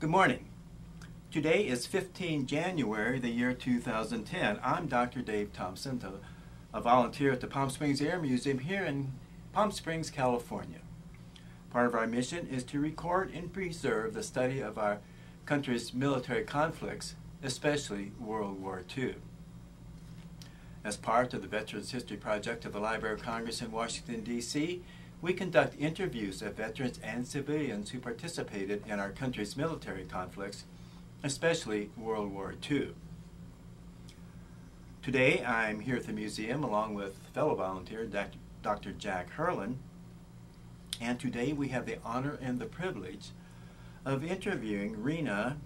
Good morning. Today is 15 January, the year 2010. I'm Dr. Dave Thompson, a volunteer at the Palm Springs Air Museum here in Palm Springs, California. Part of our mission is to record and preserve the study of our country's military conflicts, especially World War II. As part of the Veterans History Project of the Library of Congress in Washington, D.C., we conduct interviews of veterans and civilians who participated in our country's military conflicts, especially World War II. Today, I'm here at the museum along with fellow volunteer Dr. Jack Herlin, and today we have the honor and the privilege of interviewing Rena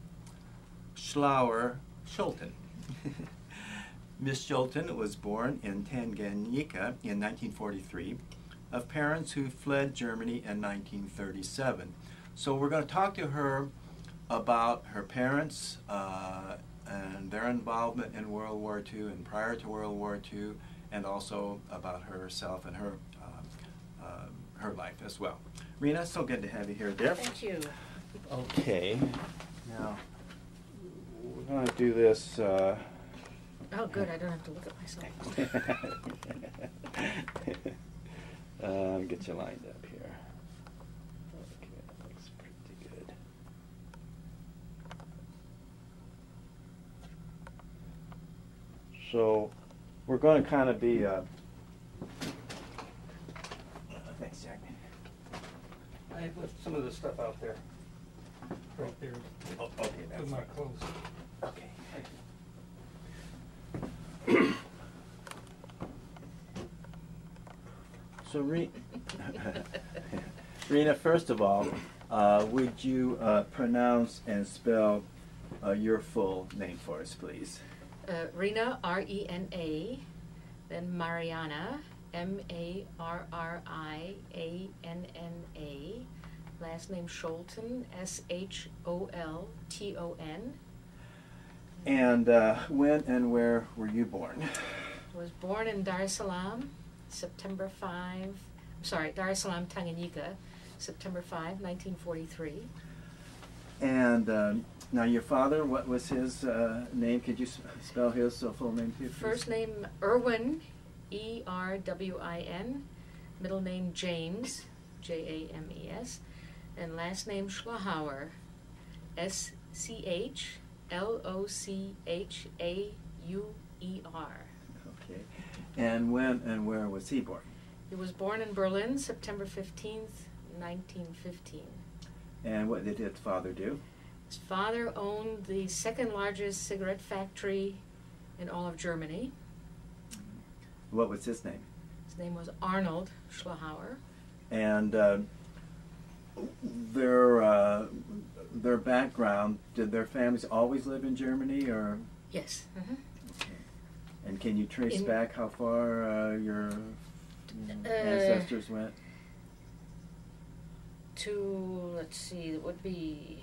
Schlochauer Sholton. Miss Sholton was born in Tanganyika in 1943 of parents who fled Germany in 1937. So we're going to talk to her about her parents uh, and their involvement in World War II and prior to World War II, and also about herself and her uh, uh, her life as well. Rena, so good to have you here, dear. Thank you. Okay. Now we're going to do this. Uh, oh, good. I don't have to look at myself. Um, get you lined up here. Okay, that looks pretty good. So we're going to kind of be. Uh, thanks, Jack. I left some of the stuff out there. Right there. Oh, okay, that's With my fine. clothes. Okay. So, Re Rena, first of all, uh, would you uh, pronounce and spell uh, your full name for us, please? Uh, Rena, R-E-N-A, then Mariana, M-A-R-R-I-A-N-N-A, last name Sholton, S-H-O-L-T-O-N. And uh, when and where were you born? I was born in Dar es Salaam, September 5, I'm sorry, Dar es Salaam, Tanganyika, September 5, 1943. And um, now your father, what was his uh, name? Could you spell his uh, full name too? First name Erwin, E R W I N. Middle name James, J A M E S. And last name Schlochauer, S C H L O C H A U E R. And when and where was he born? He was born in Berlin, September 15th, 1915. And what did his father do? His father owned the second largest cigarette factory in all of Germany. What was his name? His name was Arnold Schlochauer. And uh, their uh, their background, did their families always live in Germany or? Yes. Mm -hmm. And can you trace In, back how far uh, your uh, ancestors went? To let's see, it would be.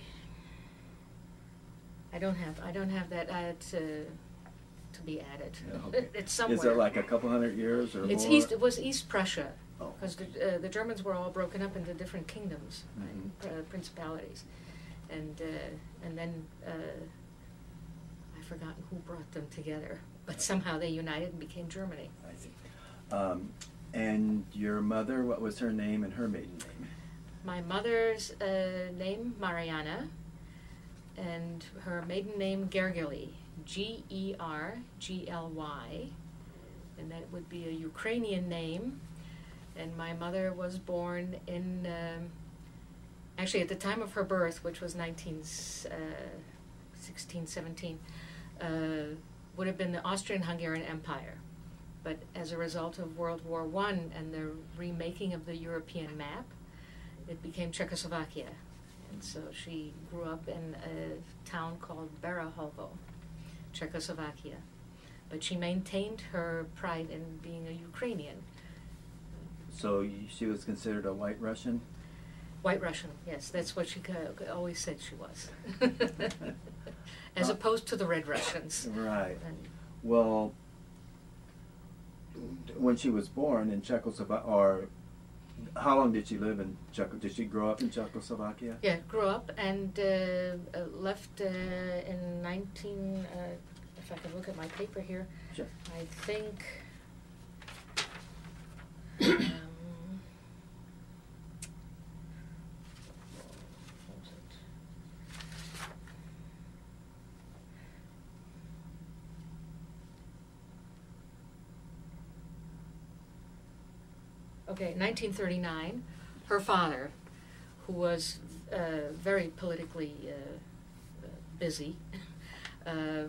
I don't have. I don't have that uh, to to be added. Yeah, okay. it's somewhere. Is it like a couple hundred years or it's more? East. It was East Prussia. Because oh, the, uh, the Germans were all broken up into different kingdoms, mm -hmm. uh, principalities, and uh, and then uh, I've forgotten who brought them together but somehow they united and became Germany. I see. Um, and your mother, what was her name and her maiden name? My mother's uh, name, Mariana, and her maiden name, Gergely, G E R G L Y, and that would be a Ukrainian name. And my mother was born in, um, actually, at the time of her birth, which was 19, uh, 16, 17, uh, would have been the Austrian-Hungarian Empire. But as a result of World War I and the remaking of the European map, it became Czechoslovakia. And so she grew up in a town called Berehovo, Czechoslovakia. But she maintained her pride in being a Ukrainian. So she was considered a white Russian? White Russian, yes. That's what she always said she was. as uh, opposed to the Red Russians. Right. And well, when she was born in Czechoslovakia, or how long did she live in Czech? Did she grow up in Czechoslovakia? Yeah, grew up and uh, uh, left uh, in 19. Uh, if I can look at my paper here, Sure. I think. Um, what was it? Okay, 1939. Her father, who was uh, very politically uh, uh, busy, uh,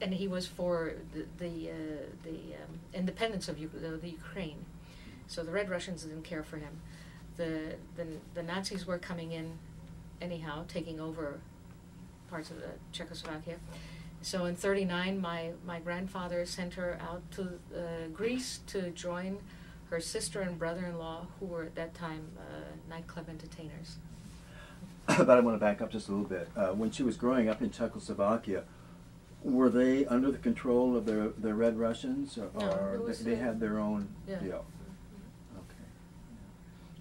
and he was for the the, uh, the um, independence of the, the Ukraine. So the Red Russians didn't care for him. The, the the Nazis were coming in, anyhow, taking over parts of the Czechoslovakia. So in '39, my my grandfather sent her out to uh, Greece to join her sister and brother-in-law, who were at that time uh, nightclub entertainers. but I want to back up just a little bit. Uh, when she was growing up in Czechoslovakia, were they under the control of the the Red Russians, or, No, or was, they, they uh, had their own yeah. deal? Okay.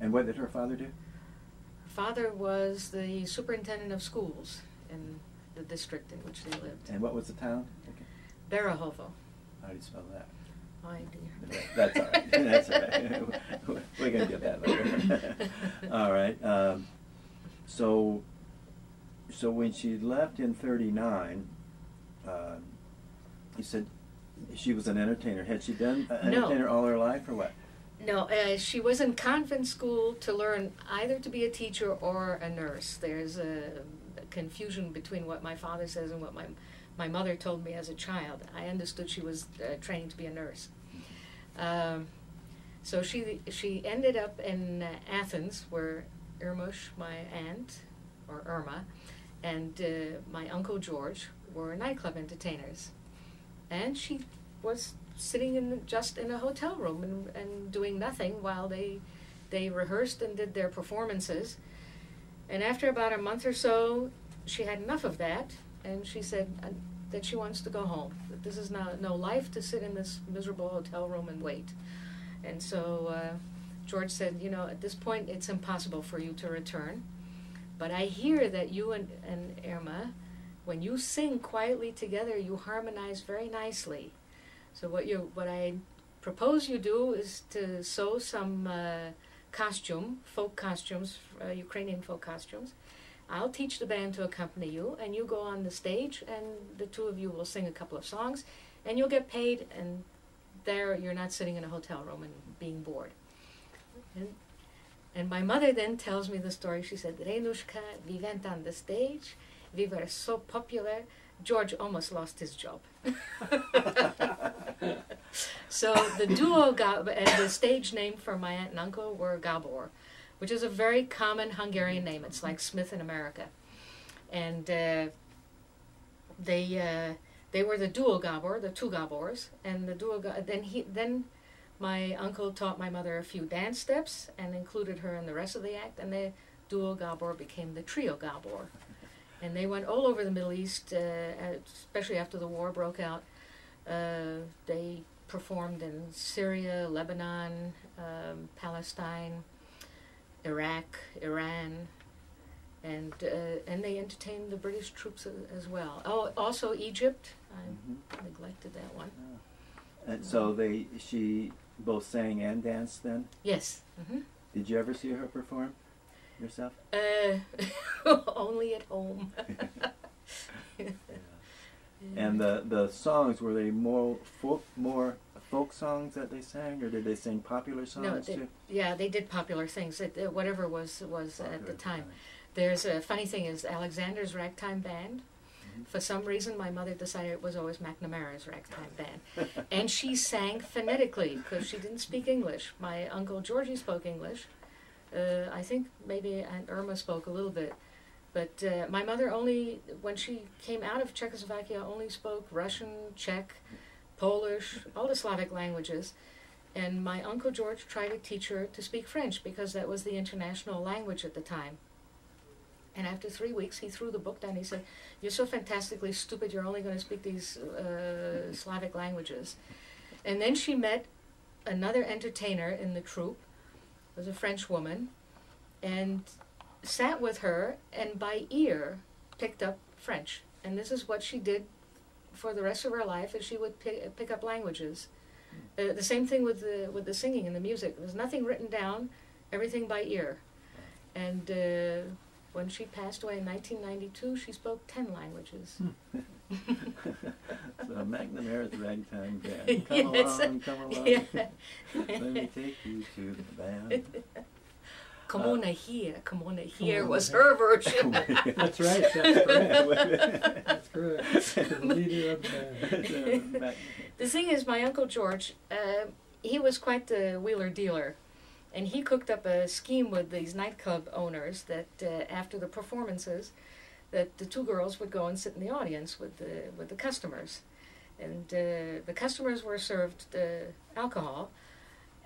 And what did her father do? Her father was the superintendent of schools in the district in which they lived. And what was the town? Okay. Barahovo. How do you spell that? Oh, dear. That's all right. That's all right. We're gonna get that later. all right. Um, so, so when she left in '39, uh, you said she was an entertainer. Had she been an No. entertainer all her life, or what? No, uh, she was in convent school to learn either to be a teacher or a nurse. There's a confusion between what my father says and what my my mother told me as a child. I understood she was uh, training to be a nurse. Um, so she she ended up in uh, Athens, where Irmush, my aunt, or Irma, and uh, my uncle George were nightclub entertainers, and she was sitting in just in a hotel room and, and doing nothing while they they rehearsed and did their performances. And after about a month or so, she had enough of that, and she said uh, that she wants to go home. That this is not no life to sit in this miserable hotel room and wait. And so uh, George said, you know, at this point, it's impossible for you to return. But I hear that you and, and Irma, when you sing quietly together, you harmonize very nicely. So what you what I propose you do is to sew some uh, costume, folk costumes, uh, Ukrainian folk costumes. I'll teach the band to accompany you, and you go on the stage, and the two of you will sing a couple of songs, and you'll get paid. And there, you're not sitting in a hotel room and being bored. And, and my mother then tells me the story. She said, Renushka, we went on the stage. We were so popular. George almost lost his job. so the duo Gab- and the stage name for my aunt and uncle were Gabor, which is a very common Hungarian name. It's like Smith in America, and uh, they uh, they were the duo Gabor, the two Gabors, and the. Ga- then he then my uncle taught my mother a few dance steps and included her in the rest of the act, and the duo Gabor became the trio Gabor. And they went all over the Middle East, uh, especially after the war broke out. Uh, they performed in Syria, Lebanon, um, Palestine, Iraq, Iran, and uh, and they entertained the British troops a- as well. Oh, also Egypt. I Mhm. neglected that one. And so they, she both sang and danced. Then, Yes. hmm did you ever see her perform yourself? Uh, only at home. And the the songs were they more folk more folk songs that they sang, or did they sing popular songs no, they, too? yeah, they did popular things. It, uh, whatever was was at the Popular time. There's a funny thing is Alexander's Ragtime Band. Mhm. For some reason, my mother decided it was always McNamara's Ragtime Band, and she sang phonetically because she didn't speak English. My uncle Georgie spoke English. Uh, I think maybe Aunt Irma spoke a little bit, but uh, my mother only, when she came out of Czechoslovakia, only spoke Russian, Czech, Polish, all the Slavic languages. And my uncle George tried to teach her to speak French because that was the international language at the time. And after three weeks, he threw the book down. He said, "You're so fantastically stupid. You're only going to speak these uh, Slavic languages." And then she met another entertainer in the troupe, was a French woman, and sat with her and by ear picked up French. And this is what she did for the rest of her life, is she would pick, pick up languages. Uh, the same thing with the with the singing and the music. There's nothing written down, everything by ear. And uh, when she passed away in 1992, she spoke ten languages. so McNamara's ragtime band. Come Yes. along, come along. Yeah. Let me take you to the band. Come Uh, on here, come on here on was here. her version. That's right, that's correct. That's correct. The leader of the The thing is, my uncle George, uh, he was quite the wheeler dealer, and he cooked up a scheme with these nightclub owners that uh, after the performances, that the two girls would go and sit in the audience with the with the customers, and uh, the customers were served uh, alcohol,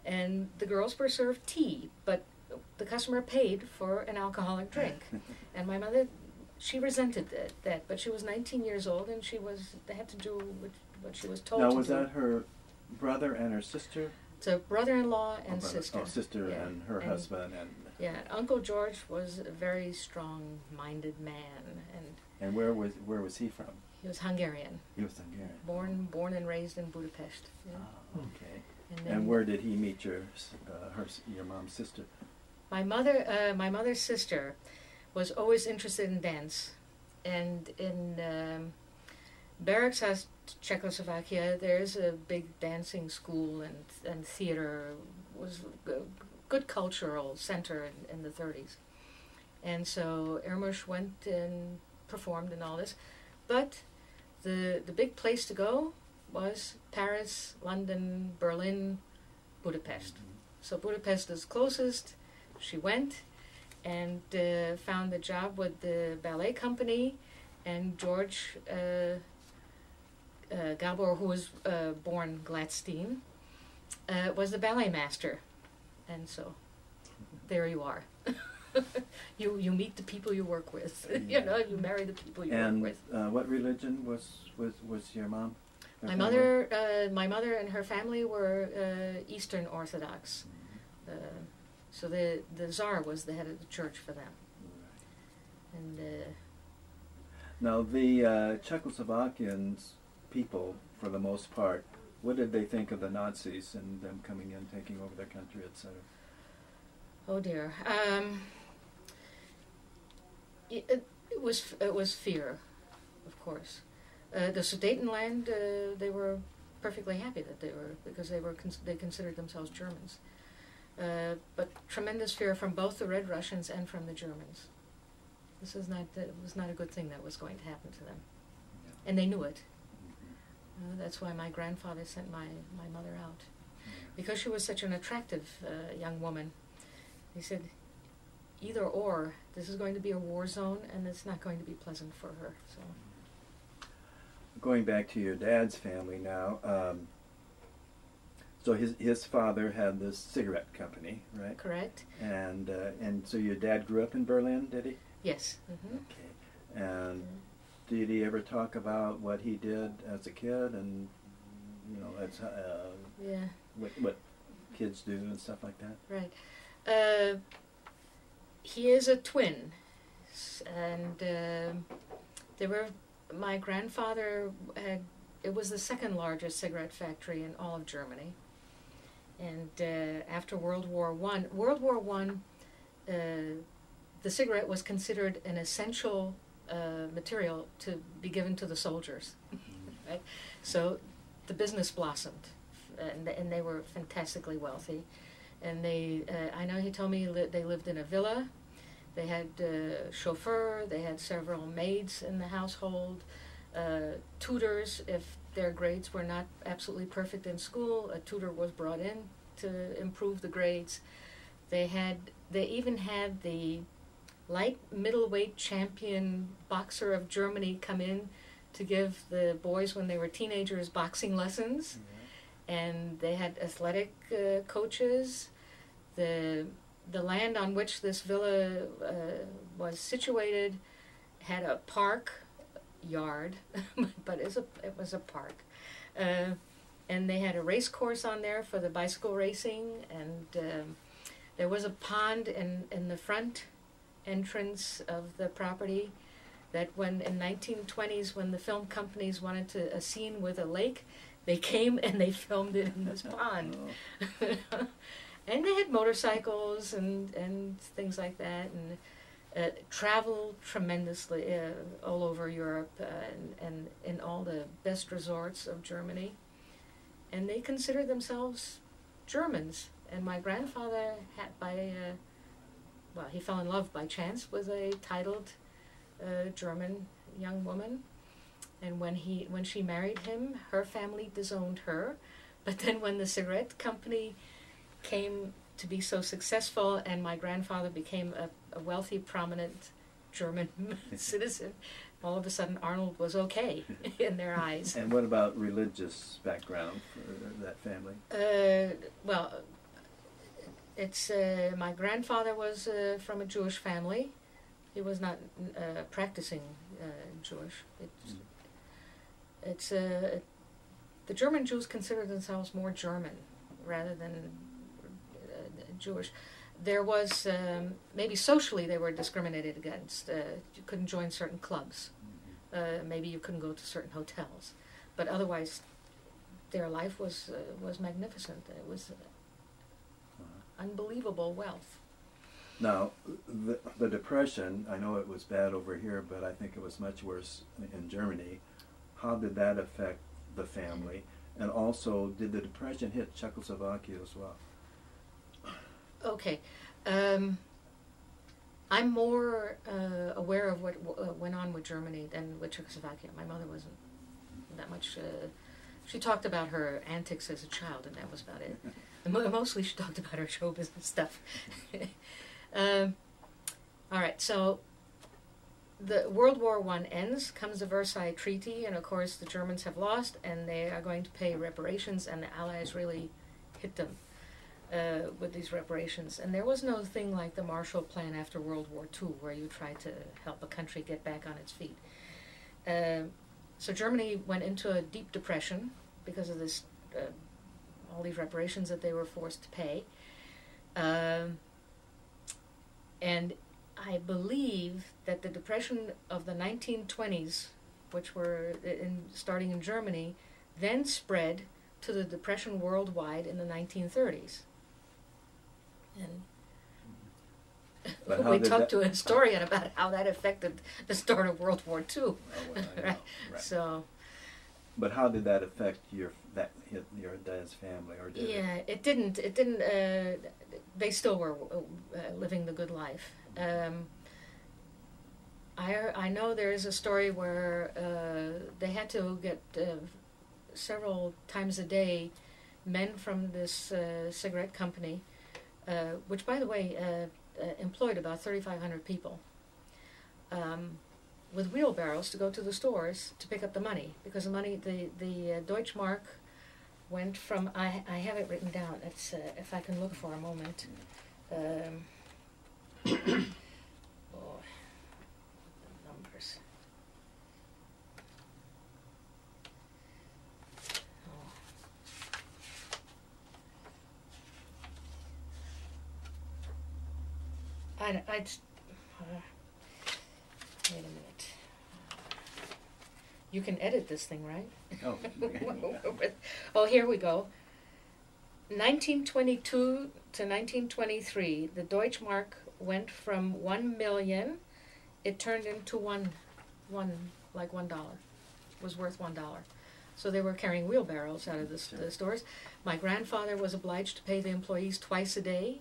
and the girls were served tea, but the customer paid for an alcoholic drink, and my mother. She resented that, that, but she was 19 years old, and she was. They had to do what, what she was told now to was do. that her brother and her sister? It's a brother-in-law and Oh, and brother- sister. Oh, sister Yeah. and her And- husband and Yeah, Uncle George was a very strong-minded man, and and where was where was he from? he was Hungarian, He was Hungarian. born born and raised in Budapest. Yeah. Oh, okay. And, And where did he meet your uh, her your mom's sister? My mother, uh, my mother's sister, was always interested in dance, and in um, Bergsas, Czechoslovakia, there's a big dancing school and and theater was a good cultural center in, in the 30s, and so Ermush went and performed and all this, but the the big place to go was Paris, London, Berlin, Budapest. So Budapest is closest. She went and uh, found a job with the ballet company, and George uh, uh, Gabor, who was uh, born Gladstein, uh, was the ballet master, and so there you are. you you meet the people you work with. you know, you marry the people you And work with. uh, what religion was was was your mom? Her My family? mother, uh, my mother and her family were uh, Eastern Orthodox. Uh, so the the czar was the head of the church for them, and uh, Now the uh, Czechoslovakians people, for the most part, what did they think of the Nazis and them coming in, taking over their country, etc.? oh dear, um, it, it, it was it was fear, of course. Uh, the Sudetenland, uh, they were perfectly happy that they were because they were cons- they considered themselves Germans, uh, but tremendous fear from both the Red Russians and from the Germans. This is not that was not a good thing that was going to happen to them, and they knew it. Uh, that's why my grandfather sent my, my mother out. Because she was such an attractive uh, young woman, he said, either or, this is going to be a war zone and it's not going to be pleasant for her. So, Going back to your dad's family now, um, so his his father had this cigarette company, right? correct? And uh, and so your dad grew up in Berlin, did he? Yes. hmm Okay. And did he ever talk about what he did as a kid and you know that's uh, Yeah, what what kids do and stuff like that? right. Uh, he is a twin, and um there were. My grandfather had. It was the second largest cigarette factory in all of Germany. And uh, after World War One, World War One, uh, the cigarette was considered an essential uh, material to be given to the soldiers. right? So the business blossomed, and, and they were fantastically wealthy. And they, uh, I know he told me li- they lived in a villa. They had a chauffeur. They had several maids in the household, uh, tutors. If their grades were not absolutely perfect in school, a tutor was brought in to improve the grades. They had, they even had the light middleweight champion boxer of Germany come in to give the boys when they were teenagers boxing lessons, and they had athletic uh, coaches. The the land on which this villa uh, was situated had a park yard, but it's a, it was a park. Uh, and they had a race course on there for the bicycle racing, and um, there was a pond in, in the front entrance of the property that when in 1920s when the film companies wanted to a scene with a lake they came and they filmed it in this pond Oh, and they had motorcycles and and things like that and uh, tremendously uh, all over Europe uh, and, and in all the best resorts of Germany. And they considered themselves Germans. And my grandfather had by uh, well he fell in love by chance with a titled uh, German young woman. And when he when she married him her family disowned her. But then when the cigarette company came to be so successful and my grandfather became a, a wealthy prominent german citizen all of a sudden arnold was okay in their eyes And what about religious background for that family? uh, well it's uh, my grandfather was uh, from a jewish family he was not uh, practicing uh, jewish it's, Mm. it's uh, the german jews consider themselves more german rather than uh, Jewish. There was um, maybe socially they were discriminated against. Uh, you couldn't join certain clubs. Uh, maybe you couldn't go to certain hotels, but otherwise, their life was uh, was magnificent. It was Uh-huh. unbelievable wealth. Now, the, the depression, I know it was bad over here, but I think it was much worse in Germany. How did that affect the family? And also, did the depression hit Czechoslovakia as well? Okay, um, I'm more uh, aware of what w- uh, went on with Germany than with Czechoslovakia. My mother wasn't that much. Uh, she talked about her antics as a child, and that was about it. Mo- mostly, she talked about her show business stuff. um, all right, so the World War One ends, comes the Versailles Treaty, and of course the Germans have lost, and they are going to pay reparations, and the Allies really hit them uh, with these reparations. And there was no thing like the Marshall Plan after World War II, where you try to help a country get back on its feet. Um so Germany went into a deep depression because of this, uh, all these reparations that they were forced to pay. Um, and I believe that the depression of the 1920s, which were in, starting in Germany, then spread to the depression worldwide in the 1930s. And we talked that- to a historian about how that affected the start of World War II. Oh, well, right. right. So But how did that affect your that your dad's family, or did yeah, it didn't. It didn't. Uh, they still were uh, living the good life. Um, I I know there is a story where uh, they had to get uh, several times a day men from this uh, cigarette company, uh, which by the way uh, uh, employed about thirty five hundred people. Um, with wheelbarrows to go to the stores to pick up the money because the money the the uh, Deutschmark went from I I have it written down. It's if I can look for a moment. Um, oh, the numbers. Oh. I I just, uh, wait a minute. You can edit this thing, right? Oh, oh, here we go. 1922 to 1923, the Deutschmark went from one million. It turned into one, one like one dollar, was worth one dollar. So they were carrying wheelbarrows out of the, Sure. the stores. My grandfather was obliged to pay the employees twice a day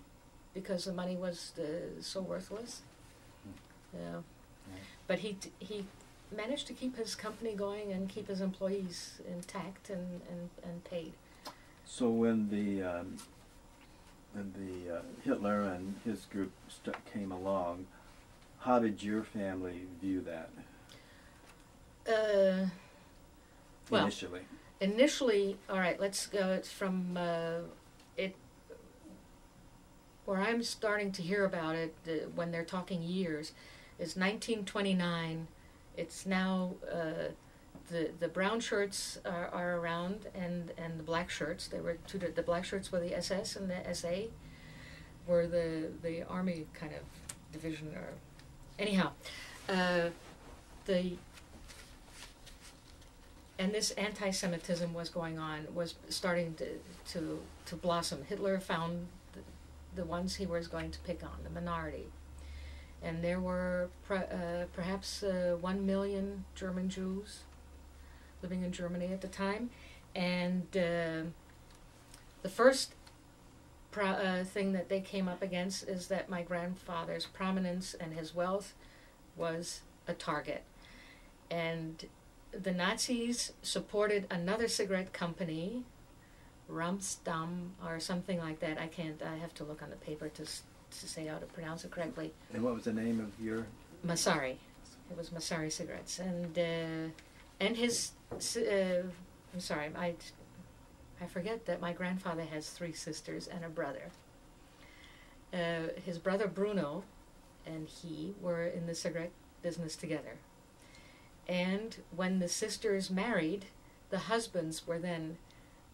because the money was uh, so worthless. Yeah, but he t- he managed to keep his company going and keep his employees intact and, and, and paid. So when the um, when the uh, Hitler and his group st- came along, how did your family view that Uh, Well, initially? initially, all right, let's go it's from uh, it. Where I'm starting to hear about it uh, when they're talking years is 1929. It's now uh, the the brown shirts are, are around and and the black shirts. They were two. The black shirts were the SS and the SA. were the the army kind of division or anyhow, uh, the and this anti-Semitism was going on was starting to to to blossom. Hitler found the, ones he was going to pick on, the minority, and there were uh, perhaps uh, one million German Jews living in Germany at the time, and uh, the first uh, thing that they came up against is that my grandfather's prominence and his wealth was a target. And the Nazis supported another cigarette company, Ramsdam or something like that. I can't, I have to look on the paper to, to say how to pronounce it correctly. And what was the name of your? Massary. It was Massary cigarettes. And, uh, and his, uh, I'm sorry, I I forget that my grandfather has three sisters and a brother. Uh, his brother Bruno and he were in the cigarette business together. And when the sisters married, the husbands were then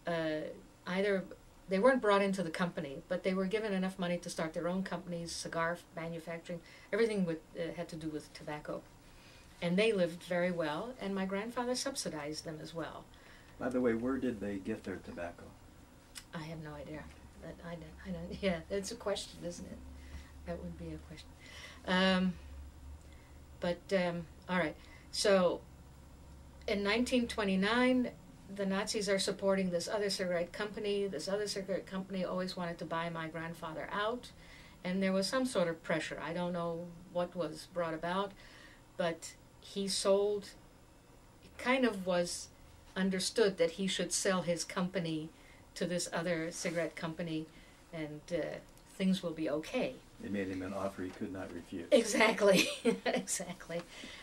uh, either they weren't brought into the company, but they were given enough money to start their own companies, cigar manufacturing, everything with, uh, had to do with tobacco. And they lived very well, and my grandfather subsidized them as well. By the way, where did they get their tobacco? I have no idea. But I don't, I don't, yeah, that's a question, isn't it? That would be a question. Um, but, um, all right. So, in 1929, the Nazis are supporting this other cigarette company. This other cigarette company always wanted to buy my grandfather out, and there was some sort of pressure. I don't know what was brought about, but he sold, It kind of was understood that he should sell his company to this other cigarette company and uh, things will be okay. They made him an offer he could not refuse. Exactly, exactly.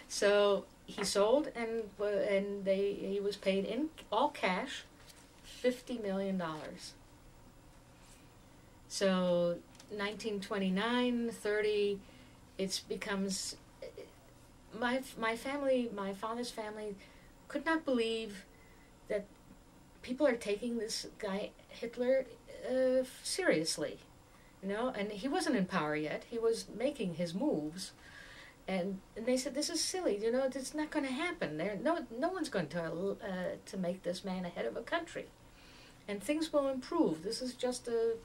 So he sold, and and they he was paid in all cash, fifty million dollars. So 1929, 30, it becomes my my family, my father's family, could not believe that people are taking this guy Hitler uh, seriously, you know. And he wasn't in power yet; he was making his moves, and and they said this is silly, you know. It's not going to happen. There, no, no one's going to uh, to make this man a head of a country, and things will improve. This is just a,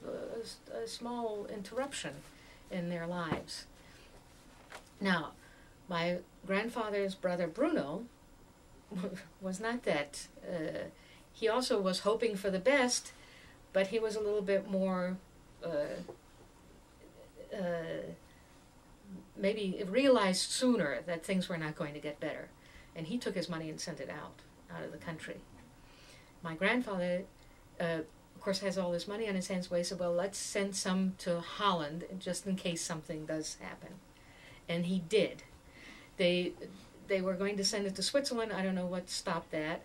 a, a small interruption in their lives. Now, my grandfather's brother Bruno was not that. Uh, he also was hoping for the best, but he was a little bit more. Uh, uh, maybe realized sooner that things were not going to get better, and he took his money and sent it out out of the country. My grandfather, uh, of course, has all this money on his hands. So he said, "Well, let's send some to Holland just in case something does happen," and he did. They they were going to send it to Switzerland. I don't know what stopped that,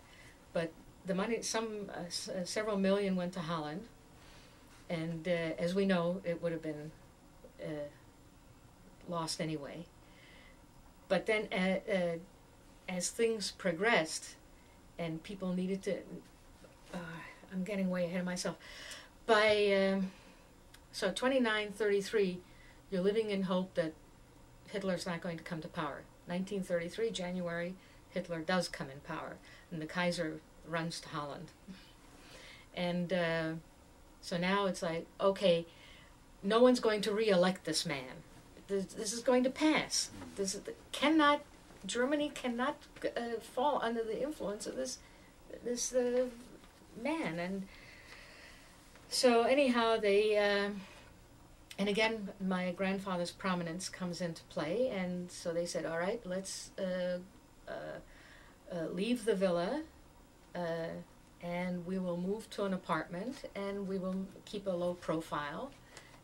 but the money, some uh, several million went to Holland, and uh, as we know, it would have been uh, lost anyway. But then, uh, uh, as things progressed, and people needed to, I'm getting way ahead of myself. By um, so 2933, you're living in hope that Hitler's not going to come to power. 1933, January, Hitler does come in power, and the Kaiser runs to Holland. And uh, so now it's like, okay, no one's going to re-elect this man. This, is going to pass. This cannot, Germany cannot uh, fall under the influence of this, this uh, man. And so anyhow, they. Uh, and again, my grandfather's prominence comes into play, and so they said, "All right, let's uh, uh, uh, leave the villa, and we will move to an apartment, and we will keep a low profile,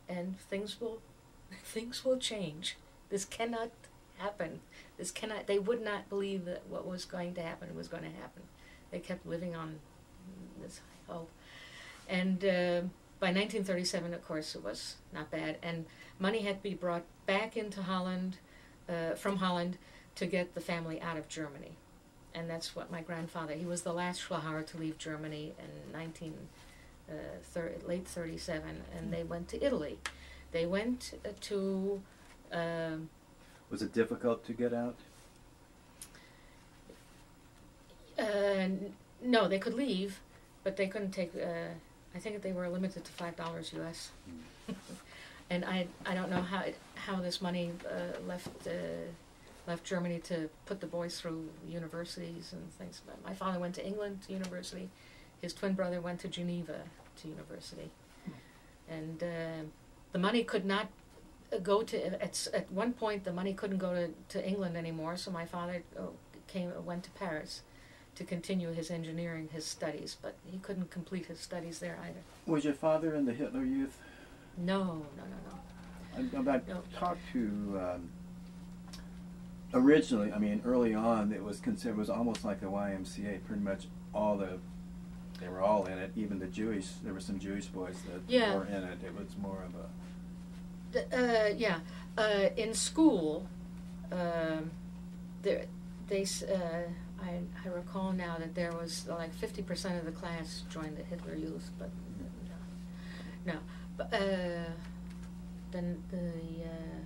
and things will things will change. This cannot happen. This cannot. They would not believe that what was going to happen was going to happen. They kept living on this hope, and." Uh, by 1937, of course, it was not bad, and money had to be brought back into Holland, uh, from Holland, to get the family out of Germany, and that's what my grandfather. He was the last Schlochauer to leave Germany in 19 uh, thir- late 37, and they went to Italy, They went uh, to. Um, Was it difficult to get out? uh, no, they could leave, but they couldn't take. Uh, I think they were limited to five dollars U.S. and I I don't know how it, how this money uh, left uh, left Germany to put the boys through universities and things. But my father went to England to university. His twin brother went to Geneva to university, and uh, the money could not uh, go to. At at one point, the money couldn't go to, to England anymore. So my father uh, came went to Paris to continue his engineering, his studies, but he couldn't complete his studies there either. Was your father in the Hitler Youth? No, no, no, no. I, about No. talked to um, originally. I mean, early on, it was considered it was almost like the YMCA. Pretty much all the they were all in it. Even the Jewish. There were some Jewish boys that Yeah. were in it. It was more of a uh, yeah, uh, in school, um, there, they, uh, I, I recall now that there was like fifty percent of the class joined the Hitler Youth, but no, no. But uh, then the uh,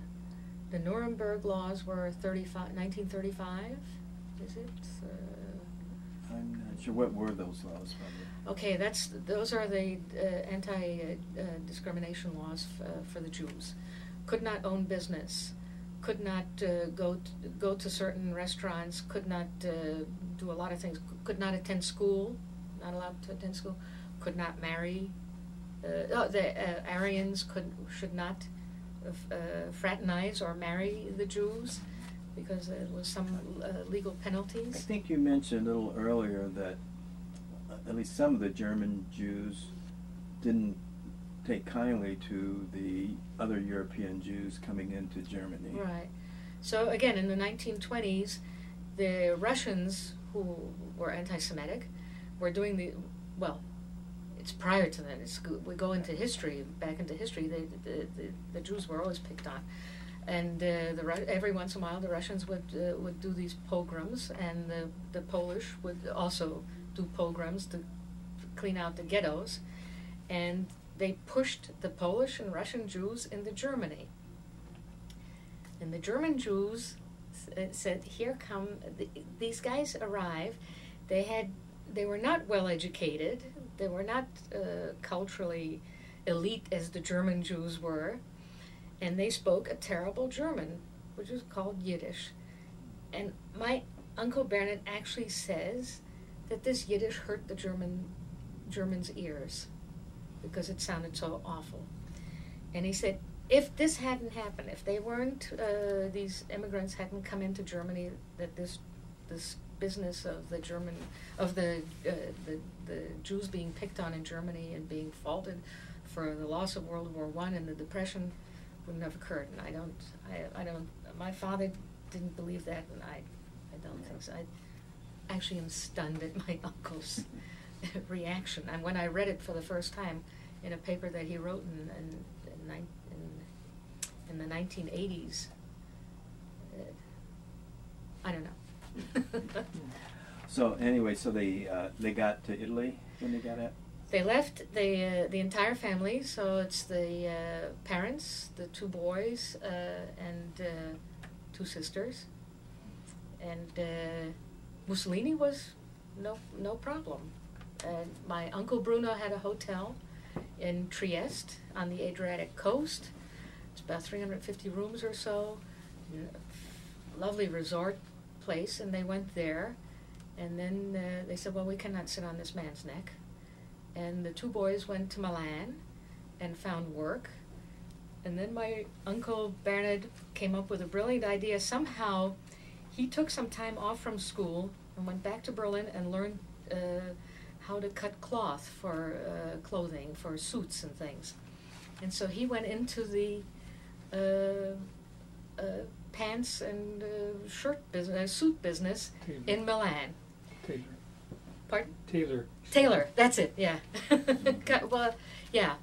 the Nuremberg laws were 35, 1935, Is it? Uh, I'm not sure what were those laws. Okay, that's those are the uh, anti-discrimination laws f- uh, for the Jews. Could not own business, could not uh, go t- go to certain restaurants, could not uh, do a lot of things. Could not attend school, not allowed to attend school. Could not marry. Uh, oh, the uh, Aryans could should not uh, uh, fraternize or marry the Jews because there was some uh, legal penalties. I think you mentioned a little earlier that uh, at least some of the German Jews didn't take kindly to the other European Jews coming into Germany. Right. So again, in the 1920s, the Russians who were anti-Semitic were doing the well. It's prior to that. It's we go into history, back into history. They, the, the the Jews were always picked on, and uh, the every once in a while the Russians would uh, would do these pogroms, and the the Polish would also do pogroms to clean out the ghettos, and they pushed the Polish and Russian Jews into Germany. And the German Jews uh, said, "Here come th- these guys arrive. They had they were not well educated. They were not uh, culturally elite as the German Jews were, and they spoke a terrible German, which is called Yiddish. And my uncle Bernard actually says that this Yiddish hurt the German Germans' ears because it sounded so awful. And he said, if this hadn't happened, if they weren't, uh, these immigrants hadn't come into Germany, that this, this business of the German, of the, uh, the, the Jews being picked on in Germany and being faulted for the loss of World War One and the Depression wouldn't have occurred. And I don't, I, I don't, my father didn't believe that, and I, I don't think so. I actually am stunned at my uncle's reaction. And when I read it for the first time in a paper that he wrote in, in, in, in, in the 1980s, uh, I don't know. So anyway, so they uh, they got to Italy when they got out. They left the uh, the entire family, so it's the uh, parents, the two boys, uh, and uh, two sisters. And uh, Mussolini was no no problem. And my uncle Bruno had a hotel in Trieste on the Adriatic coast. It's about 350 rooms or so. Lovely resort place, and they went there. And then uh, they said, "Well, we cannot sit on this man's neck." and the two boys went to Milan and found work. And then my uncle Bernard came up with a brilliant idea. Somehow, he took some time off from school and went back to Berlin and learned uh, how to cut cloth for uh, clothing, for suits and things. And so he went into the uh, uh, pants and uh, shirt business, suit business tailor. in Milan. tailor. Pardon? tailor. Tailor, that's it. Yeah. Cut- well, yeah.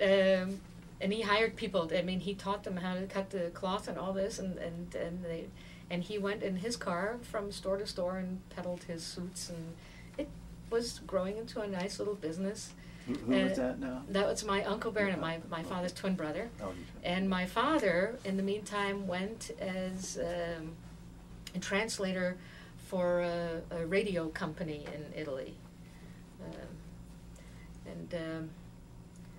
Um, and he hired people. I mean, he taught them how to cut the cloth and all this, and and and they, and he went in his car from store to store and peddled his suits, and it was growing into a nice little business. Who, who was that now? That was my uncle Bernard, my, my father's twin brother. Oh, And my father, in the meantime, went as um, a translator for a, a radio company in Italy. Um, and um,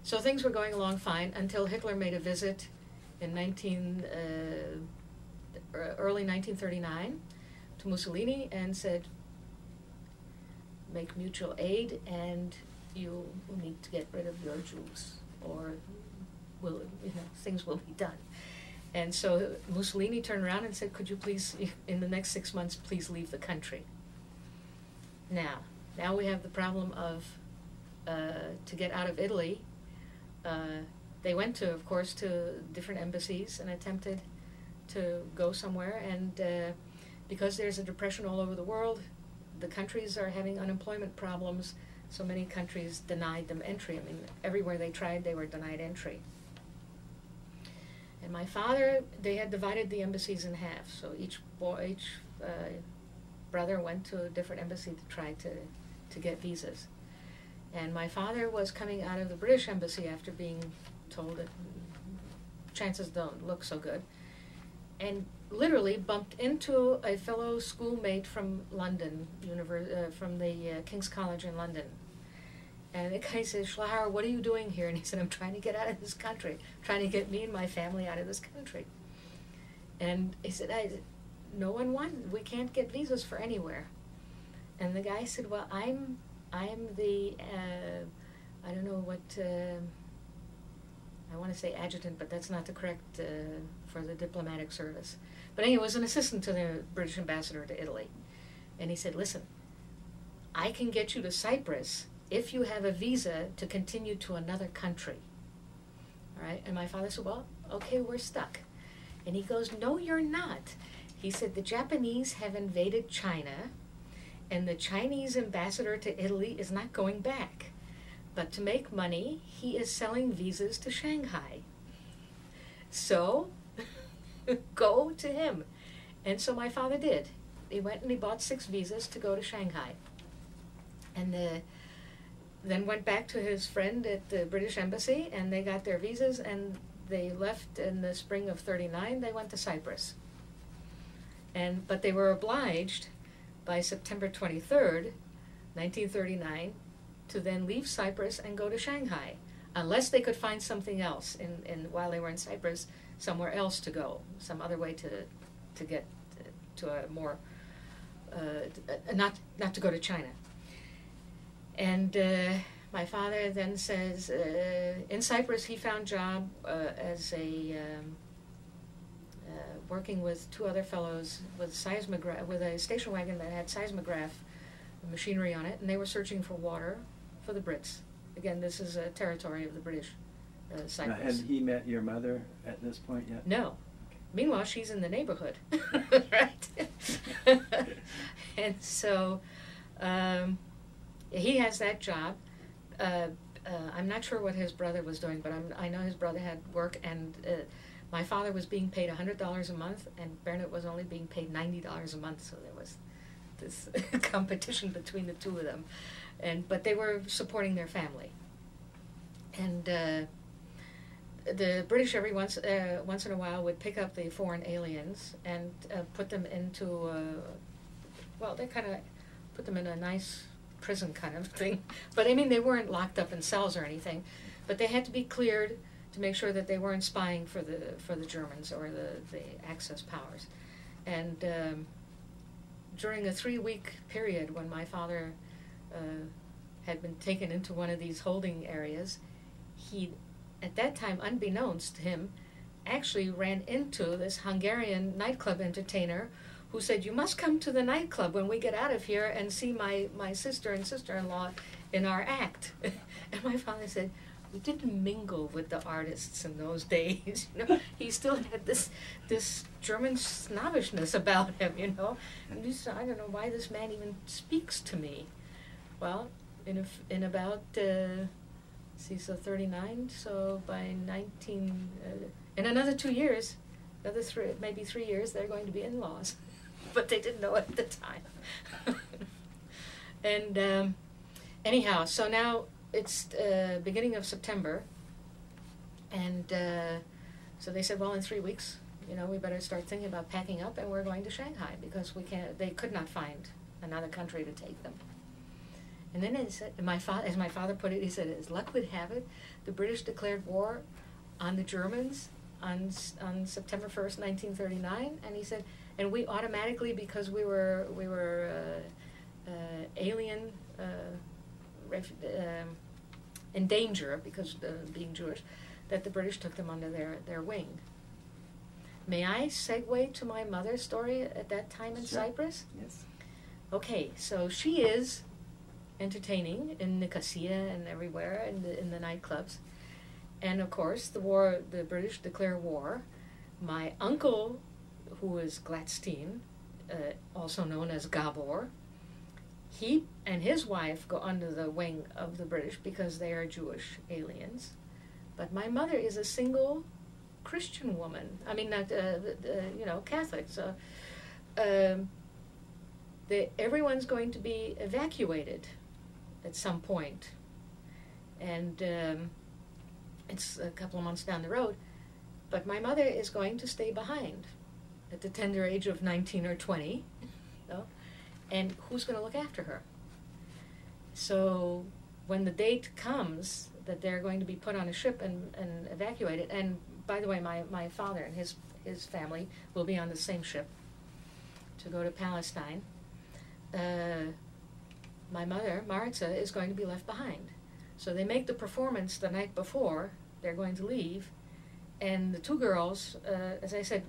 so things were going along fine until Hitler made a visit in 19, uh, early 1939 to Mussolini and said, make mutual aid and you will need to get rid of your Jews or will you know things will be done. And so mussolini turned around and said could you please in the next six months please leave the country? Now now we have the problem of uh, to get out of italy uh, they went to of course to different embassies and attempted to go somewhere and uh, because there's a depression all over the world the countries are having unemployment problems so many countries denied them entry. I mean, everywhere they tried, they were denied entry. And my father, they had divided the embassies in half. So each boy, each uh, brother went to a different embassy to try to, to get visas. And my father was coming out of the British embassy after being told that chances don't look so good, and literally bumped into a fellow schoolmate from London, univer- uh, from the uh, King's College in London. And the guy says, Schlochauer, what are you doing here? And he said, I'm trying to get out of this country, trying to get me and my family out of this country. And he said, no one wants, we can't get visas for anywhere. And the guy said, well, I'm, I'm the, uh, I don't know what, uh, I want to say adjutant, but that's not the correct uh, for the diplomatic service. But anyway, he was an assistant to the British ambassador to Italy. And he said, listen, I can get you to Cyprus if you have a visa to continue to another country. All right? And my father said, well, okay, we're stuck. And he goes, no, you're not. He said, the Japanese have invaded China, and the Chinese ambassador to Italy is not going back. But to make money, he is selling visas to Shanghai. So, go to him. And so my father did. He went and he bought six visas to go to Shanghai. And then went back to his friend at the British Embassy, and they got their visas, and they left in the spring of 39. They went to Cyprus. And, but they were obliged by September 23rd, 1939, to then leave Cyprus and go to Shanghai, unless they could find something else in, in while they were in Cyprus, somewhere else to go, some other way to to get to a more uh, not not to go to China. And uh, my father then says uh, in Cyprus he found job uh, as a um, uh, working with two other fellows with seismograph with a station wagon that had seismograph machinery on it, and they were searching for water for the Brits. Again, this is a territory of the British, uh, Now, had he met your mother at this point yet? No. Meanwhile, she's in the neighborhood, right? and so um, he has that job. Uh, uh, I'm not sure what his brother was doing, but I'm, I know his brother had work, and uh, my father was being paid $100 a month, and Bernard was only being paid $90 a month, so there was this competition between the two of them. And but they were supporting their family, and uh, the British every once uh, once in a while would pick up the foreign aliens and uh, put them into uh, well they kind of put them in a nice prison kind of thing. But I mean they weren't locked up in cells or anything. But they had to be cleared to make sure that they weren't spying for the for the Germans or the the Axis powers. And um, during a three week period when my father uh, had been taken into one of these holding areas he at that time, unbeknownst to him, actually ran into this Hungarian nightclub entertainer who said, You must come to the nightclub when we get out of here and see my, my sister and sister in law in our act. and my father said, We didn't mingle with the artists in those days. You know, he still had this this German snobbishness about him, you know. And he said, I don't know why this man even speaks to me. Well, in, a in about uh, see, so 39, so by 19, uh, in another two years, another three, maybe three years, they're going to be in-laws. but they didn't know at the time. and um, anyhow, so now it's uh, beginning of September, and uh, so they said, well, in three weeks, you know, we better start thinking about packing up, and we're going to Shanghai because we can't. They could not find another country to take them. And then it said, my father, as my father put it, he said, as luck would have it, the British declared war on the Germans on on September first, nineteen thirty nine, and he said, and we automatically because we were we were uh, uh, alien. Uh, ref- um, in danger because uh, being Jewish, that the British took them under their, their wing. May I segue to my mother's story at that time in Sure. Cyprus? Yes. Okay, so she is entertaining in Nicosia and everywhere in the in the nightclubs, and of course the war, the British declare war. My uncle, who is Gladstein, uh, also known as Gabor, he and his wife go under the wing of the British because they are Jewish aliens. But my mother is a single Christian woman. I mean, not uh, uh, you know Catholic. So. Um, the, everyone's going to be evacuated at some point. And um, it's a couple of months down the road. But my mother is going to stay behind at the tender age of 19 or 20. You know? And who's going to look after her? So when the date comes that they're going to be put on a ship and, and evacuated, and by the way, my, my father and his, his family will be on the same ship to go to Palestine uh, my mother, Maritza, is going to be left behind. So they make the performance the night before they're going to leave, and the two girls, uh, as I said,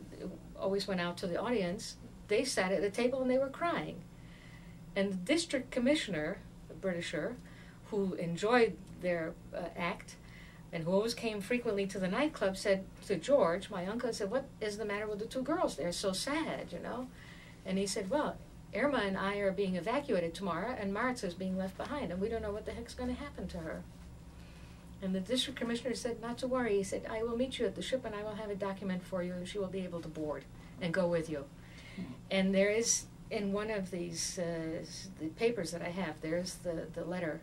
always went out to the audience. They sat at the table and they were crying. And the district commissioner, a Britisher, who enjoyed their uh, act and who always came frequently to the nightclub, said to George, my uncle, said, What is the matter with the two girls? They're so sad, you know? And he said, Well, Irma and I are being evacuated tomorrow, and Maritza is being left behind, and we don't know what the heck's going to happen to her. And the district commissioner said, Not to worry. He said, I will meet you at the ship, and I will have a document for you, and she will be able to board and go with you. And there is, in one of these uh, the papers that I have, there's the, the letter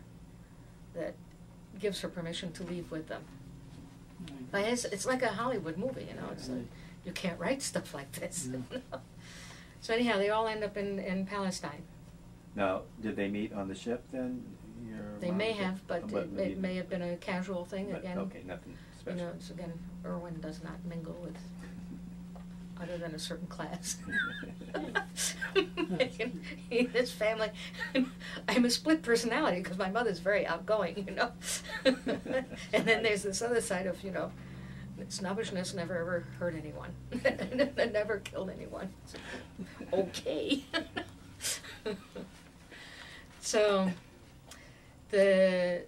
that gives her permission to leave with them. But it's, it's like a Hollywood movie, you know. It's like, you can't write stuff like this. No. So anyhow, they all end up in, in Palestine. Now, did they meet on the ship then? Your They mom may have, but it, it may have been a casual thing but- again. Okay, nothing You special. know, it's again, Irwin does not mingle with other than a certain class. And he- His family, I'm a split personality because my mother's very outgoing, you know. and then there's this other side of, you know, snobbishness never ever hurt anyone, never killed anyone. Okay. so, the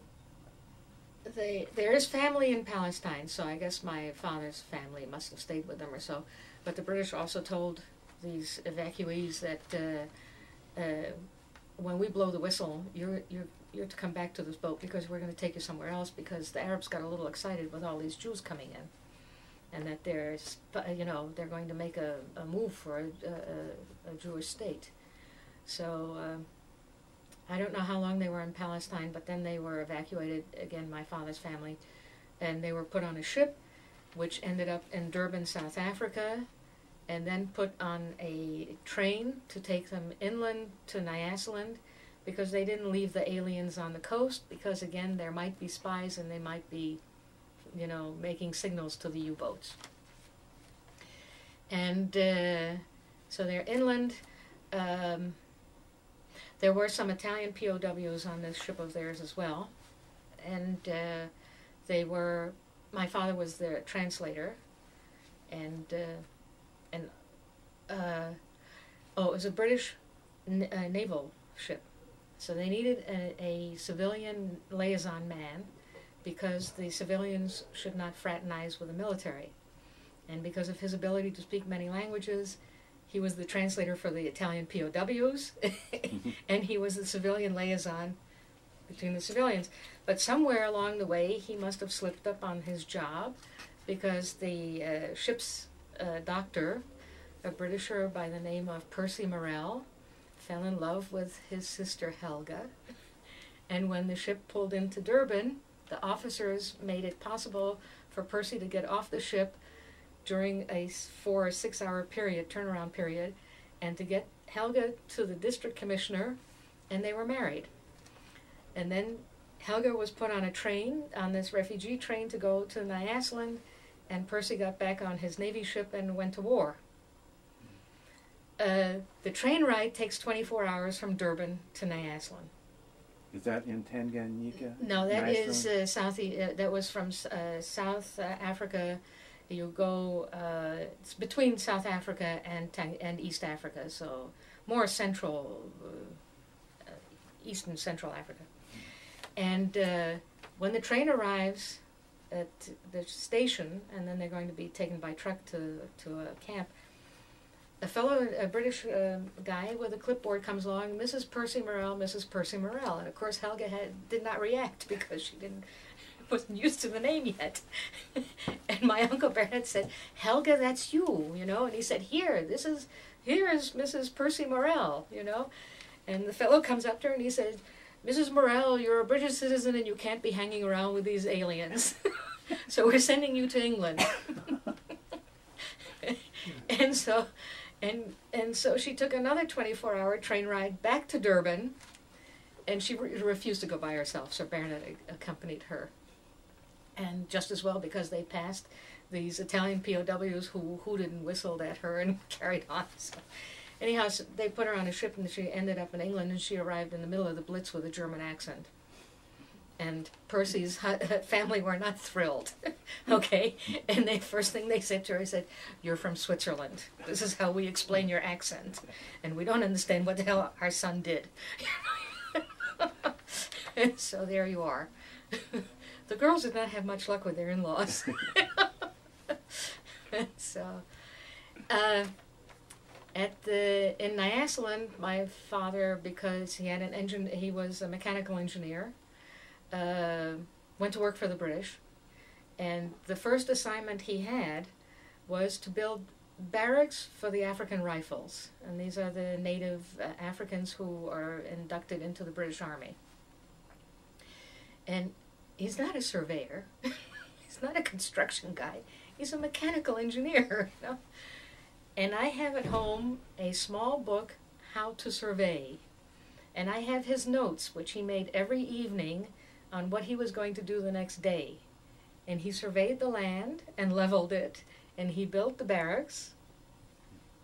they there is family in Palestine, so I guess my father's family must have stayed with them or so. But the British also told these evacuees that uh, uh, when we blow the whistle, you're you're you're to come back to this boat because we're going to take you somewhere else because the Arabs got a little excited with all these Jews coming in, and that there's you know they're going to make a, a move for a, a, a Jewish state. So. Um, I don't know how long they were in Palestine, but then they were evacuated again, my father's family, and they were put on a ship, which ended up in Durban, South Africa, and then put on a train to take them inland to Nyasaland, because they didn't leave the aliens on the coast, because again, there might be spies and they might be, you know, making signals to the U-boats. And uh, so they're inland. Um, there were some Italian POWs on this ship of theirs as well, and uh, they were. My father was their translator, and uh, and uh, oh, it was a British uh, naval ship, so they needed a, a civilian liaison man because the civilians should not fraternize with the military, and because of his ability to speak many languages. He was the translator for the Italian POWs, and he was the civilian liaison between the civilians. But somewhere along the way, he must have slipped up on his job because the uh, ship's uh, doctor, a Britisher by the name of Percy Morell, fell in love with his sister Helga. And when the ship pulled into Durban, the officers made it possible for Percy to get off the ship during a four or six hour period, turnaround period, and to get Helga to the district commissioner, and they were married. And then Helga was put on a train, on this refugee train, to go to Nyasaland, and Percy got back on his Navy ship and went to war. Uh, the train ride takes 24 hours from Durban to Nyasaland. Is that in Tanganyika? No, that is uh, South. Uh, that was from uh, South uh, Africa. You go. Uh, it's between South Africa and Tang- and East Africa, so more central, uh, Eastern Central Africa. And uh, when the train arrives at the station, and then they're going to be taken by truck to to a camp. A fellow, a British uh, guy with a clipboard comes along, Mrs. Percy Morell, Mrs. Percy Morell, and of course Helga had, did not react because she didn't wasn't used to the name yet. and my uncle Bernard said, "Helga, that's you," you know, and he said, "Here, this is here is Mrs. Percy Morell," you know, and the fellow comes up to her and he said, "Mrs. Morell, you're a British citizen and you can't be hanging around with these aliens, so we're sending you to England." and so and and so she took another 24 hour train ride back to Durban and she re- refused to go by herself. So a- accompanied her. And just as well because they passed these Italian POWs who hooted and whistled at her and carried on. So anyhow so they put her on a ship and she ended up in England and she arrived in the middle of the Blitz with a German accent and Percy's family were not thrilled. okay, and the first thing they said to her, said, "You're from Switzerland. This is how we explain your accent, and we don't understand what the hell our son did." and so there you are. the girls did not have much luck with their in-laws. so, uh, at the in Nyasaland, my father, because he had an engine, he was a mechanical engineer uh, went to work for the British, and the first assignment he had was to build barracks for the African Rifles, and these are the native uh, Africans who are inducted into the British Army. And he's not a surveyor, he's not a construction guy, he's a mechanical engineer, you know. And I have at home a small book, How to Survey. And I have his notes, which he made every evening on what he was going to do the next day. And he surveyed the land and leveled it, and he built the barracks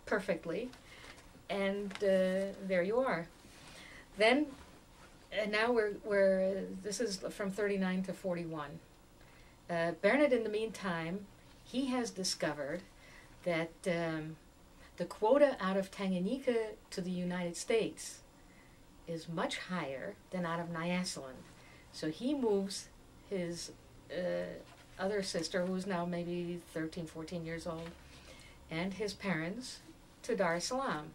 perfectly. And uh, there you are. Then, and now we're, we're this is from 39 to 41. Uh, Bernard, in the meantime, he has discovered that um, the quota out of Tanganyika to the United States is much higher than out of Nyasaland. So he moves his uh, other sister, who's now maybe 13, 14 years old, and his parents to Dar es Salaam.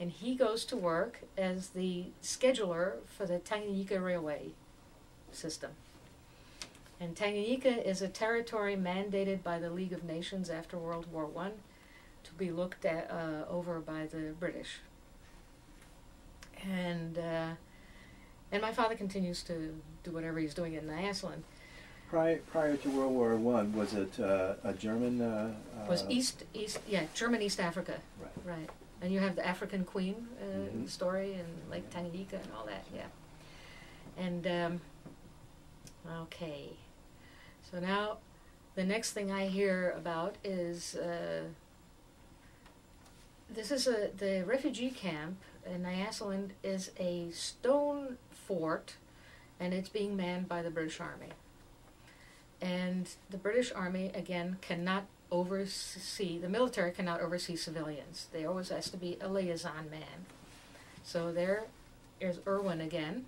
And he goes to work as the scheduler for the Tanganyika Railway system. And Tanganyika is a territory mandated by the League of Nations after World War One to be looked at uh, over by the British. And uh, and my father continues to do whatever he's doing in Nyasaland. Prior, prior to World War One, was it uh, a German? Uh, Was uh, East East yeah German East Africa Right. right, and you have the African Queen uh, Mhm. story and Lake Tanganyika and all that yeah, and um, okay, so now the next thing I hear about is uh, this is a the refugee camp in Nyasaland is a stone fort, and it's being manned by the British Army. And the British Army again cannot oversee the military cannot oversee civilians. There always has to be a liaison man. So there is Irwin again,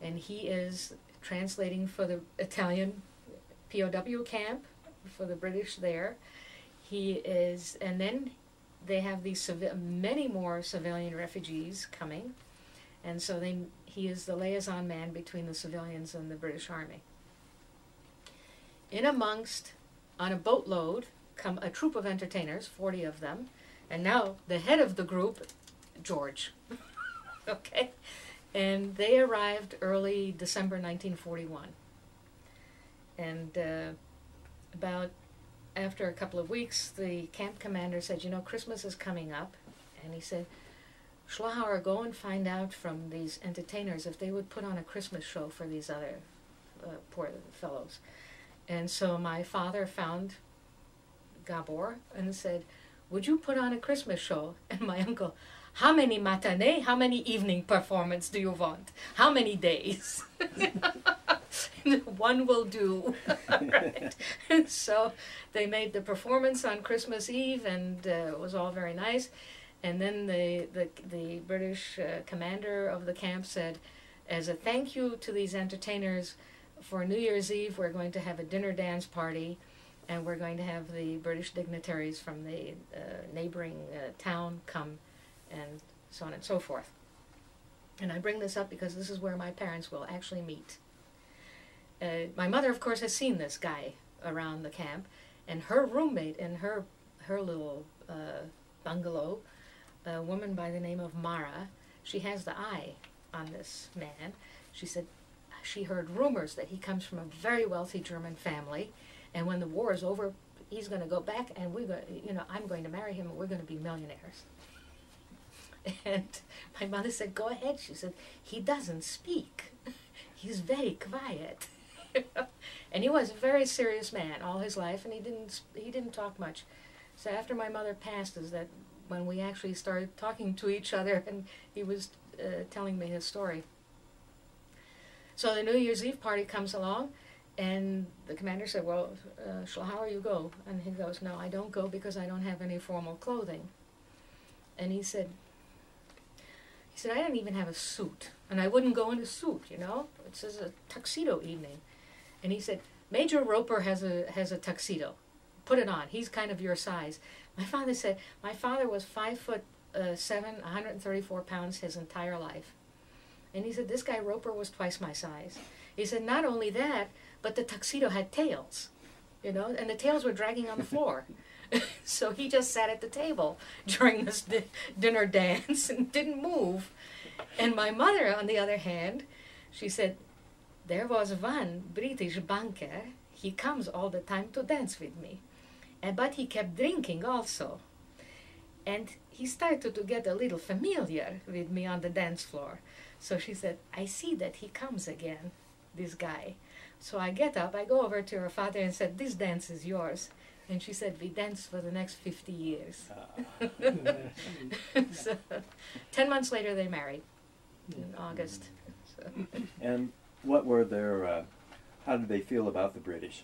and he is translating for the Italian POW camp for the British there. He is, and then they have these many more civilian refugees coming, and so they he is the liaison man between the civilians and the British Army. In amongst, on a boatload, come a troop of entertainers, 40 of them, and now the head of the group, George. okay? And they arrived early December 1941. And uh, about after a couple of weeks, the camp commander said, You know, Christmas is coming up. And he said, Schlochauer, go and find out from these entertainers if they would put on a Christmas show for these other uh, poor fellows. And so my father found Gabor and said, Would you put on a Christmas show? And my uncle, How many matinee, how many evening performance do you want? How many days? One will do. right. And so they made the performance on Christmas Eve, and uh, it was all very nice. And then the, the, the British uh, commander of the camp said, as a thank you to these entertainers, for New Year's Eve, we're going to have a dinner dance party, and we're going to have the British dignitaries from the uh, neighboring uh, town come, and so on and so forth. And I bring this up because this is where my parents will actually meet. Uh, my mother, of course, has seen this guy around the camp, and her roommate in her her little uh, bungalow, a woman by the name of Mara, she has the eye on this man. She said she heard rumors that he comes from a very wealthy German family, and when the war is over, he's going to go back, and we're going, you know, I'm going to marry him, and we're going to be millionaires. And my mother said, "Go ahead." She said, "He doesn't speak. He's very quiet." and he was a very serious man all his life, and he didn't he didn't talk much. So after my mother passed, is that when we actually started talking to each other, and he was uh, telling me his story. So the New Year's Eve party comes along, and the commander said, "Well, uh, Schlochauer, you go?" And he goes, "No, I don't go because I don't have any formal clothing." And he said, "He said I don't even have a suit, and I wouldn't go in a suit, you know. It says a tuxedo evening." And he said, "Major Roper has a has a tuxedo. Put it on. He's kind of your size." My father said, "My father was five foot uh, seven, 134 pounds his entire life." And he said, This guy Roper was twice my size. He said, Not only that, but the tuxedo had tails, you know, and the tails were dragging on the floor. so he just sat at the table during this di- dinner dance and didn't move. And my mother, on the other hand, she said, There was one British banker. He comes all the time to dance with me. And, but he kept drinking also. And he started to get a little familiar with me on the dance floor. So she said, I see that he comes again, this guy. So I get up, I go over to her father and said, This dance is yours. And she said, We dance for the next 50 years. Ah. so, 10 months later, they married in mm. August. So. And what were their, uh, how did they feel about the British?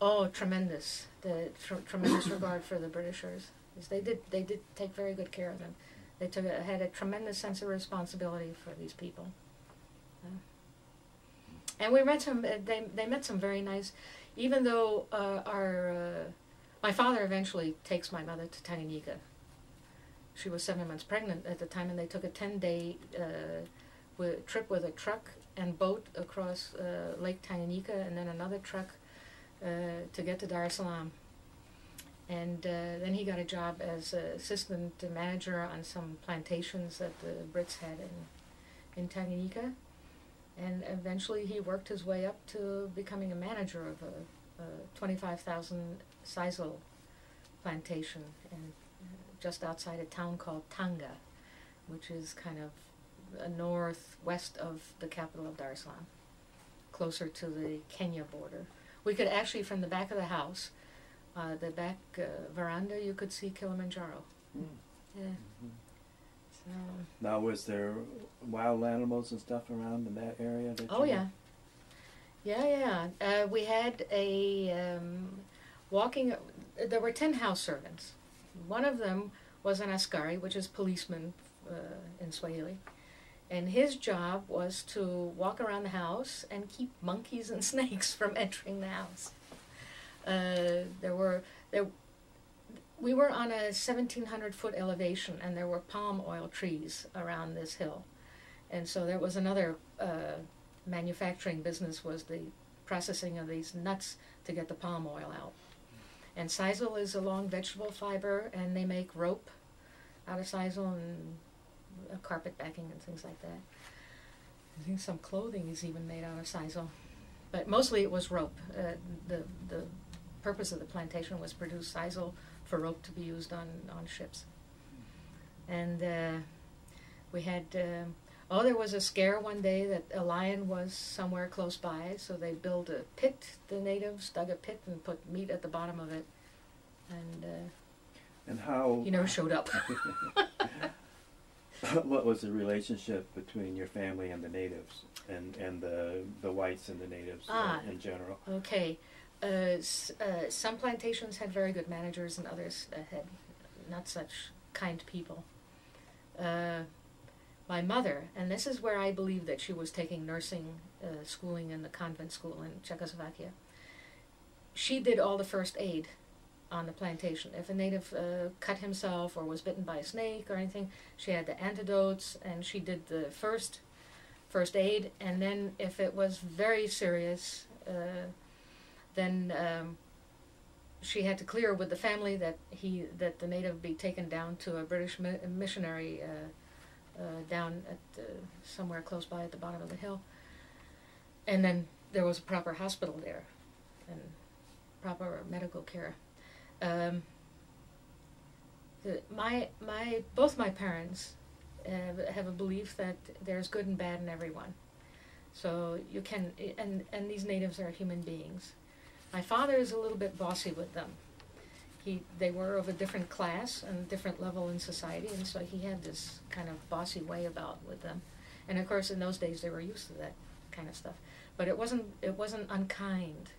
Oh, tremendous! The tr- tremendous regard for the Britishers. They did. They did take very good care of them. They took a, had a tremendous sense of responsibility for these people. Yeah. And we met some. uh, They they met some very nice. Even though uh, our uh, my father eventually takes my mother to Tanganyika. She was seven months pregnant at the time, and they took a ten day uh, trip with a truck and boat across uh, Lake Tanganyika, and then another truck uh, to get to Dar es Salaam. And uh, then he got a job as assistant manager on some plantations that the Brits had in, in Tanganyika. And eventually he worked his way up to becoming a manager of a, a 25,000 sisal plantation just outside a town called Tanga, which is kind of uh, northwest of the capital of Dar es Salaam, closer to the Kenya border. We could actually, from the back of the house, uh, the back uh, veranda, you could see Kilimanjaro. Mm. Yeah. So, Now, was there wild animals and stuff around in that area? That oh you- yeah, yeah, yeah. Uh, we had a um, walking. There were ten house servants. One of them was an askari, which is policeman uh, in Swahili, and his job was to walk around the house and keep monkeys and snakes from entering the house. Uh, there were there. We were on a 1,700 foot elevation, and there were palm oil trees around this hill, and so there was another uh, manufacturing business was the processing of these nuts to get the palm oil out. And sisal is a long vegetable fiber, and they make rope out of sisal and uh, carpet backing and things like that. I think some clothing is even made out of sisal, but mostly it was rope. Uh, the the purpose of the plantation was to produce sisal for rope to be used on on ships. And uh, we had um oh, there was a scare one day that a lion was somewhere close by, so they built a pit. The natives dug a pit and put meat at the bottom of it, and uh, And how? he never showed up. what was the relationship between your family and the natives, and and the the whites and the natives uh, Ah. in general? Okay. Uh, s- uh, some plantations had very good managers, and others uh, had not such kind people. Uh, my mother, and this is where I believe that she was taking nursing uh, schooling in the convent school in Czechoslovakia. She did all the first aid on the plantation. If a native uh, cut himself or was bitten by a snake or anything, she had the antidotes, and she did the first first aid. And then, if it was very serious, uh, then um, she had to clear with the family that he that the native be taken down to a British mi- missionary uh, uh, down at somewhere close by at the bottom of the hill, and then there was a proper hospital there, and proper medical care. Um, my my both my parents have, have a belief that there's good and bad in everyone. So you can and and these natives are human beings. My father is a little bit bossy with them. He they were of a different class and different level in society, and so he had this kind of bossy way about with them. And of course, in those days, they were used to that kind of stuff. But it wasn't it wasn't unkind.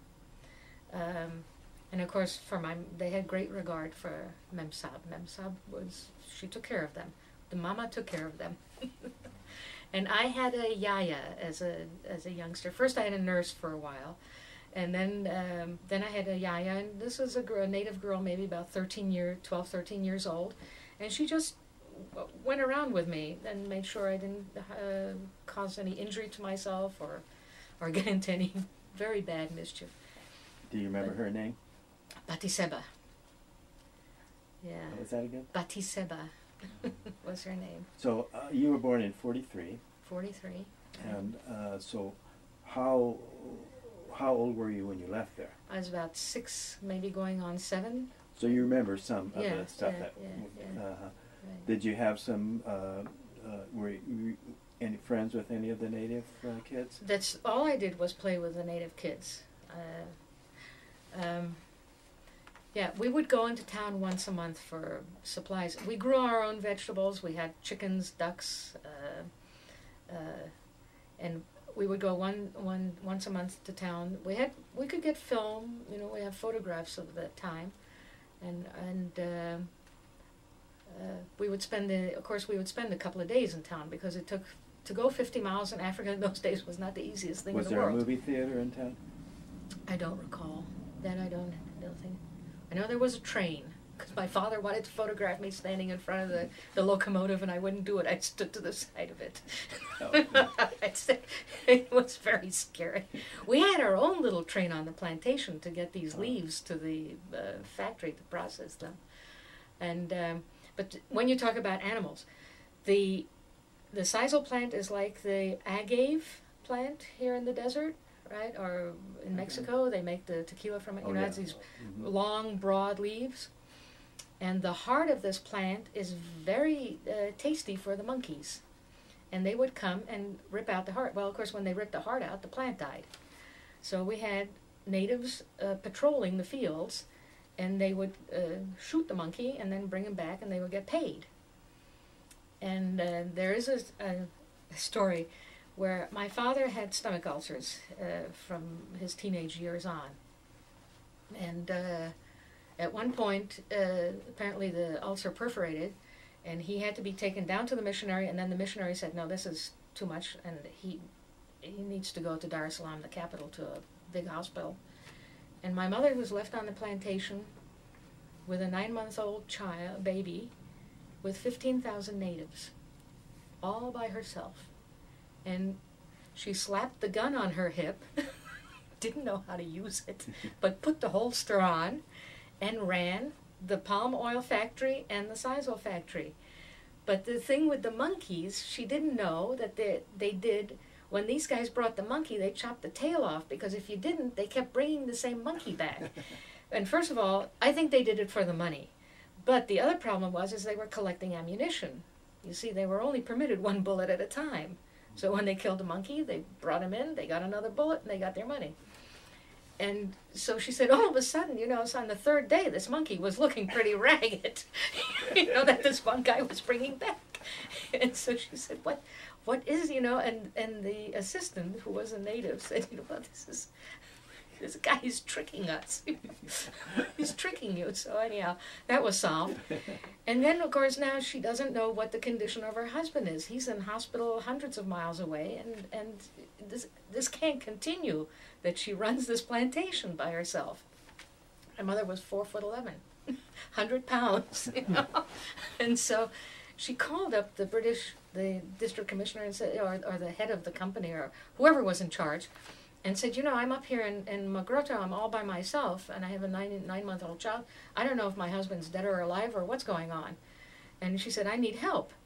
Um, and of course, for my they had great regard for Memsab. Memsab was she took care of them. The mama took care of them. and I had a yaya as a as a youngster. First, I had a nurse for a while, and then um, then I had a yaya, and this was a, girl, a native girl, maybe about 13 year, 12, 13 years old, and she just went around with me and made sure I didn't uh, cause any injury to myself or or get into any very bad mischief. Do you remember her name? Batiseba. Yeah, What was that again? Batiseba was her name. So uh, you were born in '43, 43. and uh, so how how old were you when you left there? I was about six, maybe going on seven. So you remember some of Yeah, the stuff yeah, that. yeah. Uh-huh. Right. Did you have some? Uh, uh, were you any friends with any of the native uh, kids? That's all I did was play with the native kids. Uh, um, yeah, we would go into town once a month for supplies. We grew our own vegetables. We had chickens, ducks, uh, uh, and we would go one one once a month to town. We had we could get film. You know, we have photographs of the time, and and. Uh, uh, we would spend the, of course, we would spend a couple of days in town because it took to go 50 miles in Africa in those days was not the easiest thing Was in the world. Was there a movie theater in town? I don't recall. That I don't. I know there was a train because my father wanted to photograph me standing in front of the, the locomotive and I wouldn't do it. I stood to the side of it. Oh. It was very scary. We had our own little train on the plantation to get these Oh. leaves to the uh, factory to process them. And um, but when you talk about animals, the the sisal plant is like the agave plant here in the desert, right? Or in Okay. Mexico, they make the tequila from it. You Oh, know, yeah. it's these Mhm. long, broad leaves. And the heart of this plant is very uh, tasty for the monkeys. And they would come and rip out the heart. Well, of course, when they ripped the heart out, the plant died. So we had natives uh, patrolling the fields, and they would uh, shoot the monkey and then bring him back, and they would get paid. And uh, there is a, a story where my father had stomach ulcers uh, from his teenage years on. And uh, at one point, uh, apparently the ulcer perforated, and he had to be taken down to the missionary. And then the missionary said, "No, this is too much, and he he needs to go to Dar es Salaam, the capital, to a big hospital." And my mother was left on the plantation with a nine-month-old child, baby, with fifteen thousand natives, all by herself, and she slapped the gun on her hip. Didn't know how to use it, but put the holster on and ran the palm oil factory and the sisal factory. But the thing with the monkeys, she didn't know that they, they did when these guys brought the monkey, they chopped the tail off because if you didn't, they kept bringing the same monkey back. and first of all, I think they did it for the money. But the other problem was is they were collecting ammunition. You see, they were only permitted one bullet at a time. So when they killed a monkey, they brought him in, they got another bullet, and they got their money. And so she said, all of a sudden, you know, it's on the third day, this monkey was looking pretty ragged, you know, that this one guy was bringing back. And so she said, what, what is, you know, and, and the assistant, who was a native, said, you know, well, this is, this guy is tricking us. He's tricking you. So anyhow, that was solved. And then, of course, now she doesn't know what the condition of her husband is. He's in hospital hundreds of miles away, and, and this, this can't continue that she runs this plantation by herself. My mother was four foot eleven, hundred pounds, you know, and so she called up the British, the district commissioner, and said, or, or the head of the company, or whoever was in charge, and said, you know, I'm up here in, in Magrotto, I'm all by myself, and I have a nine nine month old child. I don't know if my husband's dead or alive or what's going on. And she said, I need help.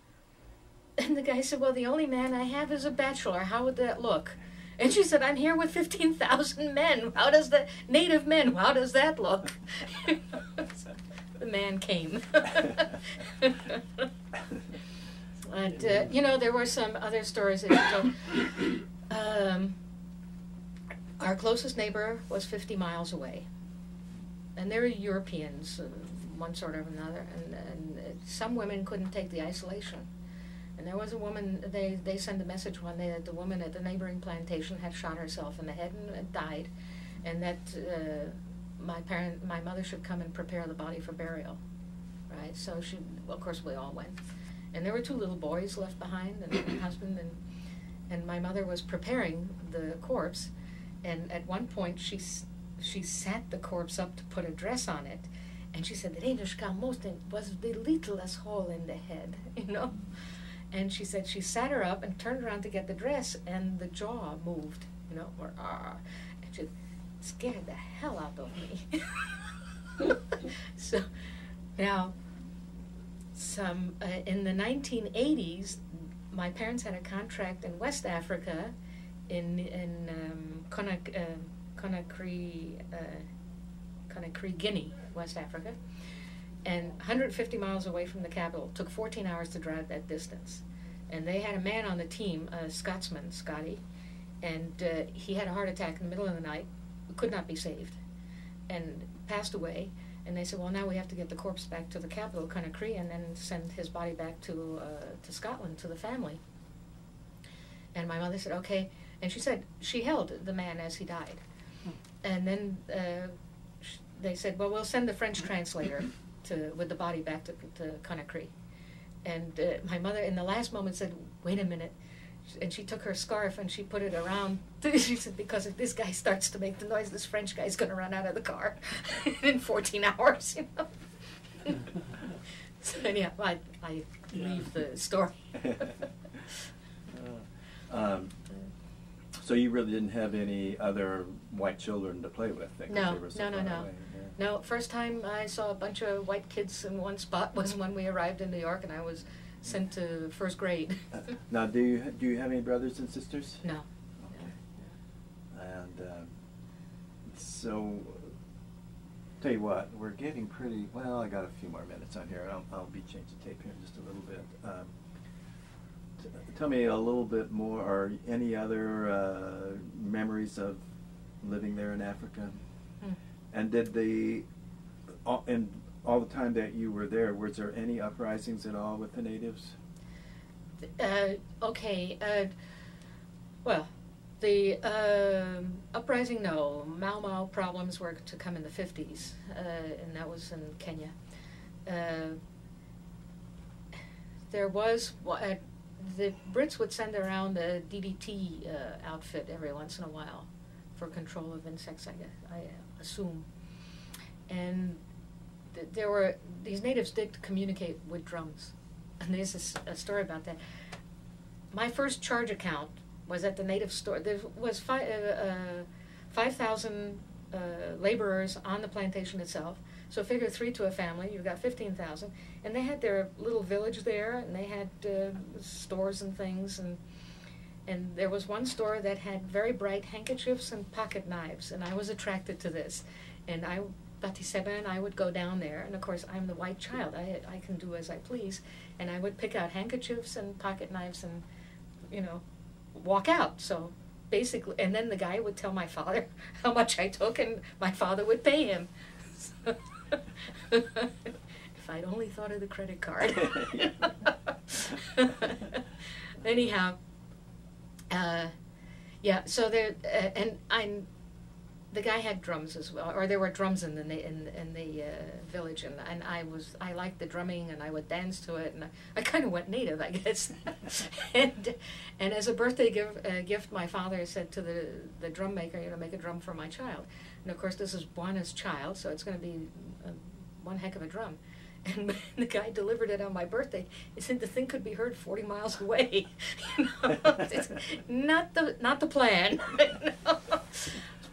And the guy said, well, the only man I have is a bachelor. How would that look? And she said, I'm here with 15,000 men. How does the native men, how does that look? the man came. and, uh, you know, there were some other stories that he told. Um, our closest neighbor was 50 miles away. And they're Europeans, one sort or another. And, and some women couldn't take the isolation. And there was a woman, they, they sent a message one day that the woman at the neighboring plantation had shot herself in the head and, and died, and that uh, my parent, my mother should come and prepare the body for burial. Right? So she, well, of course, we all went. And there were two little boys left behind, and a husband, and, and my mother was preparing the corpse, and at one point she, she sat the corpse up to put a dress on it, and she said, English most was the littlest hole in the head, you know? And she said she sat her up and turned around to get the dress, and the jaw moved, you know, or ah, and she scared the hell out of me. so now, some uh, in the 1980s, my parents had a contract in West Africa, in in um, Conakry, uh, Conakry, uh, Conakry, Guinea, West Africa and 150 miles away from the capital. Took 14 hours to drive that distance. And they had a man on the team, a Scotsman, Scotty, and uh, he had a heart attack in the middle of the night, could not be saved, and passed away. And they said, well, now we have to get the corpse back to the capital, Conakry, and then send his body back to uh, to Scotland to the family. And my mother said, okay. And she said she held the man as he died. Hmm. And then uh, they said, well, we'll send the French translator to with the body back to, to Conakry. And uh, my mother, in the last moment, said, "Wait a minute," and she took her scarf and she put it around. she said, "Because if this guy starts to make the noise, this French guy's going to run out of the car in 14 hours." You know. so anyhow, I I leave the story. uh, um, so you really didn't have any other white children to play with? No, no, no, no. No, first time I saw a bunch of white kids in one spot was when we arrived in New York, and I was sent to first grade. uh, now, do you do you have any brothers and sisters? No. Okay. And uh, so, tell you what, we're getting pretty well. I got a few more minutes on here. I'll, I'll be changing tape here in just a little bit. Um, tell me a little bit more, or any other uh, memories of living there in Africa? And did the, all, and all the time that you were there, was there any uprisings at all with the natives? Uh, okay. Uh, well, the uh, uprising, no. Mau Mau problems were to come in the 50s, uh, and that was in Kenya. Uh, there was, uh, the Brits would send around a DDT outfit every once in a while for control of insects, I, guess, I assume. And th there were, these natives did communicate with drums. And there's a, a, story about that. My first charge account was at the native store. There was fi uh, uh, 5,000 uh, laborers on the plantation itself. So figure three to a family, you've got 15,000. And they had their little village there, and they had uh, stores and things. and And there was one store that had very bright handkerchiefs and pocket knives, and I was attracted to this. And I, Batiseba and I would go down there, and of course I'm the white child. I I can do as I please, and I would pick out handkerchiefs and pocket knives and, you know, walk out. So basically, and then the guy would tell my father how much I took, and my father would pay him. if I'd only thought of the credit card. Anyhow, uh, yeah. So there, uh, and I'm. The guy had drums as well, or there were drums in the in in the uh, village, and and I was I liked the drumming, and I would dance to it, and I, I kind of went native, I guess. and and as a birthday gift, uh, gift, my father said to the the drum maker, you know, make a drum for my child, and of course this is Bwana's child, so it's going to be uh, one heck of a drum. And the guy delivered it on my birthday, he said the thing could be heard 40 miles away. you know, it's not the not the plan. you know.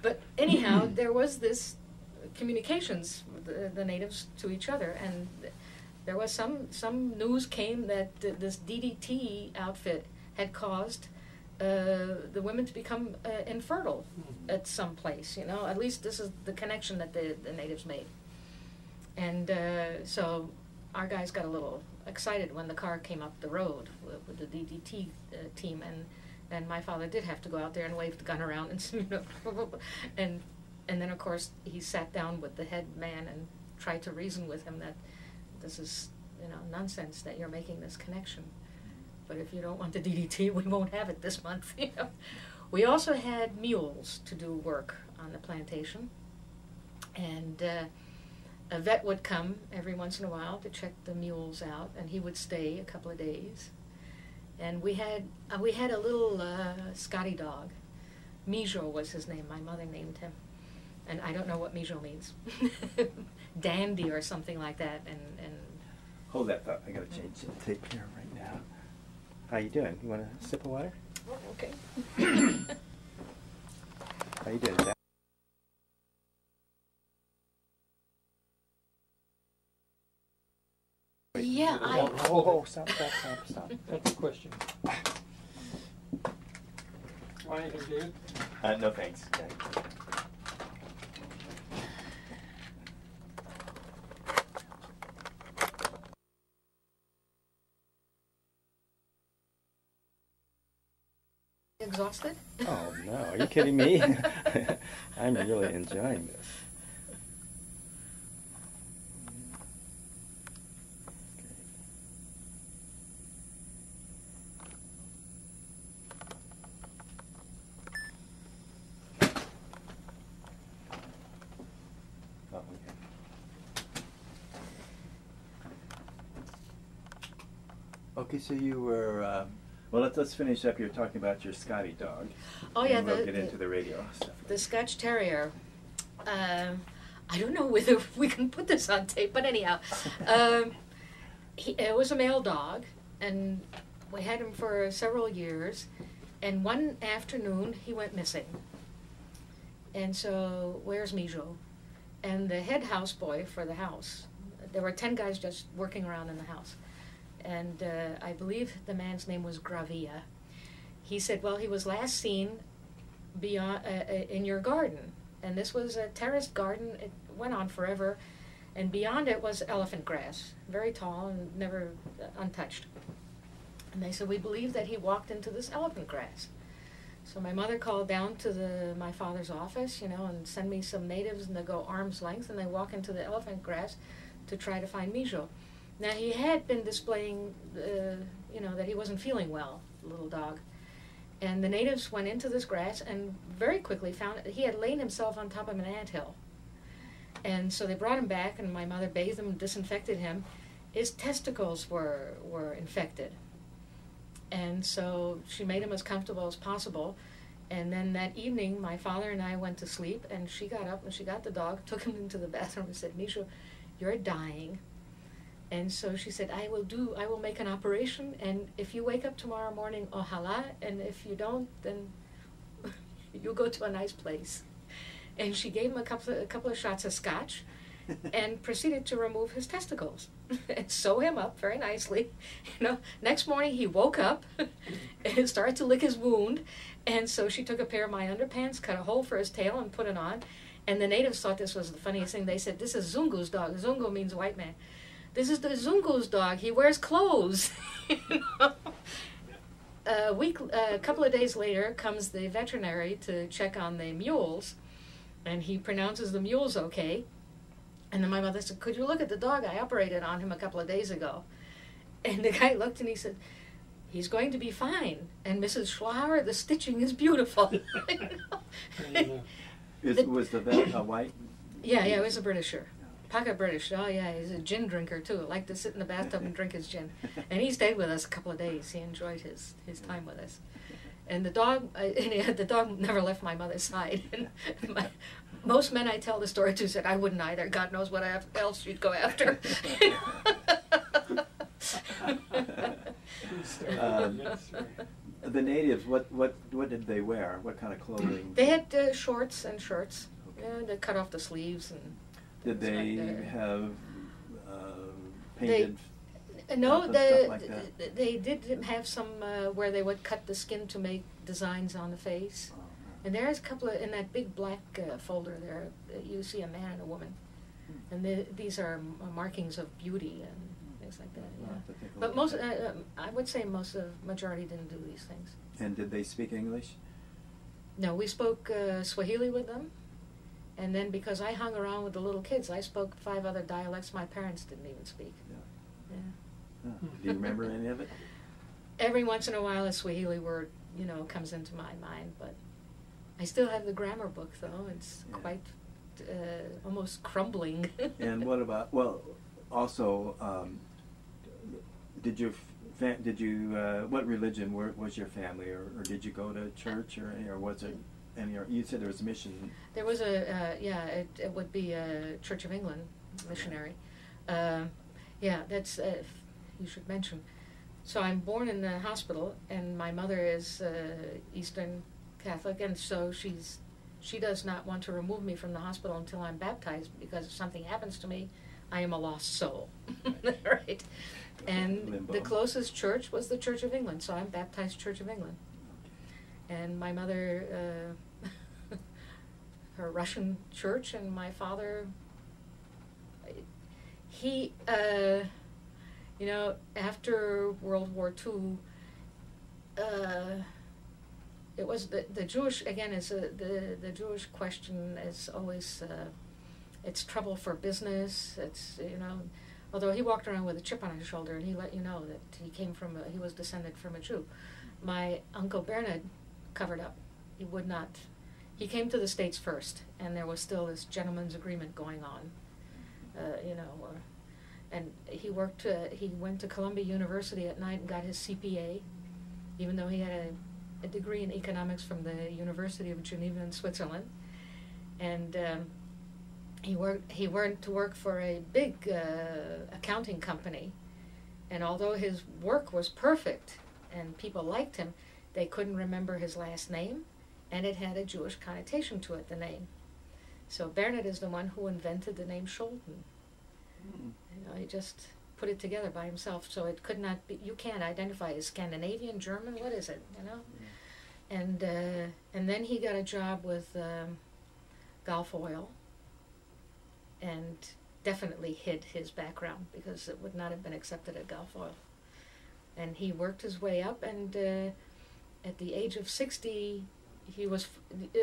But anyhow, there was this communications the, the natives to each other, and there was some some news came that th- this DDT outfit had caused uh, the women to become uh, infertile at some place. You know, at least this is the connection that the the natives made. And uh, so our guys got a little excited when the car came up the road with, with the DDT uh, team, and and my father did have to go out there and wave the gun around and you know, and and then of course he sat down with the head man and tried to reason with him that this is you know nonsense that you're making this connection. But if you don't want the DDT, we won't have it this month. You know. We also had mules to do work on the plantation, and. Uh, a vet would come every once in a while to check the mules out, and he would stay a couple of days. And we had uh, we had a little uh, Scotty dog. Mijo was his name. My mother named him, and I don't know what Mijo means. Dandy or something like that. And and Hold that thought. I gotta change the tape here. How you doing? You want a sip of water? oh, okay. How you doing? Jack? yeah, Oh, I. Oh, oh, stop, stop, stop, stop. That's a question. Want anything, David? Uh, no thanks. Jack. Exhausted? Oh no, are you kidding me? I'm really enjoying this. Oh, okay. Okay, so you were. Um, well, let's let's finish up. You're talking about your Scotty dog. Oh yeah, and we'll the, get into the radio stuff. the Scotch Terrier. Um, I don't know whether we can put this on tape, but anyhow, um, he, it was a male dog, and we had him for several years. And one afternoon, he went missing. And so, where's Mijo? And the head houseboy for the house, there were 10 guys just working around in the house. And uh, I believe the man's name was Gravia. He said, Well, he was last seen beyond uh, uh, in your garden. And this was a terraced garden. It went on forever. And beyond it was elephant grass, very tall and never uh, untouched. And they said, We believe that he walked into this elephant grass. So my mother called down to the my father's office, you know, and send me some natives, and they go arm's length, and they walk into the elephant grass to try to find Mijo. Now he had been displaying, uh, you know, that he wasn't feeling well, the little dog. And the natives went into this grass and very quickly found that he had laid himself on top of an ant hill. And so they brought him back, and my mother bathed him, and disinfected him. His testicles were were infected, and so she made him as comfortable as possible. And then that evening, my father and I went to sleep, and she got up and she got the dog, took him into the bathroom, and said, "Misha, you're dying." And so she said, "I will do. I will make an operation, and if you wake up tomorrow morning, ojalá, and if you don't, then you'll go to a nice place." And she gave him a couple of, a couple of shots of scotch, and proceeded to remove his testicles and sew him up very nicely. You know, next morning he woke up and started to lick his wound, and so she took a pair of my underpants, cut a hole for his tail, and put it on. And the natives thought this was the funniest thing. They said, "This is Zungu's dog. Zungu means white man. This is the Zungu's dog. He wears clothes." you know? A week, a couple of days later, comes the veterinary to check on the mules, and he pronounces the mules okay. And then my mother said, Could you look at the dog? I operated on him a couple of days ago. And the guy looked and he said, He's going to be fine. And Mrs. Schlochauer, the stitching is beautiful. Is, was the vet a white? yeah, yeah, it was a Britisher. Pocket British. Oh, yeah, he's a gin drinker too. Liked to sit in the bathtub and drink his gin. And he stayed with us a couple of days. He enjoyed his, his time with us. And the dog, uh, and the dog never left my mother's side. And my, most men I tell the story to said I wouldn't either. God knows what else you'd go after. Um, The natives, what, what, what did they wear? What kind of clothing? They had uh, shorts and shirts. Okay. Yeah, they cut off the sleeves and. Did they like have uh, painted? Uh, No, the, like they did have some uh, where they would cut the skin to make designs on the face. Oh, And there's a couple of in that big black uh, folder there. uh, You see a man and a woman, Hmm. and the, these are markings of beauty and things like that. Yeah. have to take a But most, uh, um, I would say most of majority didn't do these things. And did they speak English? No, we spoke uh, Swahili with them, and then because I hung around with the little kids, I spoke five other dialects my parents didn't even speak. Yeah. Yeah. Huh. Do you remember any of it? Every once in a while, a Swahili word, you know, comes into my mind, but I still have the grammar book, though. It's Yeah. quite uh, almost crumbling. And what about, well, also, um, did your, did you, uh, what religion were, was your family, or, or did you go to church, or, or was it or you said there was a mission? There was a uh, yeah, it, it would be a Church of England missionary. Um yeah, that's uh, you should mention. So I'm born in the hospital, and my mother is uh, Eastern Catholic, and so she's she does not want to remove me from the hospital until I'm baptized because if something happens to me, I am a lost soul, right? And Limbo. the closest church was the Church of England, so I'm baptized Church of England and my mother uh, her Russian church, and my father. He, uh, you know, after World War II, uh, it was the the Jewish again is the the Jewish question is always uh, it's trouble for business. It's you know, although he walked around with a chip on his shoulder and he let you know that he came from a, he was descended from a Jew. My uncle Bernard covered up. He would not. He came to the states first, and there was still this gentleman's agreement going on. Uh, you know, uh, and he worked. Uh, he went to Columbia University at night and got his CPA, even though he had a, a degree in economics from the University of Geneva in Switzerland, and. Um, he worked. He went to work for a big uh, accounting company, and although his work was perfect and people liked him, they couldn't remember his last name, and it had a Jewish connotation to it. The name. So Bernard is the one who invented the name Sholton. You know, he just put it together by himself, so it could not be. You can't identify as Scandinavian, German. What is it? You know. And uh, and then he got a job with um, Gulf Oil and definitely hid his background because it would not have been accepted at Gulf Oil. And he worked his way up, and uh, at the age of 60, he was,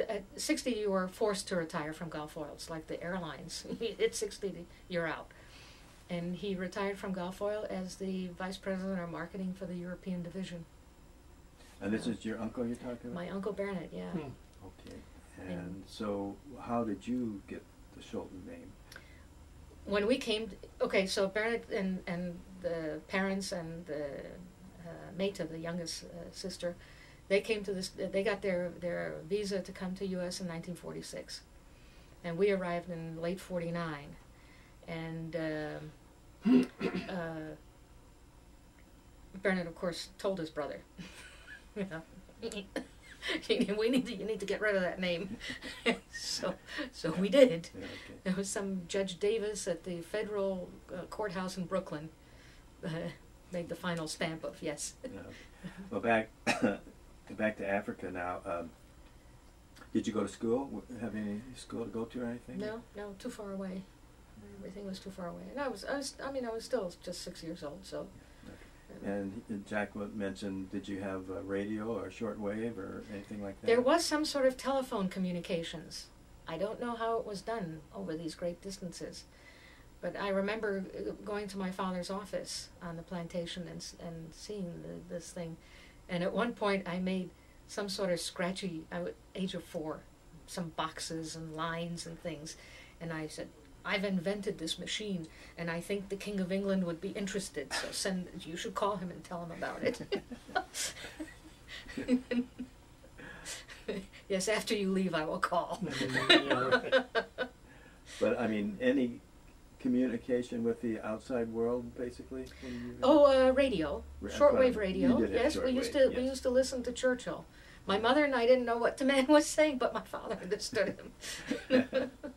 at 60, you were forced to retire from Gulf Oil. It's like the airlines. at 60, you're out. And he retired from Gulf Oil as the vice president of marketing for the European division. And this is your uncle you're talking about? My uncle Bernard, yeah. Hmm. Okay. Yeah. And so, how did you get the Sholton name? when we came, okay, so Bernard and, and the parents and the uh, mate of the youngest uh, sister, they came to this, they got their, their visa to come to U.S. in 1946. And we arrived in late 49. And um, uh, Bernard, of course, told his brother, you know. we need to, you need to get rid of that name. so, so we did. Yeah, okay. There was some Judge Davis at the federal uh, courthouse in Brooklyn uh, made the final stamp of yes. Yeah. Well, back back to Africa now. Um, did you go to school? Have any school to go to or anything? No, no, too far away. Everything was too far away. And I was, I was, I mean, I was still just six years old, so. And Jack mentioned, did you have uh, radio or shortwave or anything like that? There was some sort of telephone communications. I don't know how it was done over these great distances, but I remember uh, going to my father's office on the plantation and and seeing the, this thing, and at one point I made some sort of scratchy. I was age of four, some boxes and lines and things, and I said. I've invented this machine, and I think the King of England would be interested. So send. You should call him and tell him about it. yes, after you leave, I will call. But I mean, any communication with the outside world, basically. you- oh, uh, radio, Ra- shortwave radio. did have Yes, we used shortwave, to we used to listen to Churchill. My mother and I didn't know what the man was saying, but my father understood him.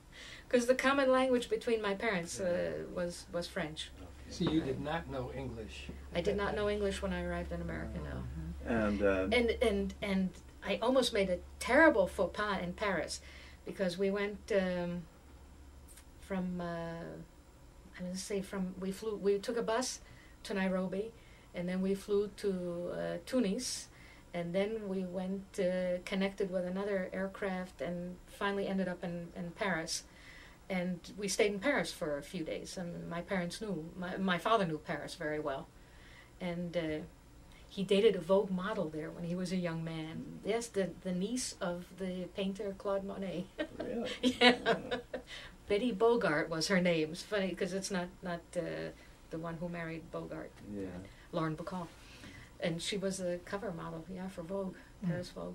Because the common language between my parents uh, was was French. So you did not know English. I did not know English when I arrived in America. No. And uh, and and and I almost made a terrible faux pas in Paris because we went um, from uh, To say from we flew we took a bus to Nairobi and then we flew to uh, Tunis and then we went uh, connected with another aircraft and finally ended up in, in Paris and we stayed in Paris for a few days and my parents knew my, my father knew Paris very well and uh, he dated a Vogue model there when he was a young man. Yes, the the niece of the painter Claude Monet. really, yeah. Betty Bogart was her name. It's funny because it's not not uh, the one who married Bogart, yeah. Lauren Bacall, and she was a cover model, yeah, for Vogue, Mm. Paris Vogue.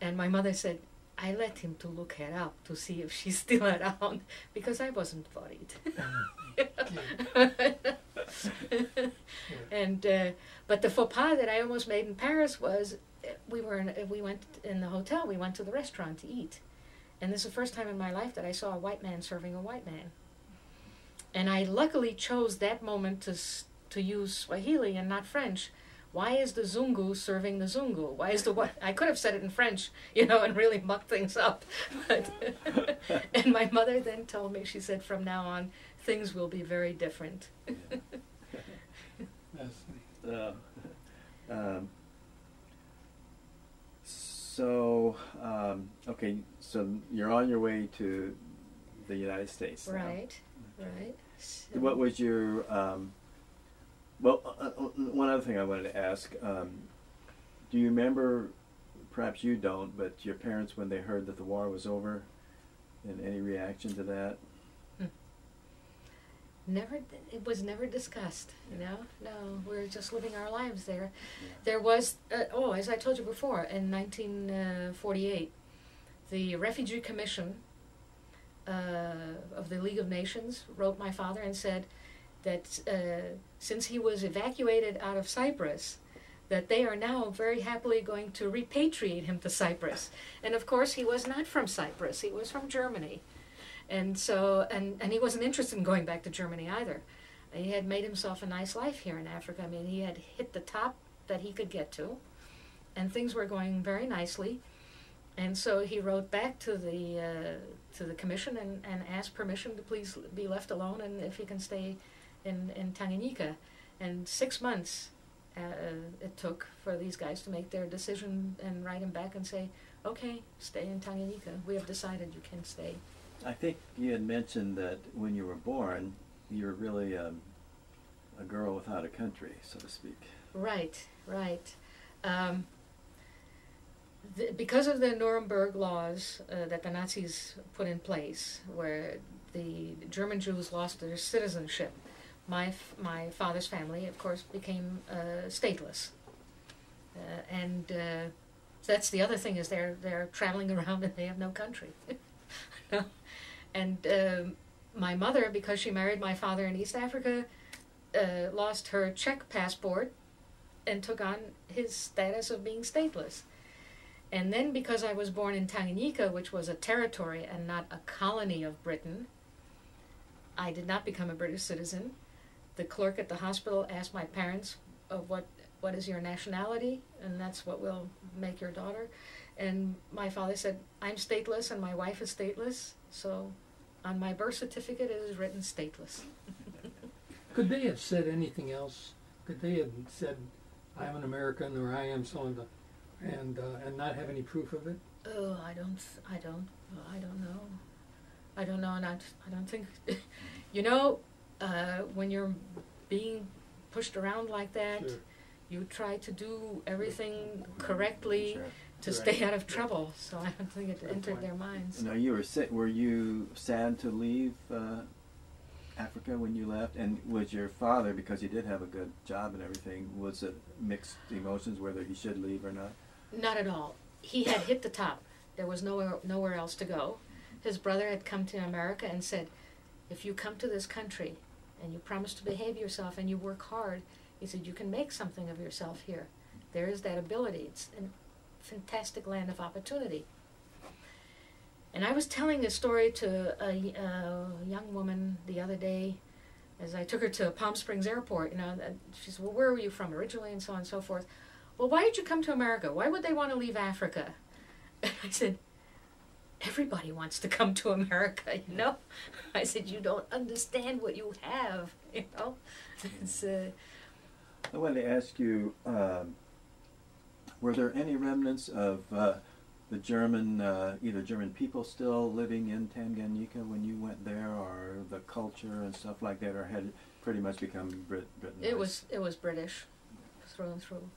And my mother said, I let him to look her up to see if she's still around because I wasn't worried. and uh, but the faux pas that I almost made in Paris was uh, we were in, uh, we went in the hotel. We went to the restaurant to eat, and this is the first time in my life that I saw a white man serving a white man. And I luckily chose that moment to to use Swahili and not French. Why is the Zungu serving the Zungu? Why is the what? I could have said it in French, you know, and really mucked things up. But and my mother then told me, she said, from now on, things will be very different. That's, Uh, um, so um, okay, so you're on your way to the United States. now. Right, right. So- What was your um, well? Uh, uh, one other thing I wanted to ask: um, Do you remember? Perhaps you don't, but your parents, when they heard that the war was over, and any reaction to that? Never, it was never discussed. You know, no, we're just living our lives there. There was, uh, oh, as I told you before, in 1948, the Refugee Commission uh, of the League of Nations wrote my father and said that uh, since he was evacuated out of Cyprus, that they are now very happily going to repatriate him to Cyprus. And of course, he was not from Cyprus; he was from Germany, and so and and he wasn't interested in going back to Germany either. He had made himself a nice life here in Africa. I mean, he had hit the top that he could get to, and things were going very nicely. And so he wrote back to the uh, to the commission and, and asked permission to please be left alone and if he can stay in in Tanganyika. And six months uh, it took for these guys to make their decision and write him back and say, okay, stay in Tanganyika. We have decided you can stay. I think you had mentioned that when you were born, you were really um, a girl without a country, so to speak. Right, right. Um, the, because of the Nuremberg laws uh, that the Nazis put in place, where the German Jews lost their citizenship, my my father's family, of course, became uh, stateless, uh, and uh, that's the other thing is they're they're traveling around and they have no country, No. And um, my mother, because she married my father in East Africa, uh, lost her Czech passport and took on his status of being stateless. And then because I was born in Tanganyika, which was a territory and not a colony of Britain, I did not become a British citizen. The clerk at the hospital asked my parents, uh, "What what is your nationality?" And that's what will make your daughter. And my father said, "I'm stateless, and my wife is stateless." So, on my birth certificate, it is written stateless. Could they have said anything else? Could they have said, "I'm an American" or "I am so and so," and uh, and not have any proof of it? Oh, I don't, I don't, I don't know. I don't know, and I, I don't think, you know, uh, when you're being pushed around like that, Sure. you try to do everything correctly Sure. To Right. stay out of trouble. So I don't think it Good entered point. their minds. Now you were sa- were you sad to leave uh, Africa when you left, and was your father because he did have a good job and everything? Was it mixed emotions whether he should leave or not? Not at all. He had hit the top. There was nowhere nowhere else to go. His brother had come to America and said, "If you come to this country and you promise to behave yourself and you work hard," he said, "you can make something of yourself here. There is that ability. It's a fantastic land of opportunity." And I was telling this story to a, a young woman the other day as I took her to Palm Springs Airport. You know, she said, "Well, where were you from originally?" and so on and so forth. Well, why did you come to America? Why would they want to leave Africa? And I said, everybody wants to come to America, you know? I said, you don't understand what you have, you know? It's, uh, I wanted to ask you: um, Were there any remnants of uh, the German, uh, either German people still living in Tanganyika when you went there, or the culture and stuff like that, or had it pretty much become Brit- Britain? it was it was British, through and through.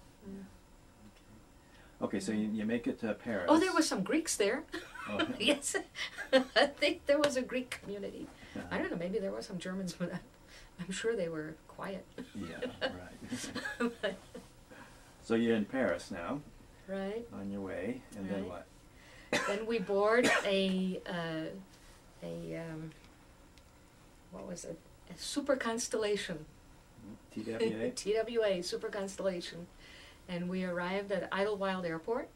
Okay, so you, you make it to Paris. Oh, there was some Greeks there. Oh. yes, I think there was a Greek community. I don't know, maybe there were some Germans, but I'm sure they were quiet. Yeah, right. So you're in Paris now, right. on your way, and then what? then we board a uh, a um, what was it? A super constellation. TWA. TWA super constellation, and we arrived at Idlewild Airport,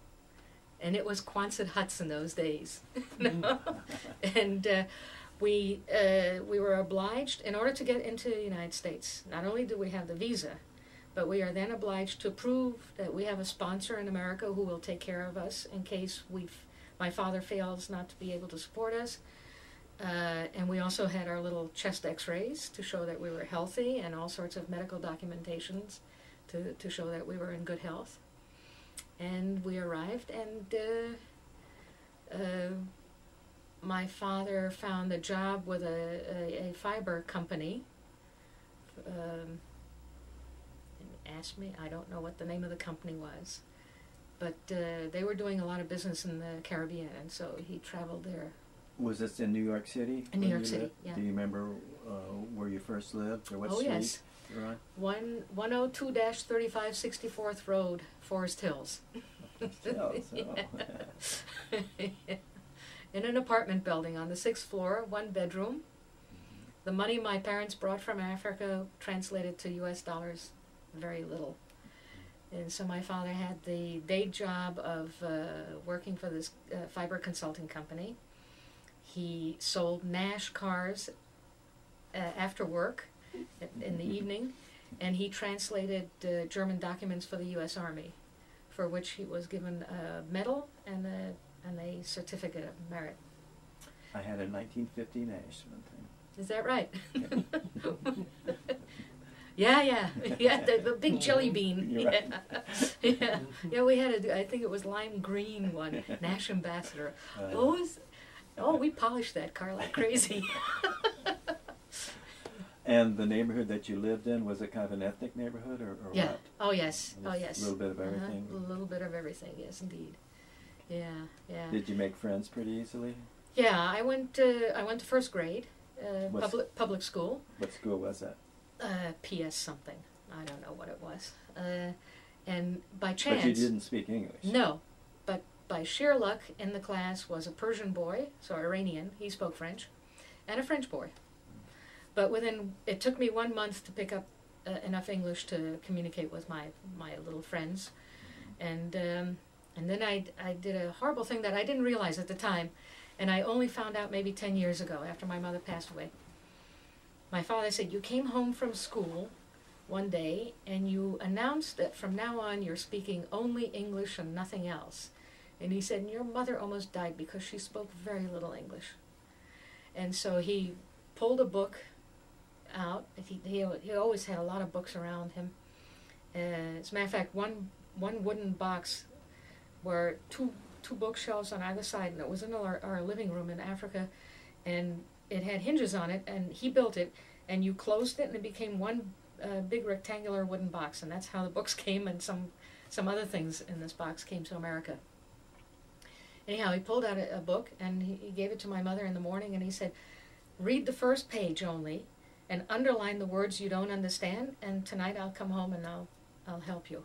and it was Quonset huts in those days, and. Uh, we uh, we were obliged in order to get into the United States. Not only do we have the visa, but we are then obliged to prove that we have a sponsor in America who will take care of us in case we, my father fails not to be able to support us. Uh, and we also had our little chest X-rays to show that we were healthy, and all sorts of medical documentations to to show that we were in good health. And we arrived, and uh, uh, my father found a job with a, a, a fiber company. Um, asked me, I don't know what the name of the company was, but uh, they were doing a lot of business in the Caribbean, and so he traveled there. Was this in New York City? In New York City, lived? yeah. Do you remember uh, where you first lived, or what oh street yes, you're on? one one oh two dash thirty five sixty fourth Road, Forest Hills. Hills, oh. Yeah. In an apartment building on the sixth floor, one bedroom. The money my parents brought from Africa translated to U.S. dollars, very little. And so my father had the day job of uh, working for this uh, fiber consulting company. He sold Nash cars uh, after work in the evening, and he translated uh, German documents for the U.S. Army, for which he was given a medal and a and a certificate of merit. I had a 1950 Nash one thing. Is that right? yeah, yeah, yeah. The, the big jelly bean. You're right. Yeah, yeah, yeah. We had a. I think it was lime green one. Nash Ambassador. Uh, Oh, was, oh, we polished that car like crazy. And the neighborhood that you lived in was it kind of an ethnic neighborhood, or, or yeah. what? Oh yes. Oh yes. A little bit of Uh-huh. everything. A little bit of everything. Yes, indeed. Yeah, yeah. Did you make friends pretty easily? Yeah, I went. To, I went to first grade, uh, public public school. What school was that? Uh, P.S. something. I don't know what it was. Uh, and by chance, But you didn't speak English. no, but by sheer luck, in the class was a Persian boy, so Iranian. He spoke French, and a French boy. But within, it took me one month to pick up uh, enough English to communicate with my my little friends, and um, And then I, I did a horrible thing that I didn't realize at the time, and I only found out maybe 10 years ago after my mother passed away. My father said, You came home from school one day and you announced that from now on you're speaking only English and nothing else. And he said, Your mother almost died because she spoke very little English. And so he pulled a book out. He, he, he always had a lot of books around him. Uh, as a matter of fact, one, one wooden box were two, two bookshelves on either side, and it was in our, our living room in Africa. And it had hinges on it, and he built it, and you closed it, and it became one uh, big rectangular wooden box, and that's how the books came, and some some other things in this box came to America. Anyhow, he pulled out a, a book, and he, he gave it to my mother in the morning, and he said, "Read the first page only, and underline the words you don't understand, and tonight I'll come home and I'll I'll help you."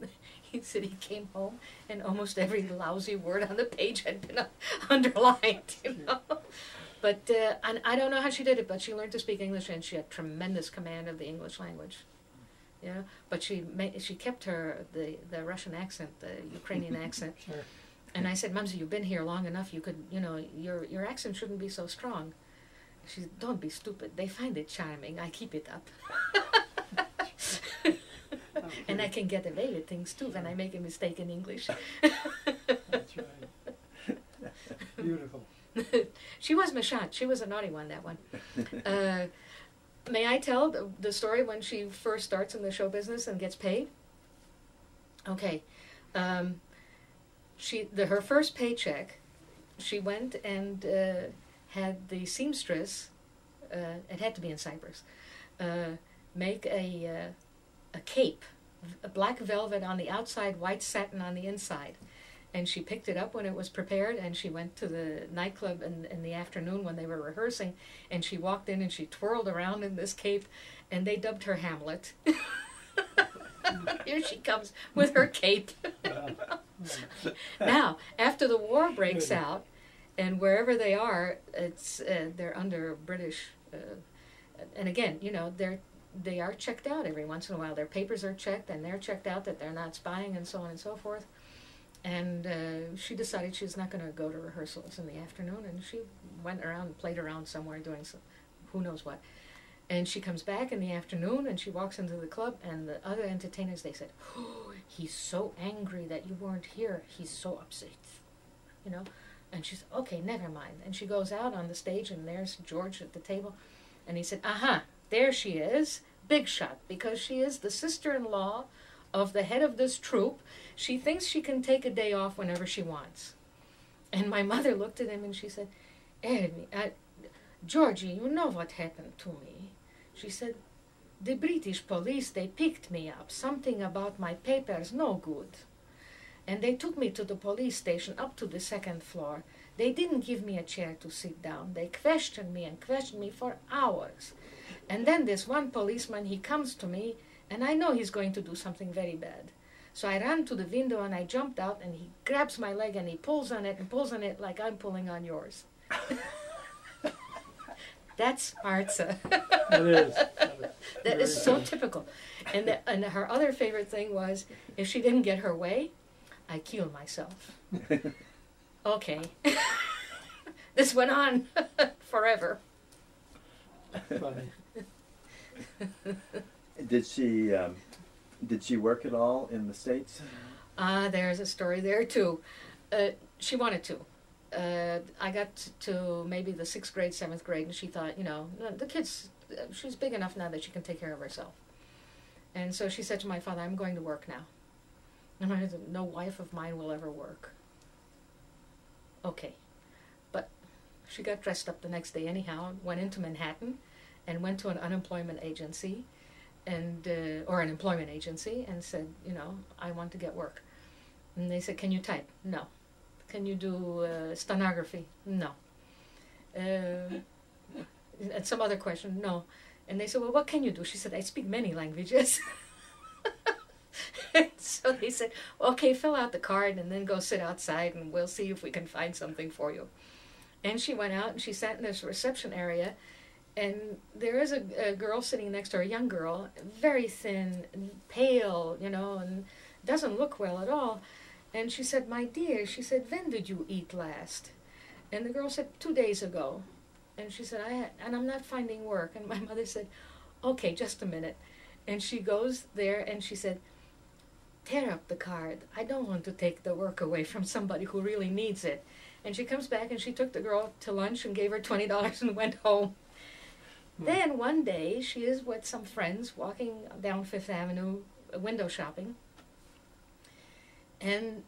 he said he came home and almost every lousy word on the page had been underlined, you know. But uh, and I don't know how she did it, but she learned to speak English and she had tremendous command of the English language. Yeah, but she she kept her the the Russian accent, the Ukrainian accent. Sure. And I said, "Mumsy, you've been here long enough. You could, you know, your your accent shouldn't be so strong." She said, "Don't be stupid. They find it charming. I keep it up." and I can get away with things too when I make a mistake in English. That's right. Beautiful. she was méchante. She was a naughty one, that one. Uh, may I tell the, the story when she first starts in the show business and gets paid? Okay. Um, she the her first paycheck, she went and uh, had the seamstress. Uh, it had to be in Cyprus. Uh, make a uh, a cape, a black velvet on the outside, white satin on the inside and she picked it up when it was prepared and she went to the nightclub in, in the afternoon when they were rehearsing and she walked in and she twirled around in this cape and they dubbed her hamlet. Here she comes with her cape. Now after the war breaks out and wherever they are it's uh, they're under british uh, and again you know they're they are checked out every once in a while. Their papers are checked and they're checked out that they're not spying and so on and so forth and uh, she decided she was not going to go to rehearsals in the afternoon, and she went around played around somewhere doing some, who knows what. And she comes back in the afternoon, and she walks into the club, and the other entertainers they said, "Oh, he's so angry that you weren't here. He's so upset," you know. And she said, "Okay, never mind." And she goes out on the stage, and there's George at the table, and he said, "Aha, there she is, big shot, because she is the sister-in-law of the head of this troupe, she thinks she can take a day off whenever she wants. And my mother looked at him and she said, Ernie, uh, Georgie, you know what happened to me. She said, the British police, they picked me up. Something about my papers, no good. And they took me to the police station up to the second floor. They didn't give me a chair to sit down. They questioned me and questioned me for hours. And then this one policeman, he comes to me and I know he's going to do something very bad. So I ran to the window and I jumped out and he grabs my leg and he pulls on it and pulls on it like I'm pulling on yours. That's Martha. That is. that is so typical. And, the, and her other favorite thing was if she didn't get her way, I kill myself. Okay. this went on forever. Funny. Did she um, did she work at all in the states? Ah, there's a story there too. Uh, she wanted to. Uh, I got to maybe the sixth grade, seventh grade, and she thought, you know, the kids, uh, she's big enough now that she can take care of herself. And so she said to my father, I'm going to work now. And I said, no wife of mine will ever work. Okay. But she got dressed up the next day anyhow, went into Manhattan, and went to an unemployment agency and uh, or an employment agency and said, you know, I want to get work. And they said, can you type? No. Can you do uh, stenography? No. Uh, and some other question? No. And they said, well, what can you do? She said, I speak many languages. so they said, okay, fill out the card and then go sit outside and we'll see if we can find something for you. And she went out and she sat in this reception area and there is a, a girl sitting next to her, a young girl, very thin, and pale, you know, and doesn't look well at all. And she said, My dear, she said, when did you eat last? And the girl said, Two days ago. And she said, I and I'm not finding work. And my mother said, Okay, just a minute. And she goes there and she said, Tear up the card. I don't want to take the work away from somebody who really needs it. And she comes back and she took the girl to lunch and gave her $20 and went home. Hmm. Then one day she is with some friends walking down Fifth Avenue, uh, window shopping. And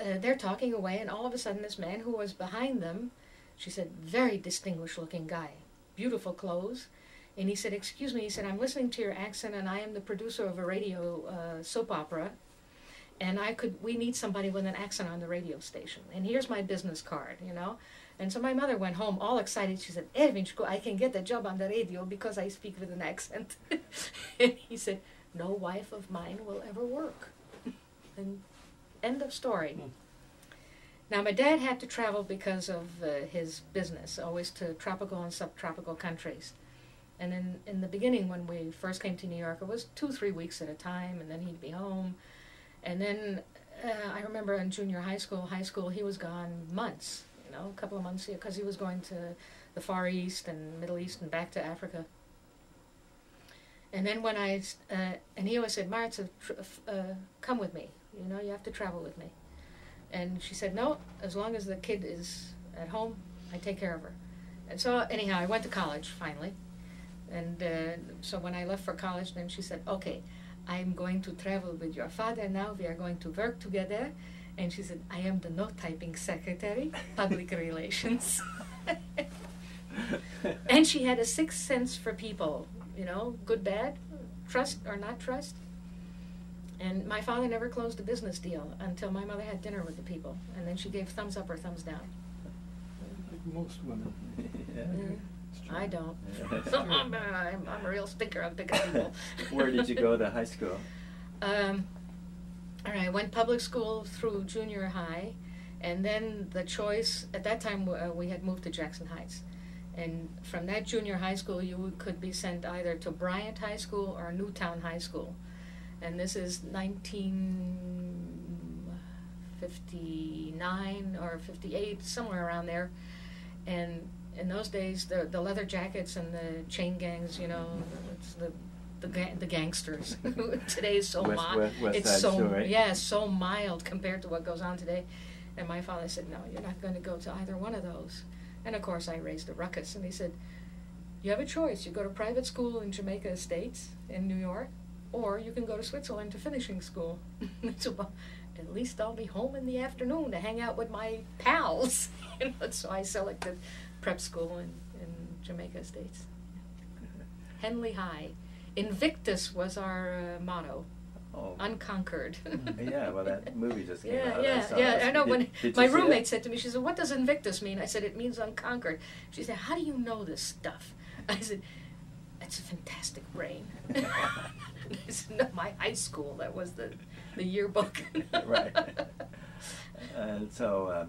uh, they're talking away, and all of a sudden, this man who was behind them, she said, very distinguished looking guy, beautiful clothes. And he said, Excuse me, he said, I'm listening to your accent, and I am the producer of a radio uh, soap opera. And I could, we need somebody with an accent on the radio station. And here's my business card, you know. And so my mother went home all excited. She said, Ervinchko, I can get a job on the radio because I speak with an accent. and he said, No wife of mine will ever work. and end of story. Hmm. Now, my dad had to travel because of uh, his business, always to tropical and subtropical countries. And in, in the beginning, when we first came to New York, it was two, three weeks at a time, and then he'd be home. And then uh, I remember in junior high school, high school, he was gone months, you know, a couple of months here because he was going to the Far East and Middle East and back to Africa. And then when I, uh, and he always said, Martha, tr- uh, come with me. You know, you have to travel with me. And she said, no, as long as the kid is at home, I take care of her. And so, anyhow, I went to college finally. And uh, so when I left for college, then she said, okay, I'm going to travel with your father now. We are going to work together. And she said, I am the note typing secretary, public relations. and she had a sixth sense for people, you know, good, bad, trust or not trust. And my father never closed a business deal until my mother had dinner with the people. And then she gave thumbs up or thumbs down. Like most women. Yeah. Mm. I don't. Yeah, that's I'm, true. I'm, I'm a real stinker. I'm picking people. Where did you go to high school? Um, all right, I went public school through junior high, and then the choice at that time uh, we had moved to Jackson Heights, and from that junior high school you could be sent either to Bryant High School or Newtown High School, and this is 1959 or 58 somewhere around there, and in those days the the leather jackets and the chain gangs, you know, it's the the, ga- the gangsters. today is so mild. It's so yeah, so mild compared to what goes on today. And my father said, "No, you're not going to go to either one of those." And of course, I raised a ruckus. And he said, "You have a choice. You go to private school in Jamaica Estates in New York, or you can go to Switzerland to finishing school." so, well, at least I'll be home in the afternoon to hang out with my pals. you know, so I selected prep school in, in Jamaica Estates. Henley High. Invictus was our uh, motto. Oh. Unconquered. yeah, well, that movie just came Yeah, out. I yeah, saw yeah. I know. Did- when did my roommate said to me, she said, "What does Invictus mean?" I said, "It means unconquered." She said, "How do you know this stuff?" I said, "It's a fantastic brain." I said, "No, my high school. That was the the yearbook." right. And so,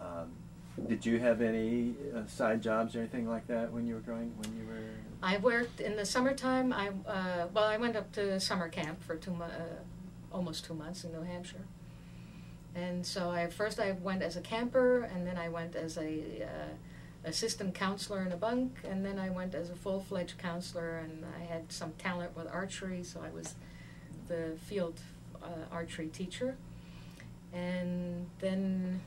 um, um, did you have any uh, side jobs or anything like that when you were growing? When you were? I worked in the summertime. I uh, well, I went up to summer camp for two uh, almost two months in New Hampshire, and so I first I went as a camper, and then I went as a uh, assistant counselor in a bunk, and then I went as a full fledged counselor, and I had some talent with archery, so I was the field uh, archery teacher, and then.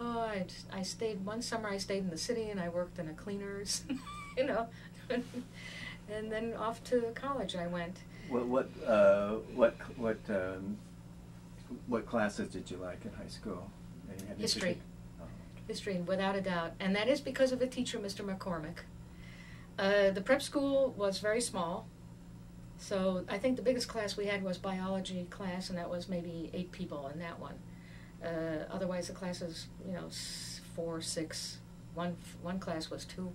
Oh, I, I stayed one summer. I stayed in the city and I worked in a cleaners, you know, and then off to college I went. What what uh, what what um, what classes did you like in high school? Any- have you History. Oh. History, without a doubt, and that is because of the teacher, Mr. McCormick. Uh, the prep school was very small, so I think the biggest class we had was biology class, and that was maybe eight people in that one. Uh, otherwise, the classes, you know, four, six. One one class was two.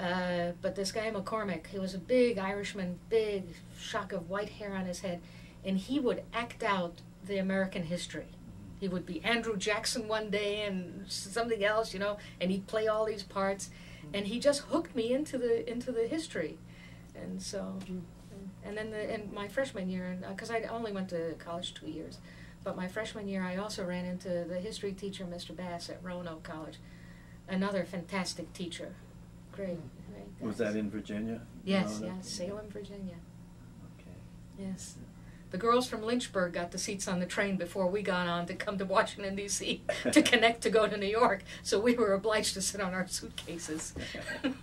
Uh, but this guy McCormick, he was a big Irishman, big shock of white hair on his head, and he would act out the American history. He would be Andrew Jackson one day and something else, you know, and he'd play all these parts, and he just hooked me into the into the history, and so, and then the, in my freshman year, because I only went to college two years, But my freshman year, I also ran into the history teacher, Mr. Bass, at Roanoke College. Another fantastic teacher. Great. great Was that in Virginia? Yes, Roanoke? yes, Salem, Virginia. Okay. Yes. The girls from Lynchburg got the seats on the train before we got on to come to Washington, D.C. to connect to go to New York. So we were obliged to sit on our suitcases.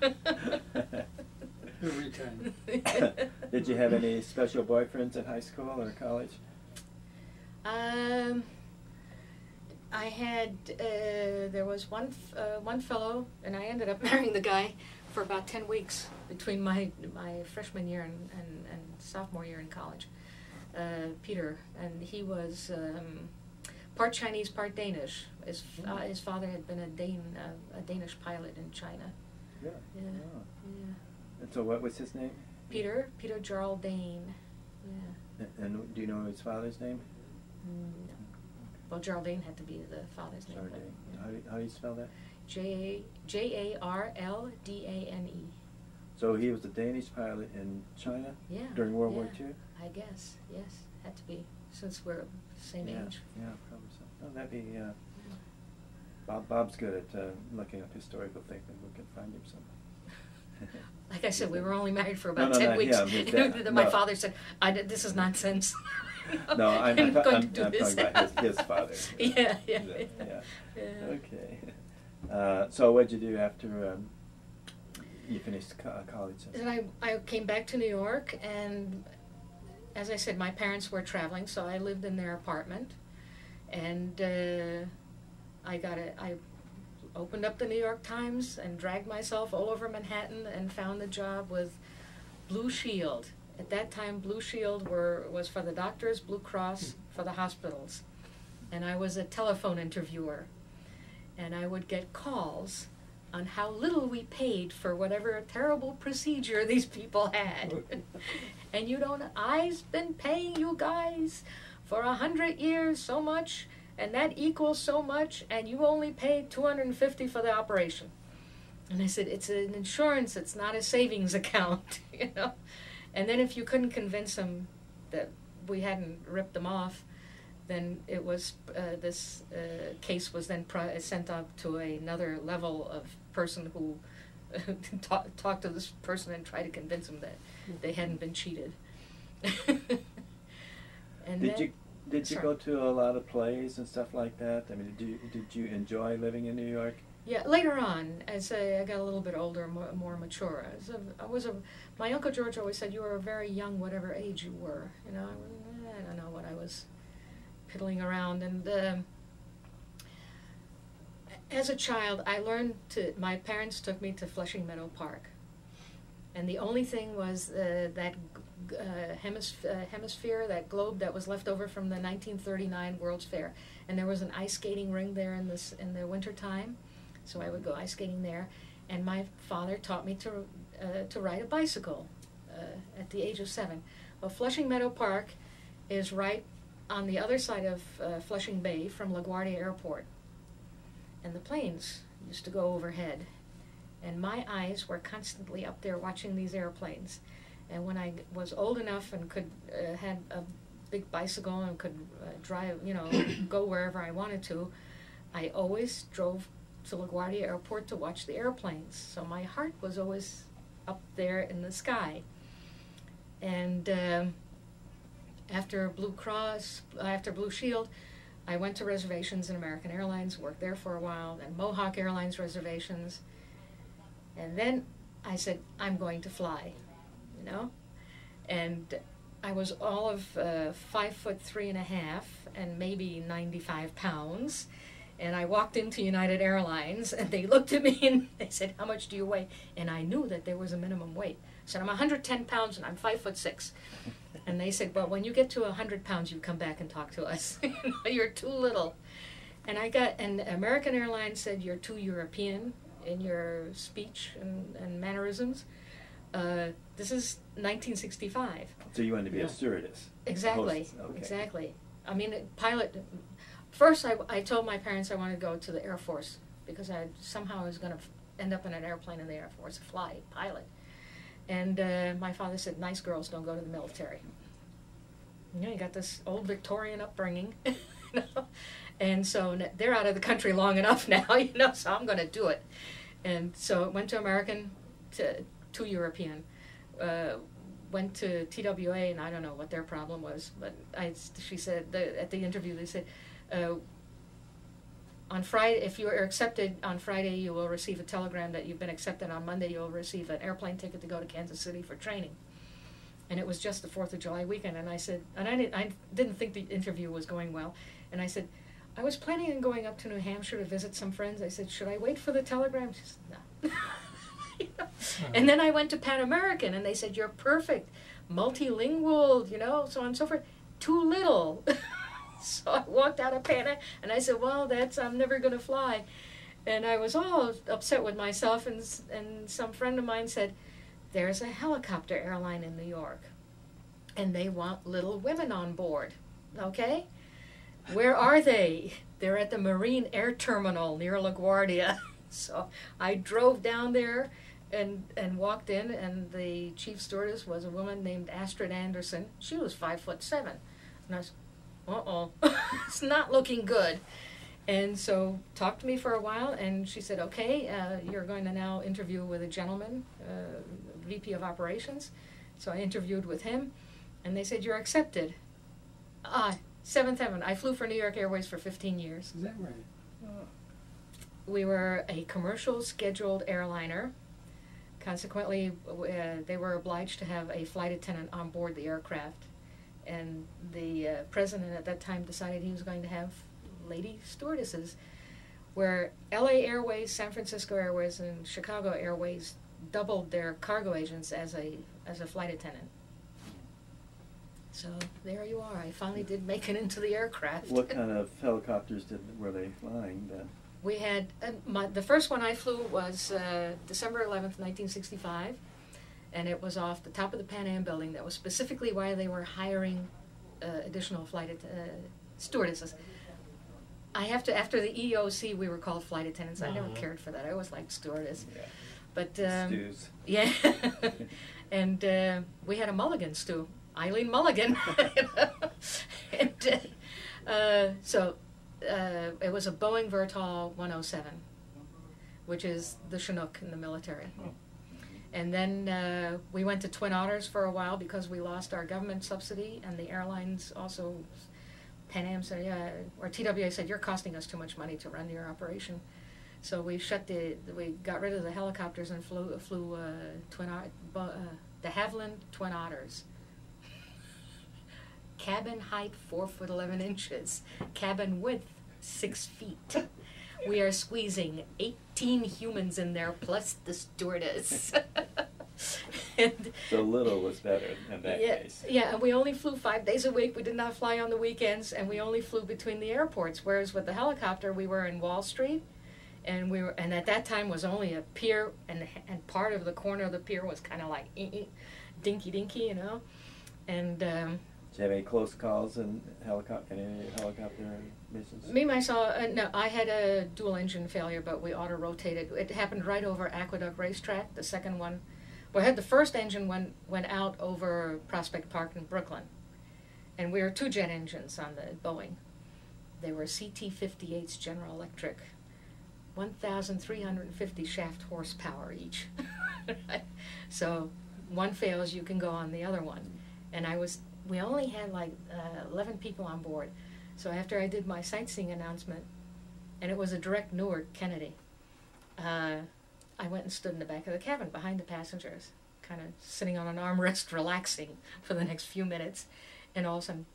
Every time. Did you have any special boyfriends in high school or college? Um, I had uh, there was one uh, one fellow, and I ended up marrying the guy for about ten weeks between my my freshman year and, and, and sophomore year in college. Uh, Peter, and he was um, part Chinese, part Danish. His uh, his father had been a Dane uh, a Danish pilot in China. Yeah. Yeah, Oh. yeah. And so, what was his name? Peter Peter Jarl Dane. Yeah. And, and do you know his father's name? Mm, no. Well, Geraldine had to be the father's name. Jardine. yeah. How do, how do you spell that? J J A R L D A N E. So he was a Danish pilot in China Yeah. during World yeah, War II. I guess yes, had to be since we're the same yeah. age. Yeah, probably so. Oh, that'd be. Uh, Bob. Bob's good at uh, looking up historical things. Maybe we can find him some. Like I said, we were only married for No, about no, ten no, weeks. yeah, that- my no. father said, "I did, this is nonsense." No, I'm, I'm, going I'm, to I'm talking about his, his father. yeah, yeah, Yeah, yeah. yeah. Okay. Uh, so what'd you do after um, you finished co- college? Then I, I came back to New York, and as I said, my parents were traveling, so I lived in their apartment. And uh, I got a, I opened up the New York Times and dragged myself all over Manhattan and found a job with Blue Shield. At that time, Blue Shield were was for the doctors, Blue Cross for the hospitals, and I was a telephone interviewer. And I would get calls on how little we paid for whatever terrible procedure these people had. and you don't, I've been paying you guys for a hundred years so much, and that equals so much, and you only paid 250 for the operation. And I said, it's an insurance, it's not a savings account, you know. And then if you couldn't convince them that we hadn't ripped them off, then it was uh, this uh, case was then pro- sent up to another level of person who talk, talked to this person and tried to convince them that they hadn't been cheated. and did then, you did you sorry. go to a lot of plays and stuff like that? I mean, did you did you enjoy living in New York? Yeah, later on, as I, I got a little bit older, more, more mature, I was, a, I was a, my uncle George always said you were a very young, whatever age you were. You know, I, I don't know what I was piddling around, and um, as a child, I learned to. My parents took me to Flushing Meadow Park, and the only thing was uh, that uh, uh, hemisphere, that globe that was left over from the 1939 World's Fair, and there was an ice skating ring there in this in the winter time, so I would go ice skating there, and my father taught me to uh, to ride a bicycle uh, at the age of seven. Well, Flushing Meadow Park is right on the other side of uh, Flushing Bay from LaGuardia Airport, and the planes used to go overhead, and my eyes were constantly up there watching these airplanes. And when I was old enough and could uh, had a big bicycle and could uh, drive, you know, go wherever I wanted to, I always drove to LaGuardia Airport to watch the airplanes. So my heart was always up there in the sky. And um, after Blue Cross, after Blue Shield, I went to reservations in American Airlines, worked there for a while, then Mohawk Airlines reservations. And then I said, I'm going to fly, you know? And I was all of uh, five foot three and a half and maybe 95 pounds. And I walked into United Airlines and they looked at me and they said, How much do you weigh? And I knew that there was a minimum weight. I said, I'm 110 pounds and I'm five foot six. And they said, Well, when you get to 100 pounds, you come back and talk to us. You're too little. And I got, and American Airlines said, You're too European in your speech and, and mannerisms. Uh, this is 1965. So you wanted to be Yeah. a stewardess. Exactly. Okay. Exactly. I mean, pilot. First, I, I told my parents I wanted to go to the Air Force because I somehow was going to end up in an airplane in the Air Force, fly pilot. And uh, my father said, "Nice girls don't go to the military." you know, you got this old Victorian upbringing, you know, and so they're out of the country long enough now, you know, so I'm going to do it. And so went to American, to, to European, uh, went to TWA, and I don't know what their problem was, but I, she said, the, at the interview, they said, uh, on Friday, if you are accepted on Friday, you will receive a telegram that you've been accepted. On Monday, you'll receive an airplane ticket to go to Kansas City for training. And it was just the Fourth of July weekend, and I said, and I didn't, I didn't think the interview was going well, and I said, I was planning on going up to New Hampshire to visit some friends. I said, should I wait for the telegram? She said, no. And then I went to Pan American, and they said, you're perfect, multilingual, you know, so on and so forth. Too little. so I walked out of Pan, and I said, well, that's I'm never going to fly. And I was all upset with myself, and and some friend of mine said, there's a helicopter airline in New York, and they want little women on board. Okay, where are they? They're at the Marine Air Terminal near LaGuardia. So I drove down there and and walked in, and the chief stewardess was a woman named Astrid Anderson. She was five foot seven, and I was, uh oh, it's not looking good. And so talked to me for a while, and she said, "Okay, uh, you're going to now interview with a gentleman, uh, VP of Operations." So I interviewed with him, and they said, "You're accepted." Ah, seventh heaven. I flew for New York Airways for 15 years. Is that right? We were a commercial scheduled airliner. Consequently, uh, they were obliged to have a flight attendant on board the aircraft. And the uh, president at that time decided he was going to have lady stewardesses. Where LA Airways, San Francisco Airways, and Chicago Airways doubled their cargo agents as a as a flight attendant. So there you are. I finally did make it into the aircraft. What kind of helicopters did were they flying then? We had uh, my, the first one I flew was uh, December eleventh, nineteen sixty-five, and it was off the top of the Pan Am building. That was specifically why they were hiring uh, additional flight att- uh, stewardesses. I have to after the EOC we were called flight attendants. I never Uh-huh. cared for that. I always liked stewardess, Yeah. but um, Stews. yeah, and uh, we had a Mulligan stew, Eileen Mulligan, and uh, so uh, it was a Boeing Vertol 107, which is the Chinook in the military. And then uh, we went to Twin Otters for a while because we lost our government subsidy, and the airlines also, Pan Am said, yeah, or TWA said, you're costing us too much money to run your operation. So we shut the, we got rid of the helicopters and flew, flew uh, Twin uh, de Havilland Twin Otters. Cabin height four foot eleven inches. Cabin width six feet. We are squeezing eighteen humans in there plus the stewardess. and So little was better in that yeah, case. yeah, and we only flew five days a week. We did not fly on the weekends, and we only flew between the airports. Whereas with the helicopter, we were in Wall Street, and we were, and at that time was only a pier, and and part of the corner of the pier was kind of like eh, eh, dinky dinky, you know, and. Um, You have any close calls in helicopter any helicopter missions? Me myself, uh, no, I had a dual engine failure, but we auto rotated. It happened right over Aqueduct Racetrack. The second one, I had the first engine went went out over Prospect Park in Brooklyn, and we were two jet engines on the Boeing. They were CT-58s General Electric, 1,350 shaft horsepower each. so one fails, you can go on the other one. And I was, we only had like uh, 11 people on board. So after I did my sightseeing announcement, and it was a direct Newark Kennedy, uh, I went and stood in the back of the cabin behind the passengers, kind of sitting on an armrest, relaxing for the next few minutes, and all of a sudden,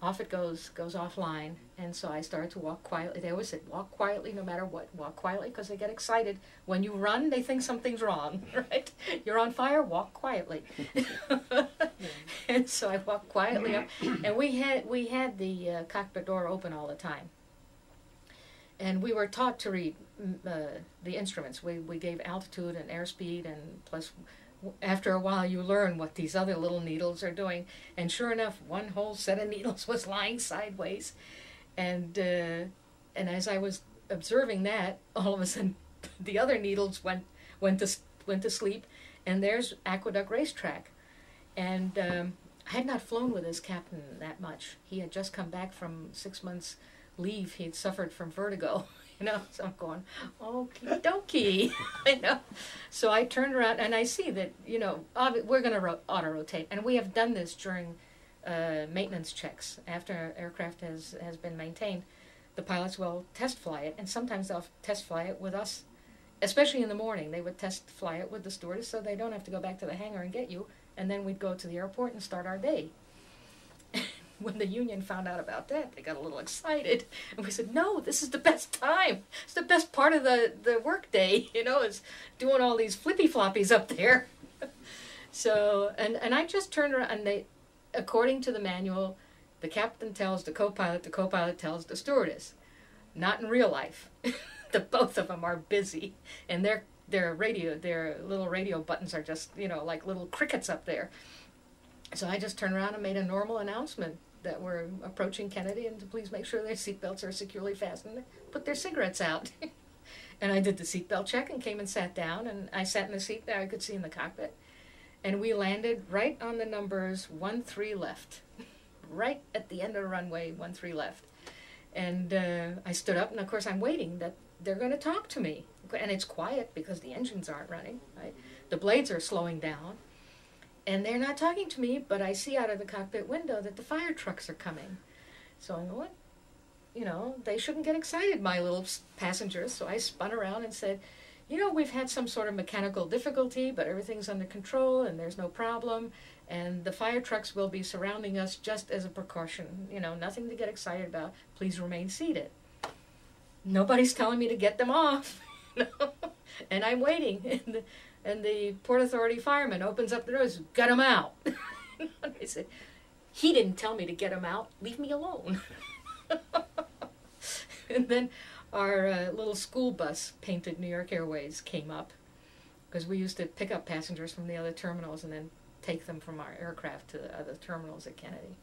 off it goes, goes offline, and so I started to walk quietly. They always said, walk quietly no matter what. Walk quietly because they get excited. When you run, they think something's wrong, right? You're on fire, walk quietly. and so I walked quietly up, and we had we had the uh, cockpit door open all the time. And we were taught to read mm, uh, the instruments. We we gave altitude and airspeed, and plus, after a while, you learn what these other little needles are doing. And sure enough, one whole set of needles was lying sideways, and uh, and as I was observing that, all of a sudden, the other needles went went to went to sleep, and there's Aqueduct Racetrack, and um, I had not flown with his captain that much. He had just come back from six months leave. He had suffered from vertigo, you know. So I'm going, okie dokie, you know. So I turned around and I see that, you know, we're going to ro- auto rotate, and we have done this during uh, maintenance checks after aircraft has has been maintained. The pilots will test fly it, and sometimes they'll test fly it with us, especially in the morning. They would test fly it with the stewardess, so they don't have to go back to the hangar and get you and then we'd go to the airport and start our day. when the union found out about that, they got a little excited, and we said, "No, this is the best time. It's the best part of the the work day. You know, is doing all these flippy floppies up there." so, and and I just turned around, and they, according to the manual, the captain tells the co-pilot, the co-pilot tells the stewardess. Not in real life. the both of them are busy, and they're their radio, their little radio buttons are just, you know, like little crickets up there. So I just turned around and made a normal announcement that we're approaching Kennedy and to please make sure their seatbelts are securely fastened, put their cigarettes out. and I did the seatbelt check and came and sat down and I sat in the seat that I could see in the cockpit. And we landed right on the numbers 1 3 left, right at the end of the runway, 1 3 left. And uh, I stood up, and of course, I'm waiting that they're going to talk to me and it's quiet because the engines aren't running. Right? The blades are slowing down, and they're not talking to me. But I see out of the cockpit window that the fire trucks are coming. So I go, what? You know, they shouldn't get excited, my little passengers. So I spun around and said, you know, we've had some sort of mechanical difficulty, but everything's under control and there's no problem. And the fire trucks will be surrounding us just as a precaution. You know, nothing to get excited about. Please remain seated. Nobody's telling me to get them off. and I'm waiting. and the Port Authority fireman opens up the doors, get him out. I said, he didn't tell me to get him out. Leave me alone. and then our uh, little school bus painted New York Airways came up because we used to pick up passengers from the other terminals and then take them from our aircraft to the other terminals at Kennedy.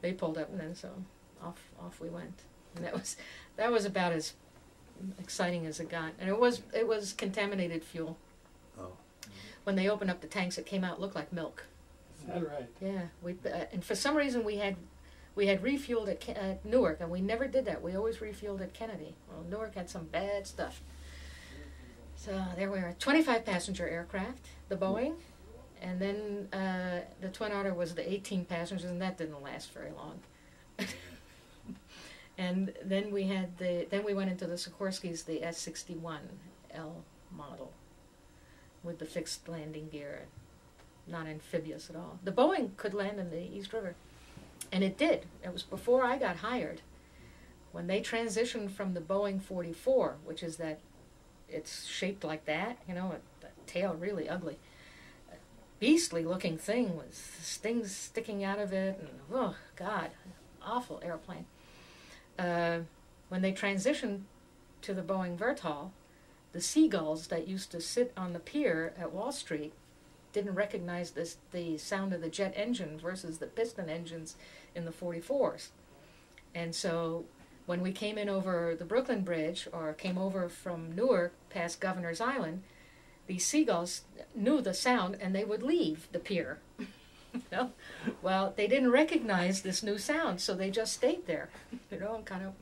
They pulled up and then so off off we went. And that was that was about as exciting as it got, and it was it was contaminated fuel. When they opened up the tanks, it came out looked like milk. Is that right? Yeah, we uh, and for some reason we had we had refueled at, at Newark, and we never did that. We always refueled at Kennedy. Well, Newark had some bad stuff. So there we are, 25 passenger aircraft, the Boeing, and then uh, the Twin Otter was the 18 passengers, and that didn't last very long. And then we had the then we went into the Sikorsky's the S sixty one L model with the fixed landing gear, not amphibious at all. The Boeing could land in the East River, and it did. It was before I got hired. When they transitioned from the Boeing 44, which is that it's shaped like that, you know, the tail really ugly, beastly looking thing with stings sticking out of it, and oh God, awful airplane uh, when they transitioned to the Boeing Vertol, the seagulls that used to sit on the pier at Wall Street didn't recognize this the sound of the jet engine versus the piston engines in the 44s. And so when we came in over the Brooklyn Bridge or came over from Newark past Governor's Island, these seagulls knew the sound and they would leave the pier. Well, they didn't recognize this new sound, so they just stayed there, you know, and kind of.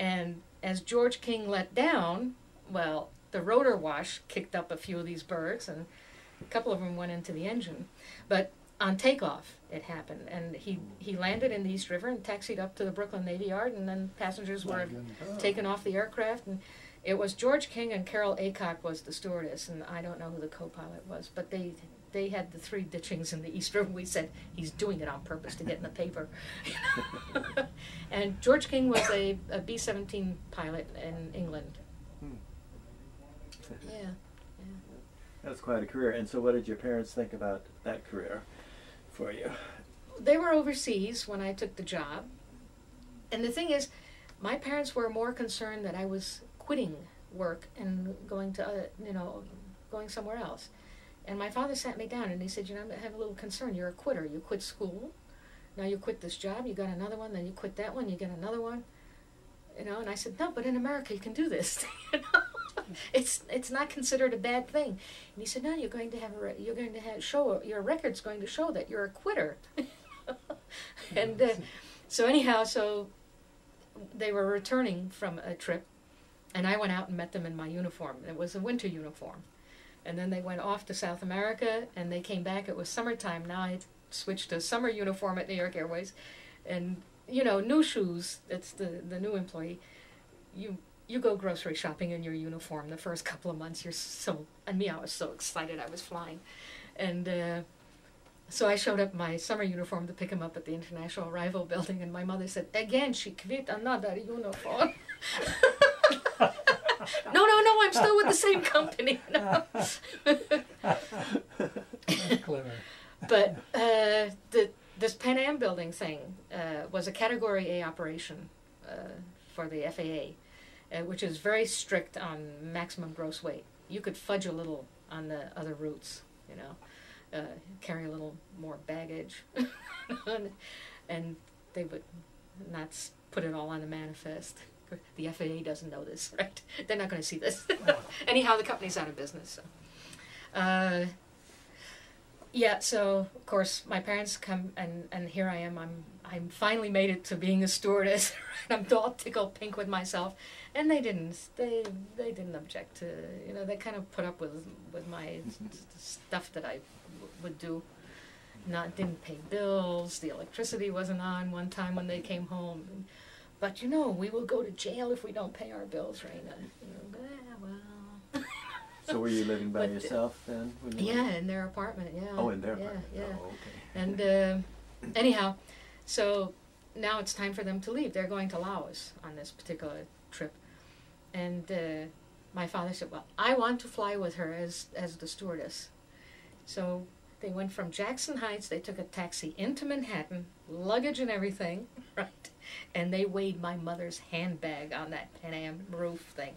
And as George King let down, well, the rotor wash kicked up a few of these birds, and a couple of them went into the engine. But on takeoff, it happened, and he he landed in the East River and taxied up to the Brooklyn Navy Yard, and then passengers were oh. taken off the aircraft, and it was George King and Carol Acock was the stewardess, and I don't know who the co-pilot was, but they they had the three ditchings in the East River. We said he's doing it on purpose to get in the paper. and George King was a, a B 17 pilot in England. Yeah, yeah. That's quite a career. And so, what did your parents think about that career for you? They were overseas when I took the job. And the thing is, my parents were more concerned that I was quitting work and going to, uh, you know, going somewhere else. And my father sat me down and he said, You know, I have a little concern. You're a quitter. You quit school. Now you quit this job. You got another one. Then you quit that one. You get another one. You know, and I said, No, but in America you can do this. you know? it's it's not considered a bad thing. And he said, no, you're going to have a re- you're going to have show your record's going to show that you're a quitter. and uh, so anyhow, so they were returning from a trip, and I went out and met them in my uniform. It was a winter uniform, and then they went off to South America, and they came back. It was summertime. Now I switched to summer uniform at New York Airways, and you know, new shoes. It's the the new employee. You you go grocery shopping in your uniform the first couple of months. You're so and me, I was so excited. I was flying, and. Uh, so I showed up my summer uniform to pick him up at the International Arrival Building, and my mother said, "Again, she quit another uniform." no, no, no! I'm still with the same company. No. Clever. but uh, the this Pan Am building thing uh, was a Category A operation uh, for the FAA, uh, which is very strict on maximum gross weight. You could fudge a little on the other routes, you know uh, carry a little more baggage, and they would not put it all on the manifest. The FAA doesn't know this, right? They're not going to see this. Anyhow, the company's out of business. So. Uh, yeah, so of course my parents come and and here I am. I'm I'm finally made it to being a stewardess. I'm all tickled pink with myself, and they didn't they they didn't object to you know they kind of put up with with my stuff that I would do. Not didn't pay bills. The electricity wasn't on one time when they came home. But you know, we will go to jail if we don't pay our bills, Rena. You know, ah, well. so were you living by But, uh, yourself then? when you were- Yeah, in their apartment. Yeah. Oh, in their yeah, apartment. Yeah. Oh, okay. And uh, anyhow, so now it's time for them to leave. They're going to Laos on this particular trip, and uh, my father said, "Well, I want to fly with her as as the stewardess." So they went from Jackson Heights. They took a taxi into Manhattan, luggage and everything, right? And they weighed my mother's handbag on that Pan Am roof thing.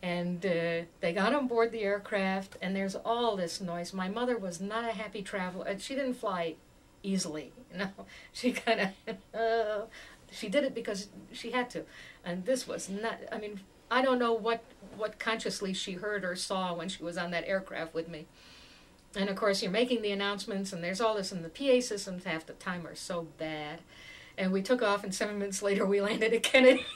And uh, they got on board the aircraft, and there's all this noise. My mother was not a happy traveler. and She didn't fly easily, you know. She kind of, she did it because she had to, and this was not. I mean, I don't know what what consciously she heard or saw when she was on that aircraft with me. And of course, you're making the announcements, and there's all this, and the PA systems half the time are so bad. And we took off, and seven minutes later, we landed at Kennedy.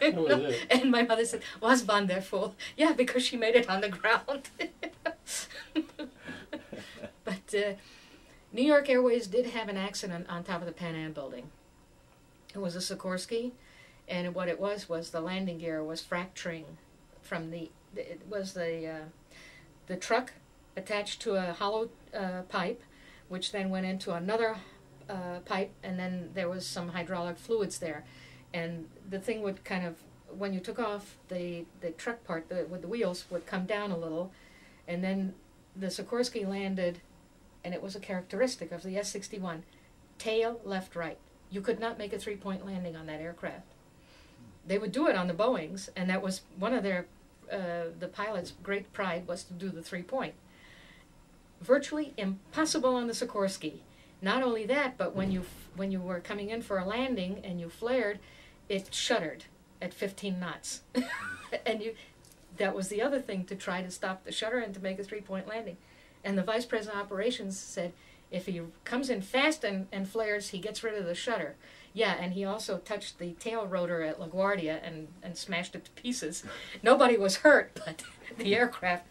That was it. And my mother said, Was wonderful. Yeah, because she made it on the ground. but uh, New York Airways did have an accident on top of the Pan Am building. It was a Sikorsky, and what it was was the landing gear was fracturing from the. It was the uh, the truck attached to a hollow uh, pipe, which then went into another uh, pipe, and then there was some hydraulic fluids there, and the thing would kind of when you took off the the truck part the, with the wheels would come down a little, and then the Sikorsky landed, and it was a characteristic of the S sixty one, tail left right. You could not make a three point landing on that aircraft. They would do it on the Boeing's, and that was one of their uh, the pilot's great pride was to do the three point. Virtually impossible on the Sikorsky. Not only that, but when you when you were coming in for a landing and you flared, it shuddered at 15 knots, and you that was the other thing to try to stop the shudder and to make a three point landing. And the vice president of operations said, if he comes in fast and, and flares, he gets rid of the shutter. Yeah, and he also touched the tail rotor at LaGuardia and, and smashed it to pieces. Nobody was hurt, but the aircraft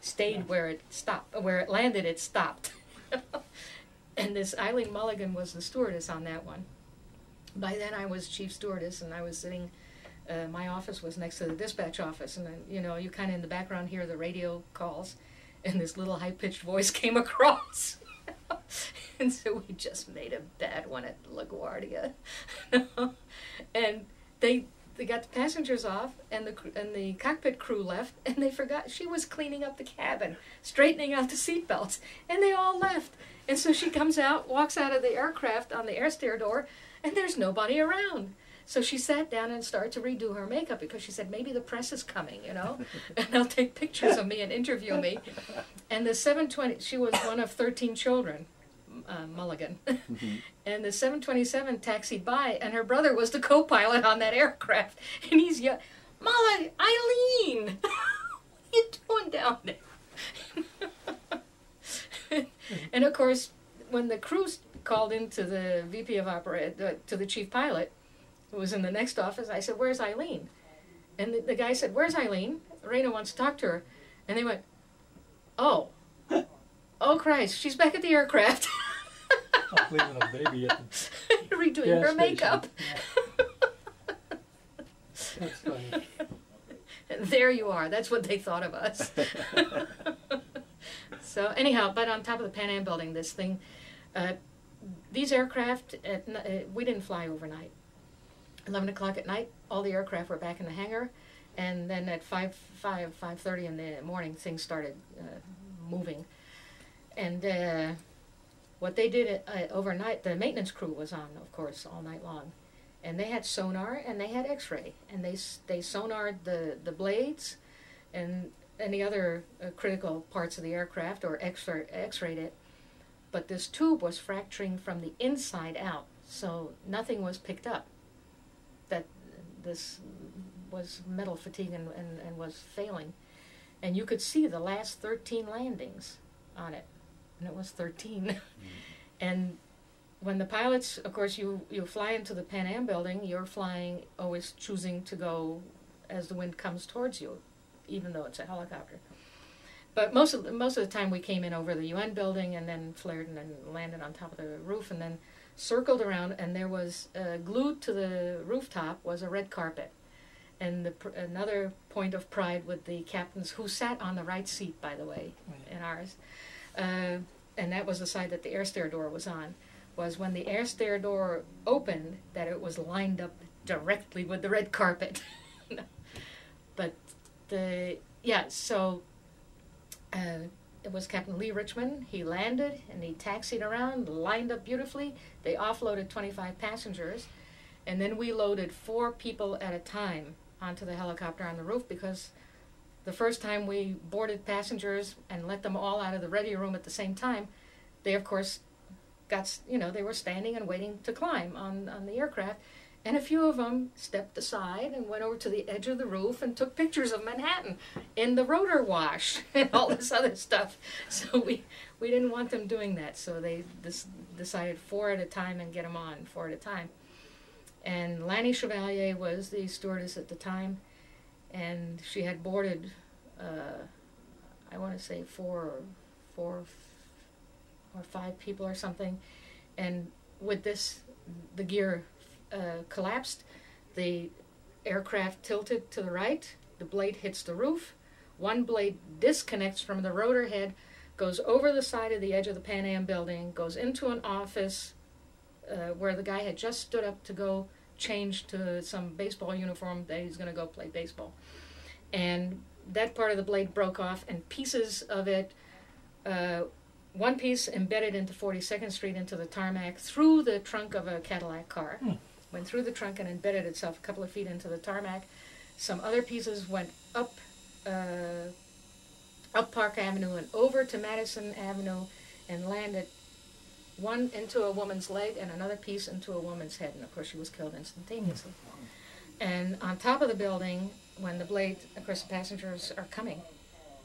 stayed where it stopped. Where it landed, it stopped. and this Eileen Mulligan was the stewardess on that one. By then, I was chief stewardess, and I was sitting. Uh, my office was next to the dispatch office, and then, you know, you kind of in the background hear the radio calls, and this little high pitched voice came across. and so we just made a bad one at LaGuardia. and they they got the passengers off and the and the cockpit crew left and they forgot she was cleaning up the cabin, straightening out the seat belts, and they all left. And so she comes out, walks out of the aircraft on the air stair door, and there's nobody around. So she sat down and started to redo her makeup because she said maybe the press is coming, you know, and they'll take pictures of me and interview me. And the 720, she was one of 13 children, uh, Mulligan. Mhm. and the 727 taxied by, and her brother was the co pilot on that aircraft. And he's yelling, Molly, Eileen, what are you doing down there? and of course, when the crew called into the VP of operate uh, to the chief pilot, who was in the next office, I said, "Where's Eileen?" And the, the guy said, "Where's Eileen? Rena wants to talk to her." And they went, "Oh, oh Christ, she's back at the aircraft." Like leaving a baby at the redoing her makeup. That's funny. there you are. That's what they thought of us. so anyhow, but on top of the Pan Am building, this thing, uh, these aircraft, at, uh, we didn't fly overnight. Eleven o'clock at night, all the aircraft were back in the hangar, and then at five, five, five thirty in the morning, things started uh, moving. And uh, what they did uh, overnight, the maintenance crew was on, of course, all night long and they had sonar and they had X-ray, and they they sonared the the blades, and any other uh, critical parts of the aircraft or X-ray X-rayed it, but this tube was fracturing from the inside out, so nothing was picked up. This was metal fatigue and, and, and was failing, and you could see the last thirteen landings on it, and it was thirteen, and when the pilots, of course, you you fly into the Pan Am building, you're flying always choosing to go as the wind comes towards you, even though it's a helicopter. But most of the, most of the time, we came in over the UN building and then flared and then landed on top of the roof and then circled around. And there was uh, glued to the rooftop was a red carpet. And the, pr- another point of pride with the captains who sat on the right seat, by the way, in ours, uh, and that was the side that the air stair door was on was when the air stair door opened that it was lined up directly with the red carpet. but the yeah, so uh, it was Captain Lee Richmond. He landed and he taxied around, lined up beautifully. They offloaded 25 passengers, and then we loaded four people at a time onto the helicopter on the roof because the first time we boarded passengers and let them all out of the ready room at the same time, they of course got you know they were standing and waiting to climb on on the aircraft and a few of them stepped aside and went over to the edge of the roof and took pictures of Manhattan in the rotor wash and all this other stuff. So we we didn't want them doing that. So they dis- decided four at a time and get them on four at a time. And Lanny Chevalier was the stewardess at the time, and she had boarded, uh, I want to say four, four or five people or something, and with this, the gear uh, collapsed, the aircraft tilted to the right, the blade hits the roof, one blade disconnects from the rotor head, goes over the side of the edge of the Pan Am building, goes into an office uh, where the guy had just stood up to go change to some baseball uniform that he's going to go play baseball. And that part of the blade broke off, and pieces of it, uh, one piece embedded into 42nd Street into the tarmac through the trunk of a Cadillac car. Hmm. Went through the trunk and embedded itself a couple of feet into the tarmac. Some other pieces went up uh, up Park Avenue and over to Madison Avenue and landed one into a woman's leg and another piece into a woman's head. And of course, she was killed instantaneously. And on top of the building, when the blade, of course, the passengers are coming,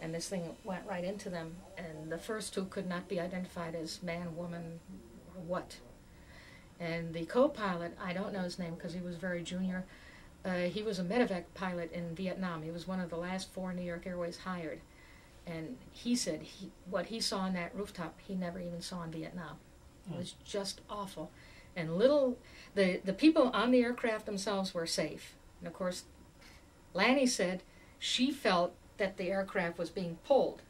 and this thing went right into them. And the first two could not be identified as man, woman, or what. And the co-pilot, I don't know his name because he was very junior. Uh, he was a medevac pilot in Vietnam. He was one of the last four New York Airways hired. And he said he, what he saw on that rooftop, he never even saw in Vietnam. It was just awful. And little, the, the people on the aircraft themselves were safe. And of course, Lanny said she felt that the aircraft was being pulled.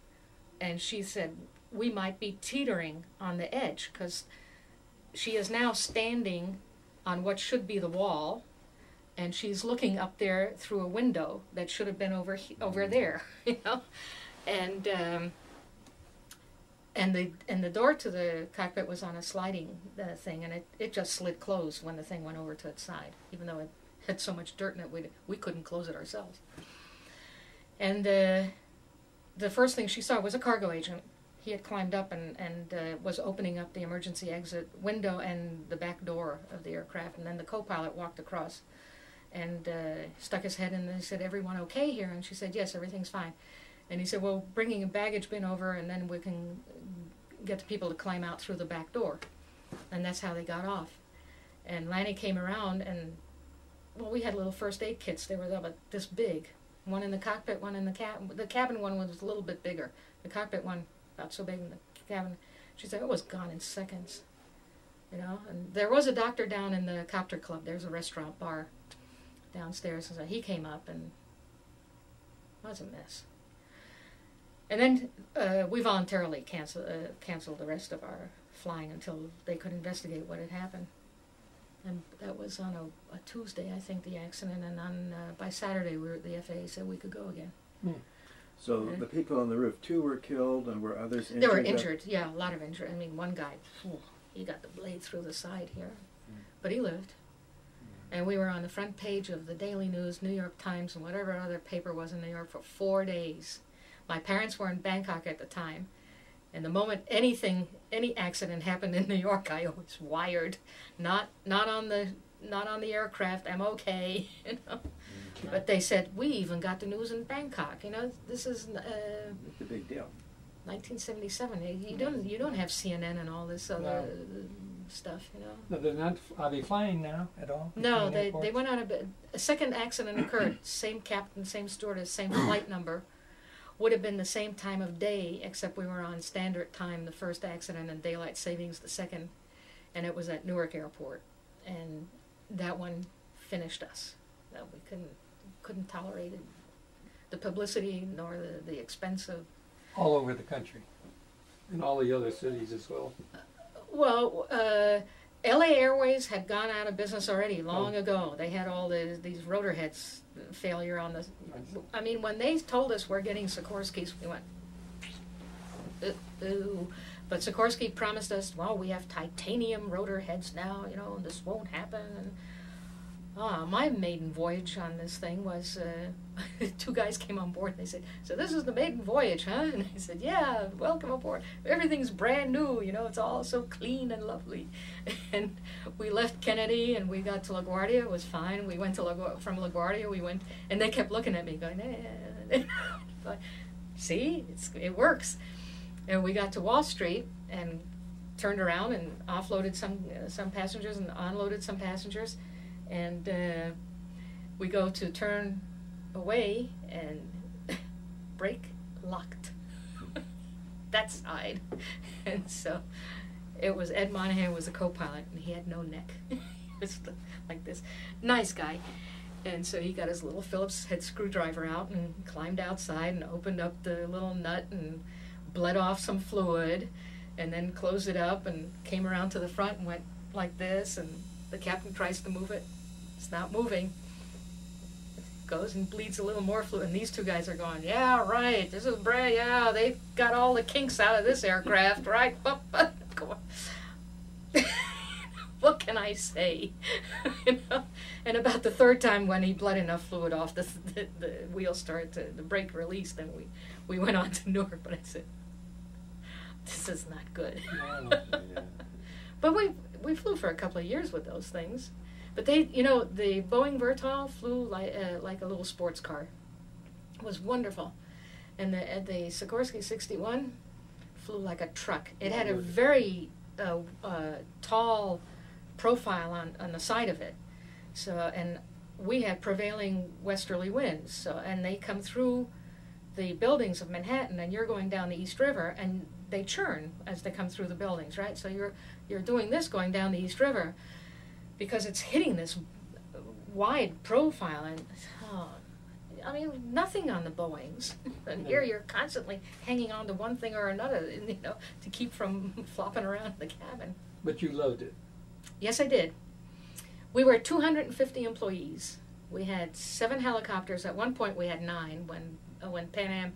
And she said, we might be teetering on the edge because she is now standing on what should be the wall and she's looking up there through a window that should have been over over there you know? And um, and the and the door to the cockpit was on a sliding uh, thing and it, it just slid closed when the thing went over to its side even though it had so much dirt in it we we couldn't close it ourselves. And uh, the first thing she saw was a cargo agent he had climbed up and, and uh, was opening up the emergency exit window and the back door of the aircraft and then the co-pilot walked across and uh, stuck his head in. And he said, "Everyone okay here?" And she said, "Yes, everything's fine." And he said, "Well, bringing a baggage bin over, and then we can get the people to climb out through the back door." And that's how they got off. And Lanny came around, and well, we had little first aid kits. They were about this big. One in the cockpit, one in the cab. The cabin one was a little bit bigger. The cockpit one so big in the cabin. She said it was gone in seconds. You know, and there was a doctor down in the copter club. There's a restaurant bar downstairs, and so he came up and it was a mess. And then uh, we voluntarily cancel, uh, canceled the rest of our flying until they could investigate what had happened. And that was on a, a Tuesday, I think, the accident. And on uh, by Saturday, we were, the FAA said we could go again. So Yeah. the people on the roof, two were killed, and were others injured? They were injured, yeah, a lot of injured. I mean, one guy, phew, he got the blade through the side here, hmm. but he lived. Hmm. And we were on the front page of the Daily News, New York Times, and whatever other paper was in New York for four days. My parents were in Bangkok at the time, and the moment anything, any accident happened in New York, I was wired. Not, not on the, not on the aircraft. I'm okay, you know. But they said we even got the news in Bangkok. You know, this is. Uh, It's a big deal. 1977. You don't you don't have CNN and all this other No. uh, stuff, you know. No, they're not. Are they flying now at all? No, they airports? they went on a bit. A second accident occurred. same captain, same stewardess, same flight number. Would have been the same time of day, except we were on standard time. The first accident and daylight savings the second, and it was at Newark Airport, and that one finished us. That we couldn't couldn't tolerate it. The publicity nor the, the expense of all over the country, in all the other cities as well. Well, uh, LA Airways had gone out of business already long Oh. ago. They had all the, these rotor heads failure on the. I mean, when they told us we're getting Sikorsky's, we went, "Uh, ooh. But Sikorsky promised us, well, we have titanium rotor heads now, you know, this won't happen. Ah, my maiden voyage on this thing was uh, two guys came on board and they said, So this is the maiden voyage, huh? And I said, Yeah, welcome aboard. Everything's brand new, you know, it's all so clean and lovely. And we left Kennedy and we got to LaGuardia, it was fine. We went to LaGuardia, from LaGuardia, we went, and they kept looking at me going, eh. But, See, it's, it works. And we got to Wall Street and turned around and offloaded some uh, some passengers and unloaded some passengers, and uh, we go to turn away and brake locked that side, and so it was Ed Monahan was the co-pilot and he had no neck. he was like this nice guy. And so he got his little Phillips head screwdriver out and climbed outside and opened up the little nut and bled off some fluid and then closed it up and came around to the front and went like this and the captain tries to move it. It's not moving. Goes and bleeds a little more fluid and these two guys are going, Yeah, right, this is Bray, yeah, they've got all the kinks out of this aircraft, right? What can I say? you know? And about the third time when he bled enough fluid off, the, the, the wheel started to, the brake released, and we, we went on to Newark. But I said, this is not good. Oh, but we, we flew for a couple of years with those things. But they, you know, the Boeing Vertol flew like, uh, like a little sports car. It was wonderful. And the, uh, the Sikorsky 61 flew like a truck. It had a very uh, uh, tall profile on, on the side of it. So, and we had prevailing westerly winds. So, and they come through the buildings of Manhattan, and you're going down the East River, and they churn as they come through the buildings, right? So you're you're doing this going down the East River because it's hitting this wide profile, and oh, I mean nothing on the Boeings, and here you're constantly hanging on to one thing or another, you know, to keep from flopping around the cabin. But you loved it. Yes, I did. We were 250 employees. We had seven helicopters. At one point, we had nine. When uh, when Pan Am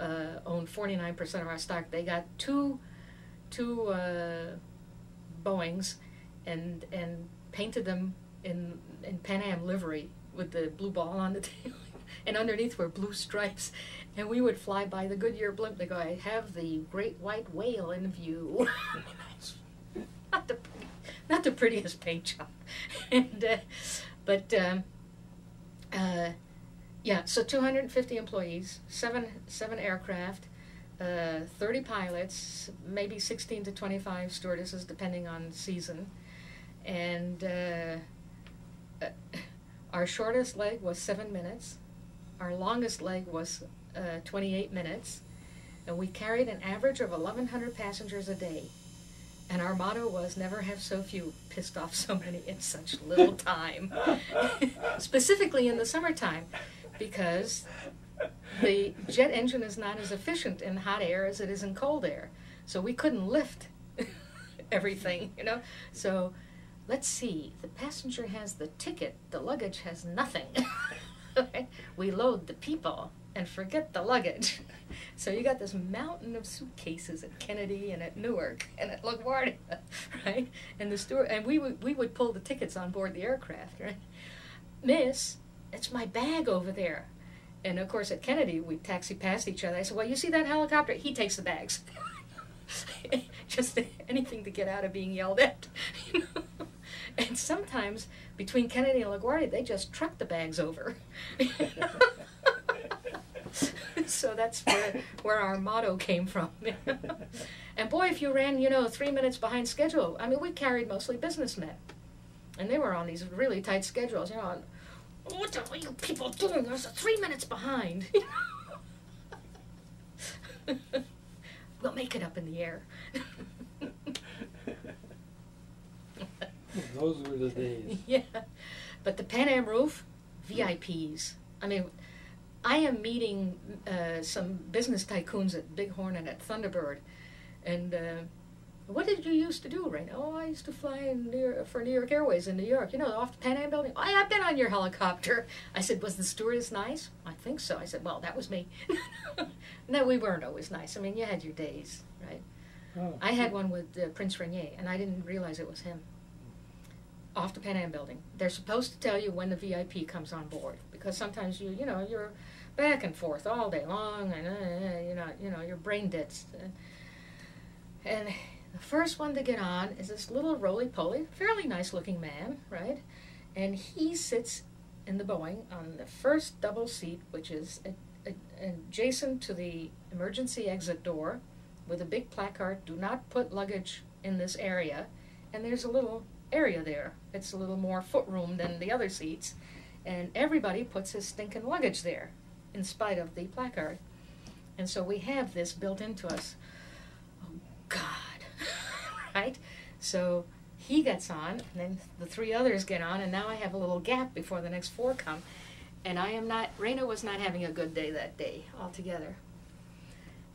uh, owned 49% of our stock, they got two two uh, Boeings and and painted them in in Pan Am livery with the blue ball on the tail, and underneath were blue stripes. And we would fly by the Goodyear blimp. They go, "I have the great white whale in view." not the pretty, not the prettiest paint job, and uh, but um, Uh, yeah, so 250 employees, seven seven aircraft, uh, 30 pilots, maybe 16 to 25 stewardesses, depending on season, and uh, uh, our shortest leg was seven minutes. Our longest leg was uh, 28 minutes, and we carried an average of 1,100 passengers a day. And our motto was never have so few pissed off so many in such little time. Specifically in the summertime, because the jet engine is not as efficient in hot air as it is in cold air. So we couldn't lift everything, you know? So let's see, the passenger has the ticket, the luggage has nothing. we load the people and forget the luggage. So you got this mountain of suitcases at Kennedy and at Newark and at LaGuardia, right? And the steward and we would we would pull the tickets on board the aircraft, right? Miss, it's my bag over there. And of course at Kennedy we taxi past each other. I said, Well, you see that helicopter? He takes the bags. Just anything to get out of being yelled at. And sometimes between Kennedy and LaGuardia, they just truck the bags over. so that's where, where our motto came from. and boy, if you ran, you know, three minutes behind schedule, I mean, we carried mostly businessmen. And they were on these really tight schedules, you know. What are you people doing? There's three minutes behind. we'll make it up in the air. Those were the days. Yeah. But the Pan Am roof, VIPs. I mean, I am meeting uh, some business tycoons at Bighorn and at Thunderbird. And uh, what did you used to do, Rena? Oh, I used to fly in New York, for New York Airways in New York, you know, off the Pan Am building. Oh, I've been on your helicopter. I said, was the stewardess nice? I think so. I said, well, that was me. no, we weren't always nice. I mean, you had your days, right? Oh, I had one with uh, Prince Rainier, and I didn't realize it was him. Off the Pan Am building. They're supposed to tell you when the VIP comes on board because sometimes you, you know, you're back and forth all day long, and uh, you know, you know, your brain dead. And the first one to get on is this little roly-poly, fairly nice-looking man, right? And he sits in the Boeing on the first double seat, which is a, a, adjacent to the emergency exit door, with a big placard: "Do not put luggage in this area." And there's a little area there. It's a little more foot room than the other seats, and everybody puts his stinking luggage there, in spite of the placard. And so we have this built into us. Oh God, right? So he gets on, and then the three others get on, and now I have a little gap before the next four come. And I am not, Rena was not having a good day that day altogether.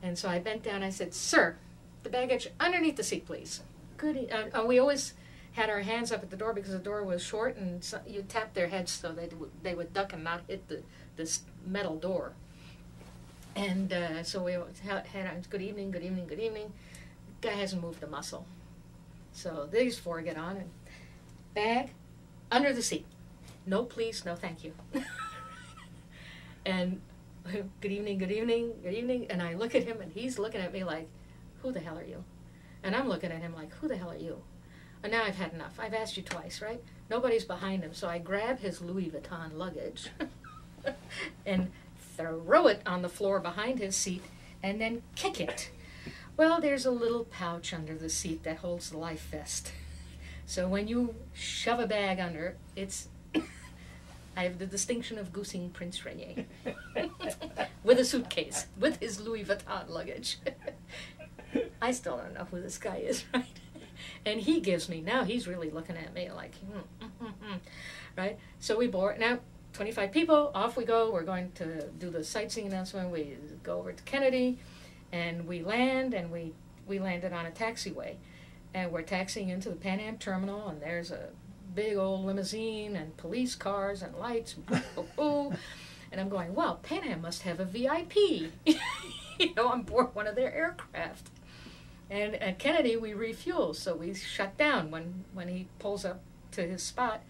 And so I bent down, I said, Sir, the baggage underneath the seat, please. Good. Uh, we always had our hands up at the door because the door was short, and so you tap their heads so they they would duck and not hit the this metal door. And uh, so we had, had good evening, good evening, good evening. Guy hasn't moved a muscle. So these four get on and bag under the seat. No, please, no, thank you. and good evening, good evening, good evening. And I look at him, and he's looking at me like, "Who the hell are you?" And I'm looking at him like, "Who the hell are you?" Now I've had enough. I've asked you twice, right? Nobody's behind him, so I grab his Louis Vuitton luggage and throw it on the floor behind his seat and then kick it. Well, there's a little pouch under the seat that holds the life vest. So when you shove a bag under, it's I have the distinction of goosing Prince Rainier with a suitcase with his Louis Vuitton luggage. I still don't know who this guy is, right? And he gives me now. He's really looking at me like, mm, mm, mm, right? So we board now. 25 people, off we go. We're going to do the sightseeing announcement. We go over to Kennedy, and we land, and we we landed on a taxiway, and we're taxiing into the Pan Am terminal, and there's a big old limousine and police cars and lights, and, boo, boo, boo. and I'm going, well, Pan Am must have a VIP, you know, on board one of their aircraft. And at Kennedy, we refuel, so we shut down when when he pulls up to his spot.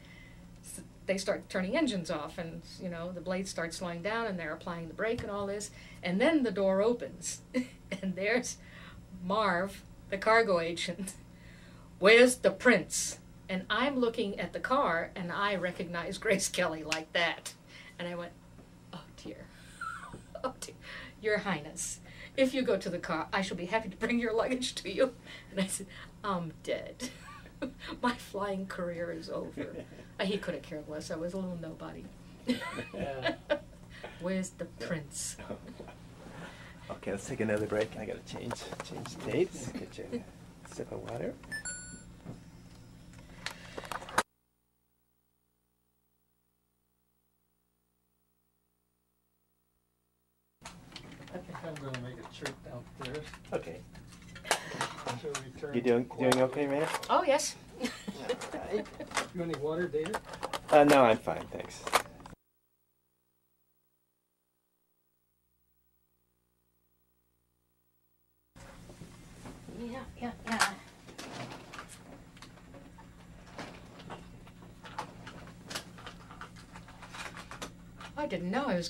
They start turning engines off, and you know the blades start slowing down, and they're applying the brake and all this. And then the door opens, and there's Marv, the cargo agent. Where's the prince? And I'm looking at the car, and I recognize Grace Kelly like that. And I went, oh dear, oh dear, Your Highness, if you go to the car, I shall be happy to bring your luggage to you. And I said, I'm dead. My flying career is over. Uh, he could have cared less. I was a little nobody. Yeah. Where's the prince? Okay, let's take another break. I gotta change change tapes. Get you a sip of water. I think I'm gonna make a trip downstairs. Okay. Shall we return You doing doing okay, man? Oh, yes. Alright. You want any water, David? Uh, no, I'm fine, thanks. Yeah, yeah, yeah. I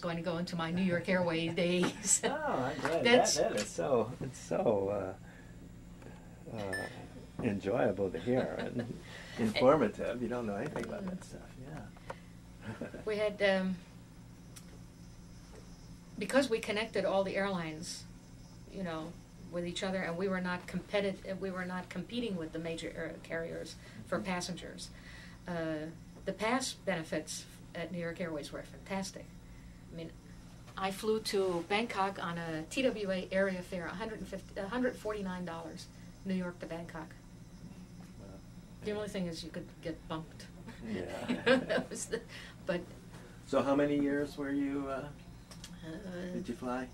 didn't know I was going to go into my New York Airways days. Oh, I'm glad. That, That's- that is so it's so uh, uh, enjoyable to hear and informative. You don't know anything about that stuff, yeah. We had, um, because we connected all the airlines, you know, with each other, and we were not competitive, we were not competing with the major air carriers for passengers. Uh, the pass benefits at New York Airways were fantastic. I mean, I flew to Bangkok on a TWA area fare, $150, $149, New York to Bangkok. The only thing is you could get bumped. Yeah. the, but So how many years were you? Uh, uh, did you fly?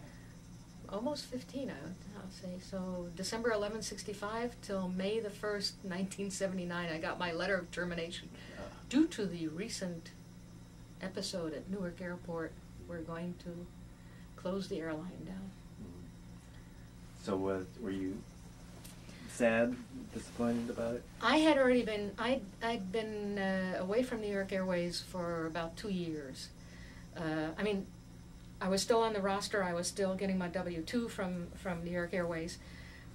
almost 15, I would I'll say. So December 11, 65 till May the 1st, 1979, I got my letter of termination. Uh, Due to the recent episode at Newark Airport, we're going to close the airline down. So was were you sad, disappointed about it? I had already been I'd I'd been uh, away from New York Airways for about two years. Uh, I mean, I was still on the roster. I was still getting my W two from from New York Airways,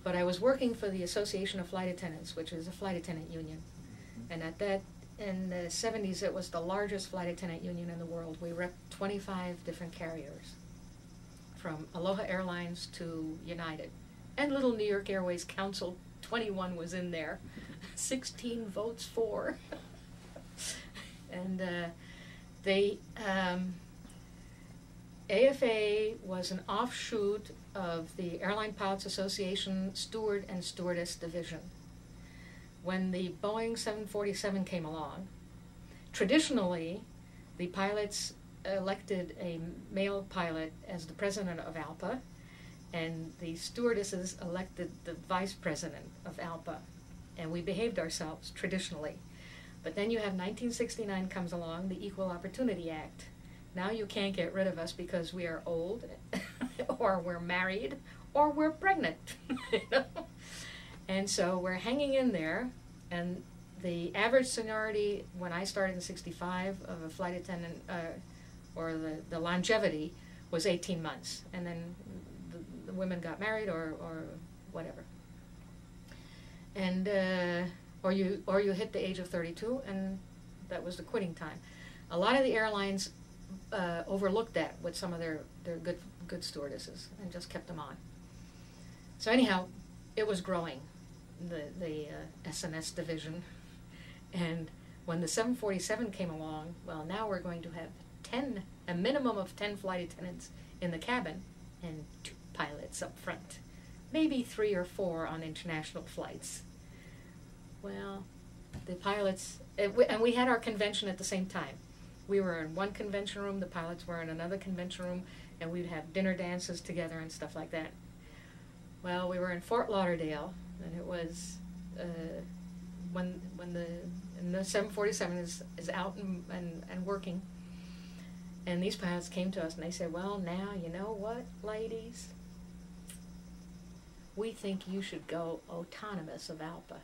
but I was working for the Association of Flight Attendants, which is a flight attendant union. And at that in the seventies, it was the largest flight attendant union in the world. We rep twenty five different carriers, from Aloha Airlines to United, and Little New York Airways Council. Twenty one was in there, sixteen votes for, and uh, they. Um, AFA was an offshoot of the Airline Pilots Association Steward and Stewardess Division. When the Boeing 747 came along, traditionally, the pilots elected a male pilot as the president of ALPA, and the stewardesses elected the vice president of ALPA. And we behaved ourselves traditionally. But then you have 1969 comes along, the Equal Opportunity Act. Now you can't get rid of us because we are old, or we're married, or we're pregnant. you know? And so we're hanging in there, and the average seniority when I started in '65 of a flight attendant, uh, or the, the longevity, was 18 months, and then the, the women got married or, or whatever. And uh, or you or you hit the age of 32, and that was the quitting time. A lot of the airlines uh, overlooked that with some of their, their good good stewardesses and just kept them on. So anyhow, it was growing, the the uh, SNS division, and when the 747 came along, well, now we're going to have 10, a minimum of 10 flight attendants in the cabin, and two pilots up front, maybe three or four on international flights. Well, the pilots, we, and we had our convention at the same time. We were in one convention room, the pilots were in another convention room, and we'd have dinner dances together and stuff like that. Well, we were in Fort Lauderdale, and it was uh, when when the and the 747 is is out and, and and working. And these pilots came to us and they said, "Well, now you know what, ladies. We think you should go autonomous of ALPA."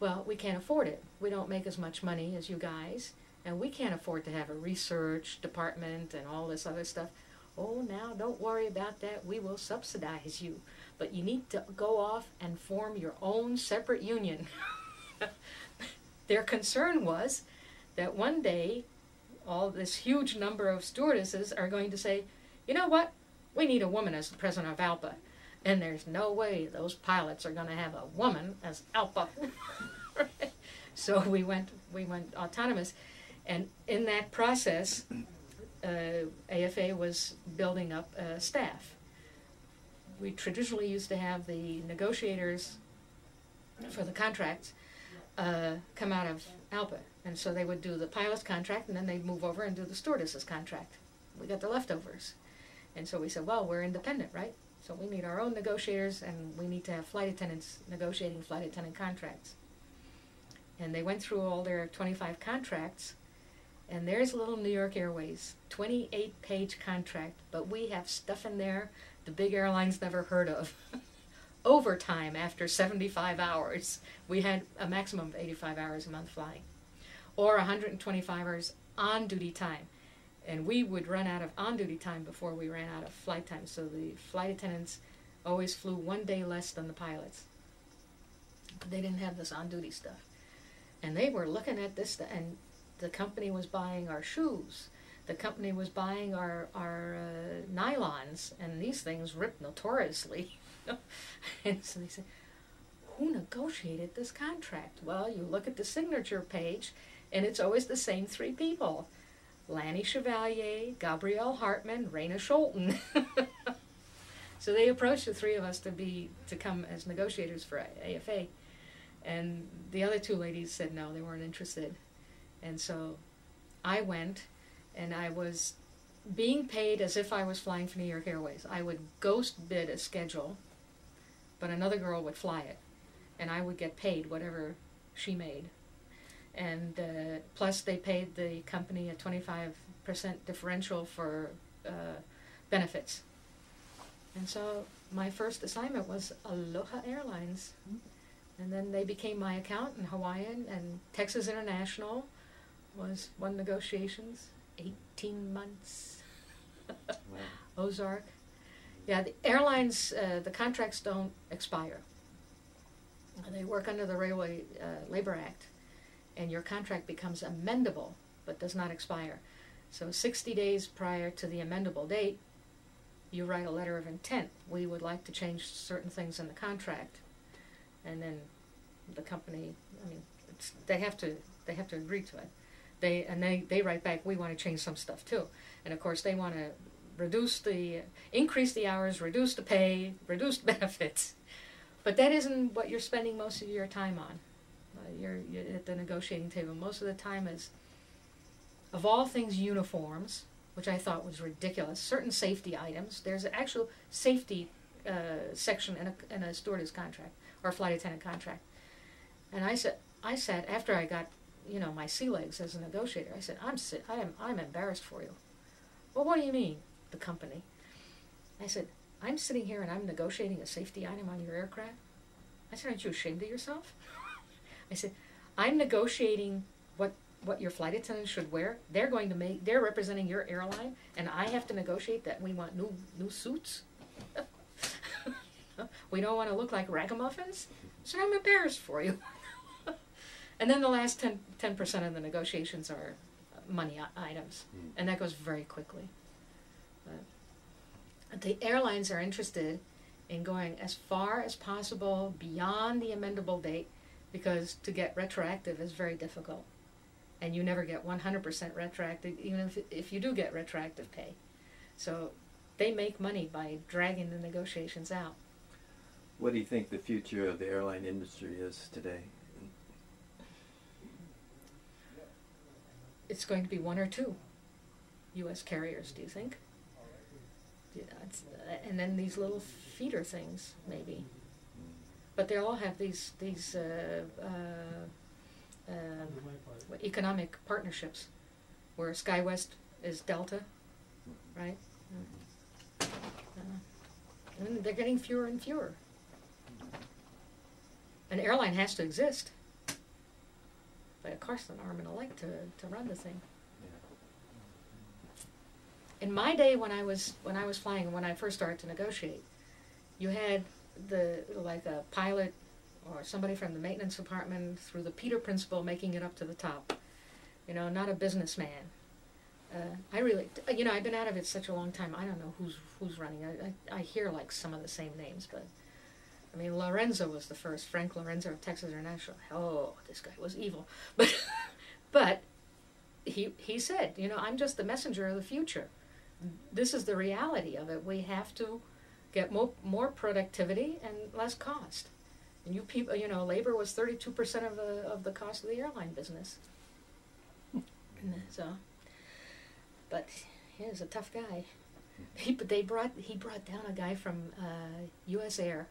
Well, we can't afford it. We don't make as much money as you guys, and we can't afford to have a research department and all this other stuff. Oh, now don't worry about that. We will subsidize you, but you need to go off and form your own separate union. Their concern was that one day all this huge number of stewardesses are going to say, you know what, we need a woman as the president of ALPA. And there's no way those pilots are going to have a woman as ALPA. so we went, we went autonomous. And in that process, uh, AFA was building up a staff. We traditionally used to have the negotiators for the contracts uh, come out of ALPA. And so they would do the pilot's contract and then they'd move over and do the stewardess's contract. We got the leftovers. And so we said, well, we're independent, right? So we need our own negotiators and we need to have flight attendants negotiating flight attendant contracts. And they went through all their 25 contracts and there's a little New York Airways, 28 page contract, but we have stuff in there the big airlines never heard of. Overtime after 75 hours. We had a maximum of 85 hours a month flying, or 125 hours on duty time. And we would run out of on duty time before we ran out of flight time. So the flight attendants always flew one day less than the pilots. But They didn't have this on duty stuff. And they were looking at this, and the company was buying our shoes. The company was buying our, our uh, nylons, and these things rip notoriously. and so they said, Who negotiated this contract? Well, you look at the signature page, and it's always the same three people Lanny Chevalier, Gabrielle Hartman, Rena Sholton. so they approached the three of us to be to come as negotiators for AFA, and the other two ladies said no, they weren't interested. And so I went and I was being paid as if I was flying for New York Airways. I would ghost bid a schedule, but another girl would fly it, and I would get paid whatever she made. And uh, plus, they paid the company a 25% differential for uh, benefits. And so my first assignment was Aloha Airlines. And then they became my account in Hawaiian and Texas International was one negotiations, 18 months. Wow. Ozark. Yeah, the airlines, uh, the contracts don't expire. They work under the Railway uh, Labor Act, and your contract becomes amendable but does not expire. So 60 days prior to the amendable date, you write a letter of intent. We would like to change certain things in the contract, and then the company, I mean, it's, they have to they have to agree to it. They and they they write back. We want to change some stuff too, and of course they want to reduce the increase the hours, reduce the pay, reduce the benefits. But that isn't what you're spending most of your time on. Uh, you're, you're at the negotiating table. Most of the time is, of all things, uniforms, which I thought was ridiculous. Certain safety items. There's an actual safety uh, section in a, in a stewardess contract or a flight attendant contract. And I said, I said after I got, you know, my sea legs as a negotiator, I said, I'm I am I'm embarrassed for you. Well, what do you mean, the company? I said, I'm sitting here and I'm negotiating a safety item on your aircraft. I said, aren't you ashamed of yourself? I said, I'm negotiating what what your flight attendants should wear. They're going to make. They're representing your airline, and I have to negotiate that we want new new suits. we don't want to look like ragamuffins. So I'm embarrassed for you. And then the last 10 percent of the negotiations are money items, Mm. and that goes very quickly. But the airlines are interested in going as far as possible beyond the amendable date because to get retroactive is very difficult. And you never get 100% retroactive, even if, if you do get retroactive pay. So they make money by dragging the negotiations out. What do you think the future of the airline industry is today? It's going to be one or two U.S. carriers, do you think? Yeah, uh, and then these little feeder things, maybe. But they all have these these uh, uh, what, economic partnerships, where SkyWest is Delta, right? Uh, and they're getting fewer and fewer. An airline has to exist, but of course, an arm and a leg to, to run the thing. In my day, when I was when I was flying, when I first started to negotiate, you had the like a pilot or somebody from the maintenance department through the Peter principle making it up to the top. You know, not a businessman. Uh, I really, you know, I've been out of it such a long time. I don't know who's who's running. I, I, I hear like some of the same names, but I mean, Lorenzo was the first. Frank Lorenzo of Texas International. Oh, this guy was evil, but but he he said, you know, I'm just the messenger of the future. This is the reality of it. We have to get more more productivity and less cost. And you people, you know, labor was 32 percent of the of the cost of the airline business. So, but he was a tough guy. He but they brought he brought down a guy from uh, U.S. Air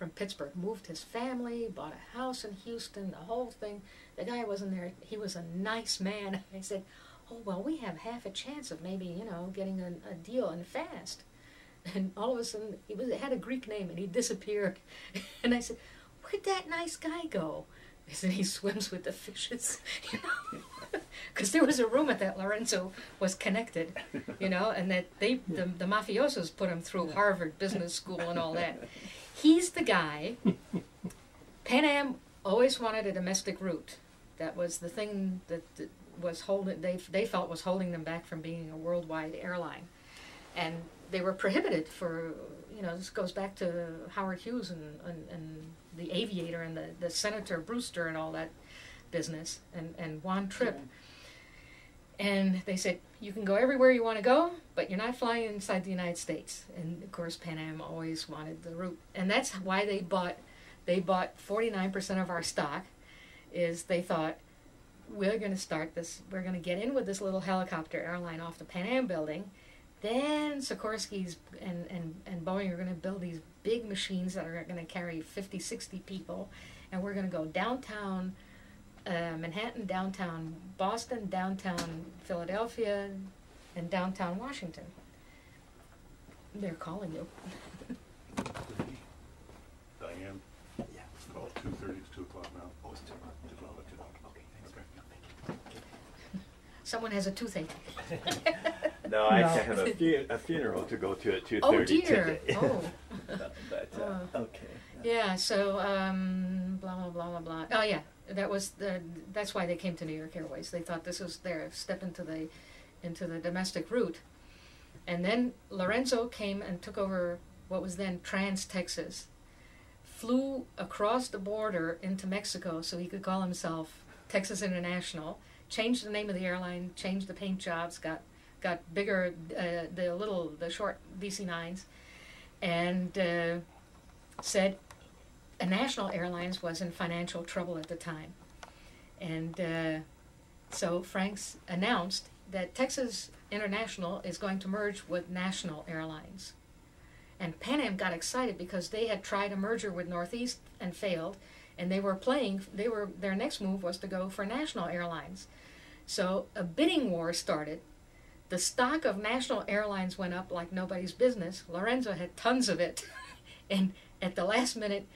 from Pittsburgh, moved his family, bought a house in Houston, the whole thing. The guy wasn't there. He was a nice man. I said, "Oh well, we have half a chance of maybe you know getting a, a deal and fast." And all of a sudden, he was had a Greek name and he disappeared. And I said, "Where'd that nice guy go?" He said, "He swims with the fishes." You know because there was a rumor that Lorenzo was connected, you know, and that they the, the mafiosos put him through Harvard Business School and all that. He's the guy. Pan Am always wanted a domestic route. That was the thing that, that was holding they they felt was holding them back from being a worldwide airline, and they were prohibited for you know this goes back to Howard Hughes and and, and the Aviator and the the Senator Brewster and all that business and, and Juan Trippe. And they said, you can go everywhere you want to go, but you're not flying inside the United States. And of course, Pan Am always wanted the route. And that's why they bought, they bought 49% of our stock, is they thought, we're going to start this, we're going to get in with this little helicopter airline off the Pan Am building. Then Sikorsky's and, and, and Boeing are going to build these big machines that are going to carry 50, 60 people. And we're going to go downtown uh, Manhattan, downtown Boston, downtown Philadelphia, and downtown Washington. They're calling you. Diane? Yeah. Call it two thirty, it's two o'clock now. Oh, it's two o'clock. Two o'clock, two o'clock. Okay, thanks. Okay. Someone has a toothache. No, I No. have a, fu- a funeral to go to at two Oh thirty dear. today. Oh. but uh, Oh. okay. Yeah. So um, blah blah blah blah blah. Oh yeah, that was the. That's why they came to New York Airways. They thought this was their step into the, into the domestic route, and then Lorenzo came and took over what was then Trans Texas, flew across the border into Mexico so he could call himself Texas International. Changed the name of the airline, changed the paint jobs, got got bigger, uh, the little the short DC nines, and uh, said national airlines was in financial trouble at the time, and uh, so Franks announced that Texas International is going to merge with National Airlines. And Pan Am got excited because they had tried a merger with Northeast and failed, and they were playing. They were their next move was to go for National Airlines. So a bidding war started. The stock of National Airlines went up like nobody's business. Lorenzo had tons of it, and at the last minute,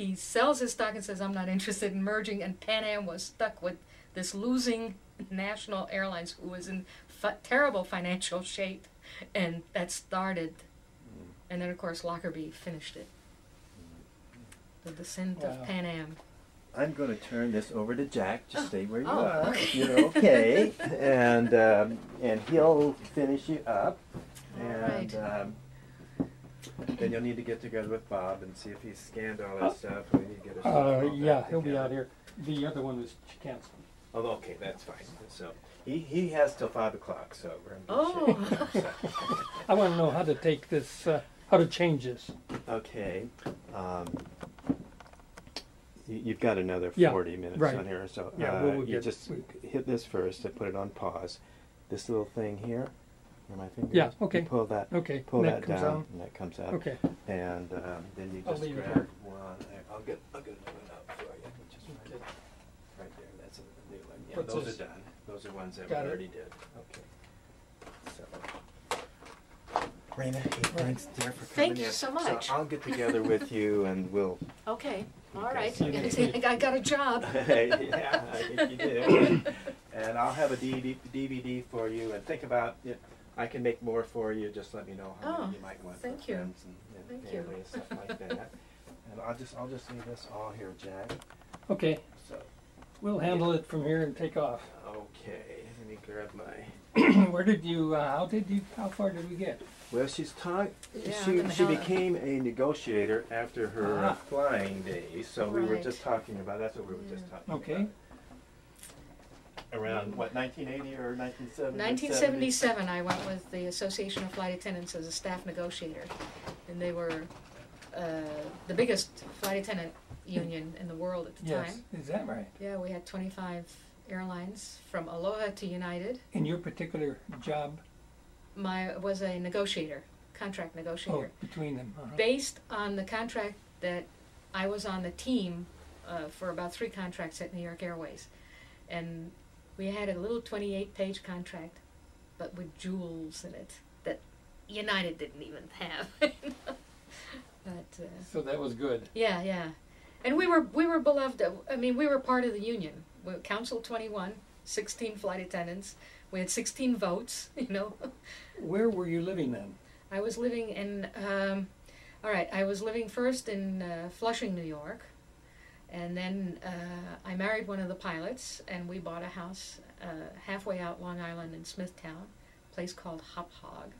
he sells his stock and says, "I'm not interested in merging." And Pan Am was stuck with this losing National Airlines, who was in fi- terrible financial shape, and that started. And then, of course, Lockerbie finished it. The descent Wow. of Pan Am. I'm going to turn this over to Jack. Just stay where you Oh, are. okay. You're okay, and um, and he'll finish you up, All and right. um, then you'll need to get together with Bob and see if he's scanned all that stuff. We need to get us all Uh, that yeah, he'll be together. out here. The other one was canceled. Oh, okay, that's fine. So he, he has till five o'clock, so we're in good Oh. shape. I want to know how to take this, uh, how to change this. Okay. Um, you, you've got another Yeah, 40 minutes right. on here, so Yeah, uh, we'll- we'll you get- just we- hit this first. and put it on pause. This little thing here, where my finger Yeah, is, you okay. pull that, Okay, pull that that, comes down, out. and that comes out. Okay, And um, then you I'll just leave it grab here. one. there. I'll get, I'll get another one out for you, which is right, Okay. right there. That's a new one. Yeah, What's those this? are done. Those are ones that Got we it. already did. Okay. So. Rena, thanks, dear, for coming Thank you in. so much. So I'll get together with you and we'll Okay. All right. Okay, right. so you- I got a job. yeah, I think you do. and I'll have a DVD, DVD for you and think about it. I can make more for you. Just let me know how Oh, many you might want thank for you. friends and, and Thank you. family and stuff like that. And I'll just I'll just leave this all here, Jack. okay. So We'll handle it from here and take off. okay, let me grab my. Where did you? Uh, how did you? How far did we get? Well, she's taught. Yeah, she she became a negotiator after her Ah. flying days. So we were just talking about. That's what we were just talking Okay. about. Around what 1980 or 1970? 1977, I went with the Association of Flight Attendants as a staff negotiator, and they were uh, the biggest flight attendant union in the world at the Yes. time. Is that right? Yeah, we had 25 airlines from Aloha to United. In your particular job? My was a negotiator, contract Oh, negotiator, between them. Uh-huh. based on the contract that I was on the team uh, for about three contracts at New York Airways, and we had a little 28-page contract, but with jewels in it that United didn't even have. but uh, So that was good. yeah, yeah, and we were we were beloved. I mean, we were part of the union. We Council 21, 16 flight attendants. We had 16 votes. You know. Where were you living then? I was living in, um, all right, I was living first in uh, Flushing, New York. And then uh, I married one of the pilots, and we bought a house uh, halfway out Long Island in Smithtown, a place called Hop Hog.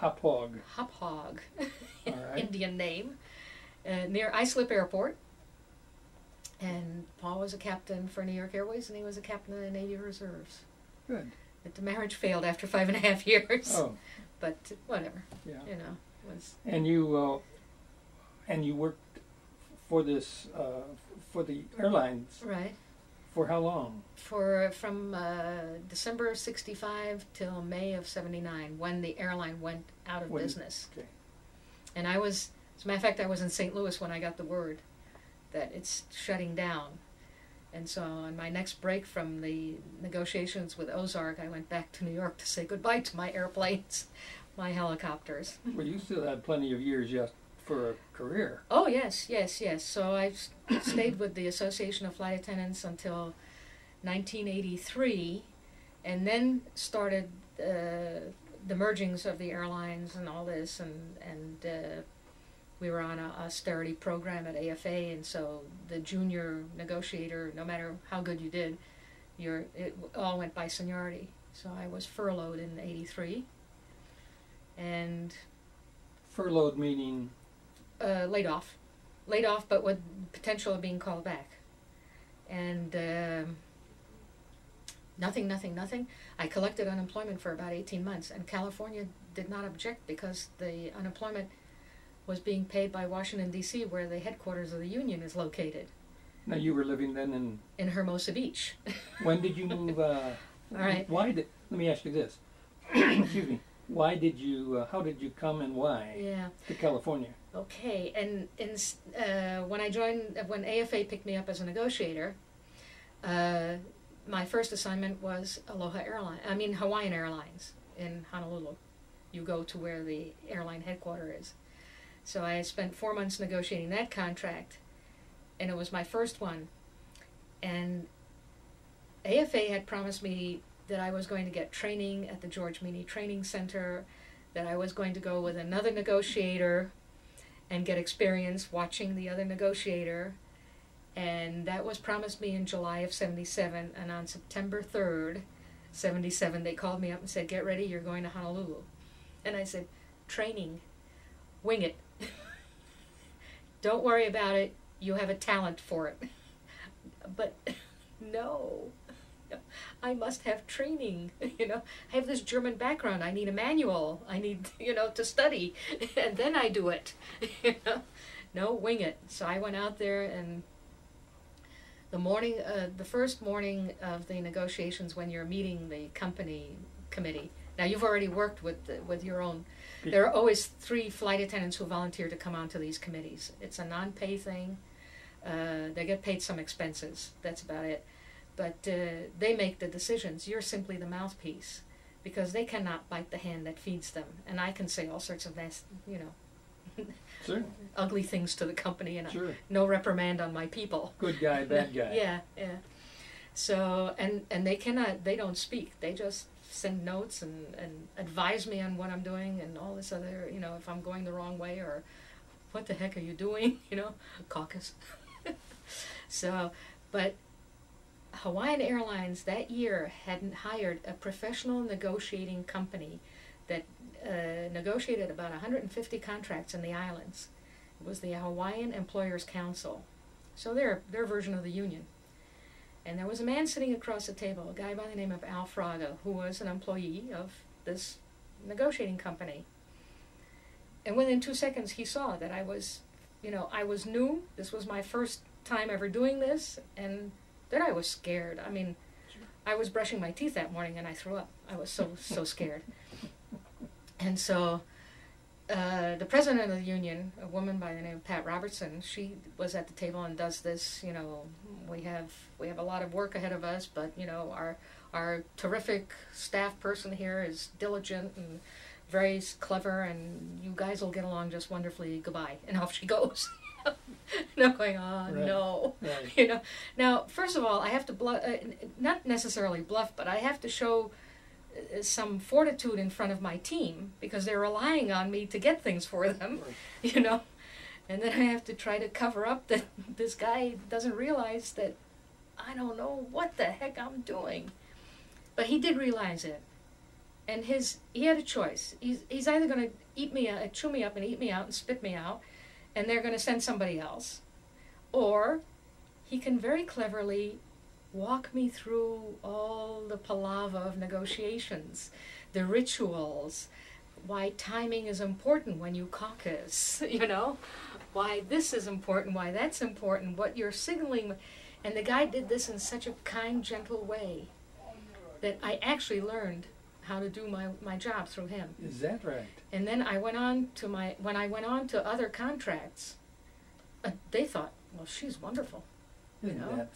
Hauppauge. Hop Hog, right. Indian name, uh, near Islip Airport. And Paul was a captain for New York Airways, and he was a captain of the Navy Reserves. Good. But the marriage failed after five and a half years. Oh, But whatever, yeah. you know, was And you, uh, and you worked for this, uh, for the airlines right. for how long? for from uh, December of '65 till May of '79, when the airline went out of When- business. Okay. And I was, as a matter of fact, I was in St. Louis when I got the word that it's shutting down. And so on my next break from the negotiations with Ozark, I went back to New York to say goodbye to my airplanes, my helicopters. Well, you still had plenty of years yet for a career. Oh yes, yes, yes. So I stayed with the Association of Flight Attendants until 1983, and then started uh, the mergings of the airlines and all this, and and uh, we were on a austerity program at AFA, and so the junior negotiator, no matter how good you did, your it all went by seniority. So I was furloughed in '83, and Furloughed meaning, uh, laid off, laid off, but with potential of being called back, and um, nothing, nothing, nothing. I collected unemployment for about eighteen months, and California did not object because the unemployment was being paid by Washington D.C., where the headquarters of the union is located now you were living then in, in Hermosa Beach. when did you move, uh, All right. why did, let me ask you this. Excuse me. Why did you, uh, how did you come and why yeah. to California? Okay, and in, uh, when I joined, when AFA picked me up as a negotiator, uh, my first assignment was Aloha Airline. I mean Hawaiian Airlines in Honolulu. You go to where the airline headquarters is. So I spent four months negotiating that contract, and it was my first one. And AFA had promised me that I was going to get training at the George Meany Training Center, that I was going to go with another negotiator and get experience watching the other negotiator. And that was promised me in July of 77. And on September 3rd, 77, they called me up and said, Get ready, you're going to Honolulu. And I said, Training, wing it. Don't worry about it, you have a talent for it. But no. I must have training. You know, I have this German background. I need a manual. I need, you know, to study, and then I do it. You know, no, wing it. So I went out there, and the morning, uh, the first morning of the negotiations, when you're meeting the company committee. Now you've already worked with the, with your own. There are always three flight attendants who volunteer to come onto these committees. It's a non-pay thing. Uh, they get paid some expenses. That's about it but uh, they make the decisions. You're simply the mouthpiece because they cannot bite the hand that feeds them. And I can say all sorts of nice, you know, Sure. ugly things to the company, and Sure. no reprimand on my people. Good guy, bad guy. Yeah, yeah. So and and they cannot. They don't speak. They just send notes and and advise me on what I'm doing and all this other. You know, if I'm going the wrong way or what the heck are you doing? You know, caucus. so, but Hawaiian Airlines that year hadn't hired a professional negotiating company that uh, negotiated about 150 contracts in the islands. It was the Hawaiian Employers Council. So their their version of the union. And there was a man sitting across the table, a guy by the name of Al Fraga, who was an employee of this negotiating company. And within two seconds, he saw that I was, you know, I was new. This was my first time ever doing this, and then I was scared. I mean, I was brushing my teeth that morning and I threw up. I was so so scared. And so, uh, the president of the union, a woman by the name of Pat Robertson, she was at the table and does this. You know, we have we have a lot of work ahead of us, but you know, our our terrific staff person here is diligent and very clever, and you guys will get along just wonderfully. Goodbye, and off she goes. and I'm going, oh Right. no, Right. you know. Now, first of all, I have to bluff, uh, not necessarily bluff, but I have to show uh, some fortitude in front of my team because they're relying on me to get things for them, you know. And then I have to try to cover up that this guy doesn't realize that I don't know what the heck I'm doing. But he did realize it. And his he had a choice. He's he's either going to eat me uh, chew me up and eat me out and spit me out and they're going to send somebody else. Or he can very cleverly walk me through all the palaver of negotiations, the rituals, why timing is important when you caucus, you know, why this is important, why that's important, what you're signaling. And the guy did this in such a kind, gentle way that I actually learned how to do my, my job through him. Is that right? And then I went on to my when I went on to other contracts, uh, they thought, well, she's wonderful. You Isn't know?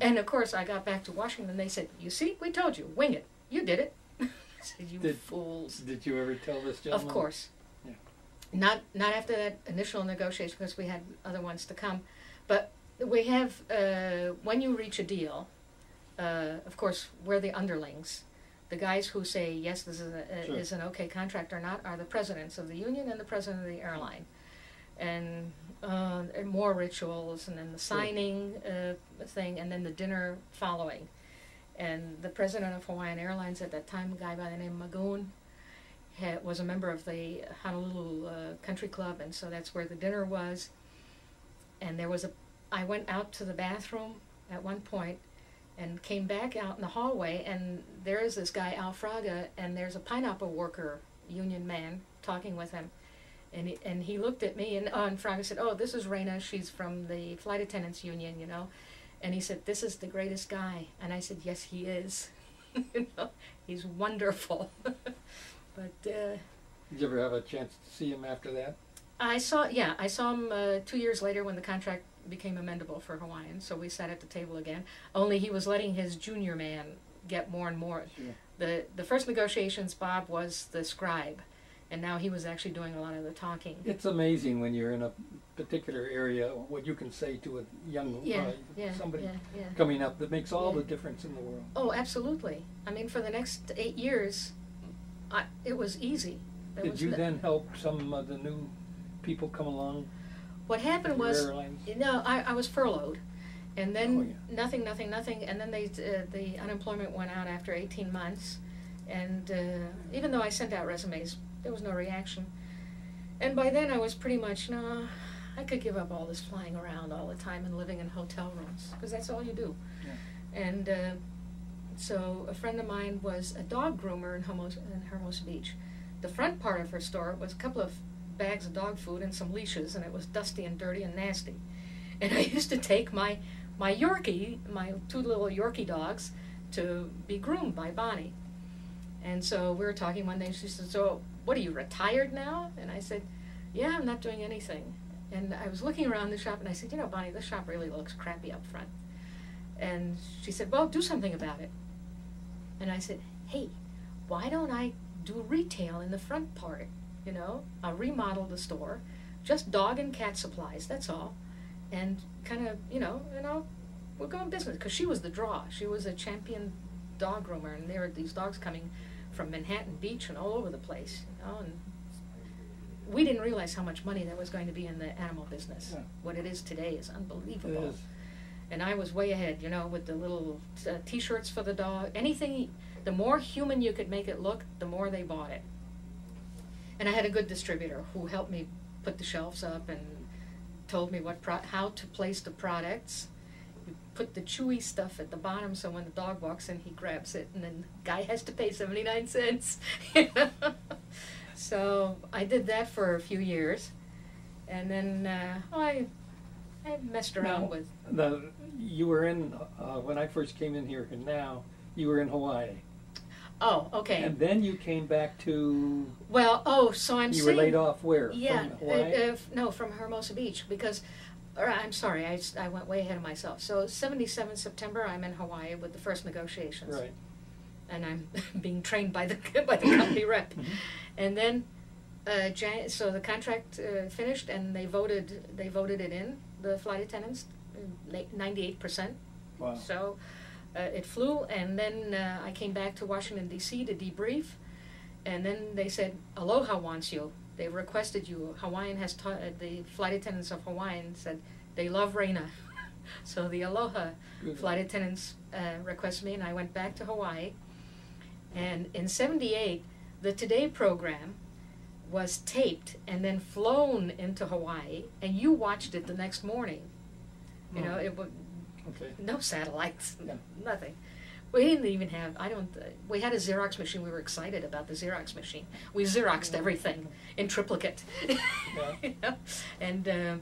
And of course, I got back to Washington. They said, "You see, we told you, wing it. You did it." I said, "You Did- fools." Did you ever tell this gentleman? Of course. Yeah. Not not after that initial negotiation because we had other ones to come, but we have uh, when you reach a deal. Uh, of course, we're the underlings. The guys who say yes, this is, a, Sure. is an okay contract or not are the presidents of the union and the president of the airline, and, uh, and more rituals, and then the Sure. signing uh, thing, and then the dinner following. And the president of Hawaiian Airlines at that time, a guy by the name of Magoon, had, was a member of the Honolulu uh, Country Club, and so that's where the dinner was. And there was a, I went out to the bathroom at one point, and came back out in the hallway, and there is this guy Al Fraga, and there's a pineapple worker union man talking with him, and he, and he looked at me, and, oh, and Fraga said, "Oh, this is Rena. She's from the flight attendants union, you know." And he said, "This is the greatest guy," and I said, "Yes, he is. you know, he's wonderful." but uh, Did you ever have a chance to see him after that? I saw, yeah, I saw him uh, two years later when the contract became amendable for Hawaiian. So we sat at the table again. Only he was letting his junior man get more and more. Sure. The the first negotiations, Bob was the scribe, and now he was actually doing a lot of the talking. It's amazing when you're in a particular area what you can say to a young Yeah, uh, yeah, somebody yeah, coming up that makes all the difference in the world. Oh, absolutely. I mean, for the next eight years, I, it was easy. There Did was you no- then help some of the new people come along? What happened was? No, I, I was furloughed, and then Oh, yeah. nothing, nothing, nothing, and then they uh, the unemployment went out after eighteen months, and uh, even though I sent out resumes, there was no reaction, and by then I was pretty much no, I could give up all this flying around all the time and living in hotel rooms because that's all you do, and uh, so a friend of mine was a dog groomer in Hermos in Hermosa Beach. The front part of her store was a couple of bags of dog food and some leashes, and it was dusty and dirty and nasty. And I used to take my my Yorkie, my two little Yorkie dogs, to be groomed by Bonnie. And so we were talking one day, she said, "So, what are you retired now?" And I said, "Yeah, I'm not doing anything." And I was looking around the shop, and I said, "You know, Bonnie, this shop really looks crappy up front." And she said, "Well, do something about it." And I said, "Hey, why don't I do retail in the front part? You know, I'll remodel the store, just dog and cat supplies. That's all, and kind of, you know, and I'll we'll go in business because she was the draw. She was a champion dog groomer, and there were these dogs coming from Manhattan Beach and all over the place, you know, and we didn't realize how much money there was going to be in the animal business. Yeah. What it is today is unbelievable. is. and I was way ahead, you know, with the little uh, T-shirts for the dog. Anything, the more human you could make it look, the more they bought it. And I had a good distributor who helped me put the shelves up and told me what pro- how to place the products. You put the chewy stuff at the bottom, so when the dog walks in, he grabs it, and then the guy has to pay seventy nine cents. so I did that for a few years, and then uh, I I messed around Now, with. The, you were in, uh, when I first came in here and now, you were in Hawaii. Oh, okay. And then you came back to, well, oh, so I'm you saying. were laid off where? Yeah, From uh, uh, no, from Hermosa Beach because, or I'm sorry, I, I went way ahead of myself. So 77 September, I'm in Hawaii with the first negotiations, Right. and I'm being trained by the by the company rep, Mhm. and then, uh, Jan- so the contract uh, finished, and they voted they voted it in the flight attendants, uh, 98 percent. Wow. So it flew, and then uh, I came back to Washington, D.C. to debrief. And then they said, Aloha wants you. They requested you. Hawaiian has ta- uh, the flight attendants of Hawaiian said they love Rena. so the Aloha Good. flight attendants uh, requested me, and I went back to Hawaii. And in 78, the Today program was taped and then flown into Hawaii, and you watched it the next morning. You know, it was Okay. no satellites, Yeah. nothing. We didn't even have. I don't. Uh, we had a Xerox machine. We were excited about the Xerox machine. We Xeroxed everything in triplicate. Yeah. you know? And uh,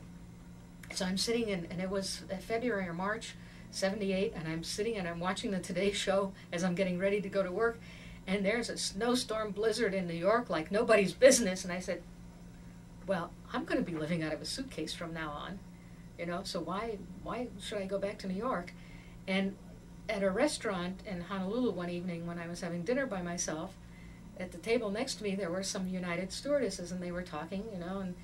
so I'm sitting in, and it was uh, February or March, '78, and I'm sitting and I'm watching the Today Show as I'm getting ready to go to work, and there's a snowstorm blizzard in New York like nobody's business, and I said, "Well, I'm going to be living out of a suitcase from now on." You know so why why should i go back to new york? And at a restaurant in honolulu one evening when i was having dinner by myself at the table next to me there were some united stewardesses and they were talking you know and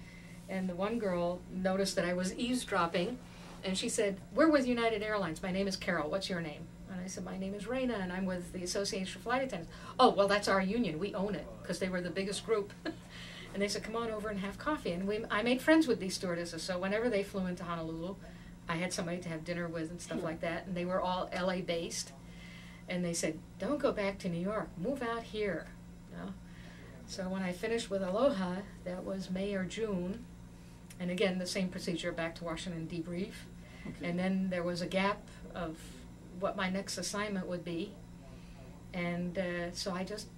and the one girl noticed that i was eavesdropping and she said we're with united airlines. My name is carol. What's your name? And i said my name is Rena, and i'm with the association of flight attendants. Oh well that's our union. We own it because they were the biggest group And they said, "Come on over and have coffee." And we, I made friends with these stewardesses. So whenever they flew into Honolulu, I had somebody to have dinner with and stuff like that. And they were all LA based. And they said, "Don't go back to New York. Move out here." You know? So when I finished with Aloha, that was May or June. And again, the same procedure back to Washington debrief. Okay. And then there was a gap of what my next assignment would be. And uh, so I just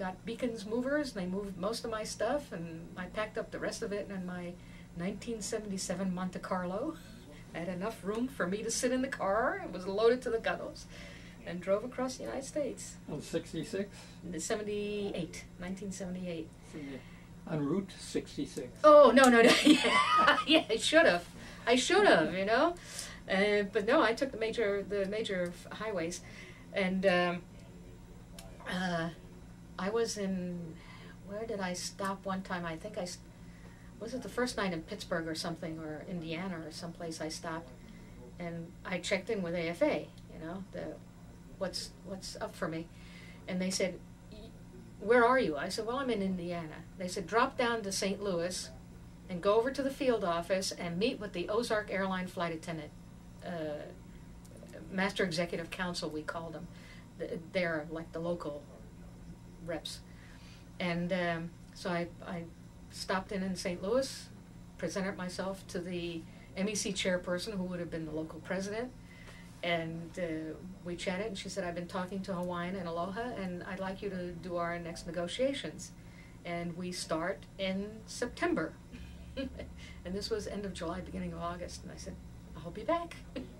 got Bekins movers, and they moved most of my stuff, and I packed up the rest of it in my 1977 Monte Carlo. I had enough room for me to sit in the car. It was loaded to the gunnels, and drove across the United States. On 66? In the 78, 1978. On Route 66. Oh no no no! yeah, yeah, I should have. I should have, you know. Uh, but no, I took the major the major highways, and um, uh, I was in. Where did I stop one time? I think I, was it the first night in Pittsburgh or something, or Indiana or someplace. I stopped, and I checked in with AFA. You know the what's what's up for me, and they said where are you? I said, well, I'm in Indiana. They said, drop down to St. Louis and go over to the field office and meet with the Ozark Airline flight attendant, uh, master executive council, we called them. Th- They're like the local reps. And um, so I, I stopped in in St. Louis, presented myself to the MEC chairperson, who would have been the local president, and uh, we chatted and she said i've been talking to hawaiian and aloha and i'd like you to do our next negotiations and we start in september and this was end of july beginning of august and i said i'll be back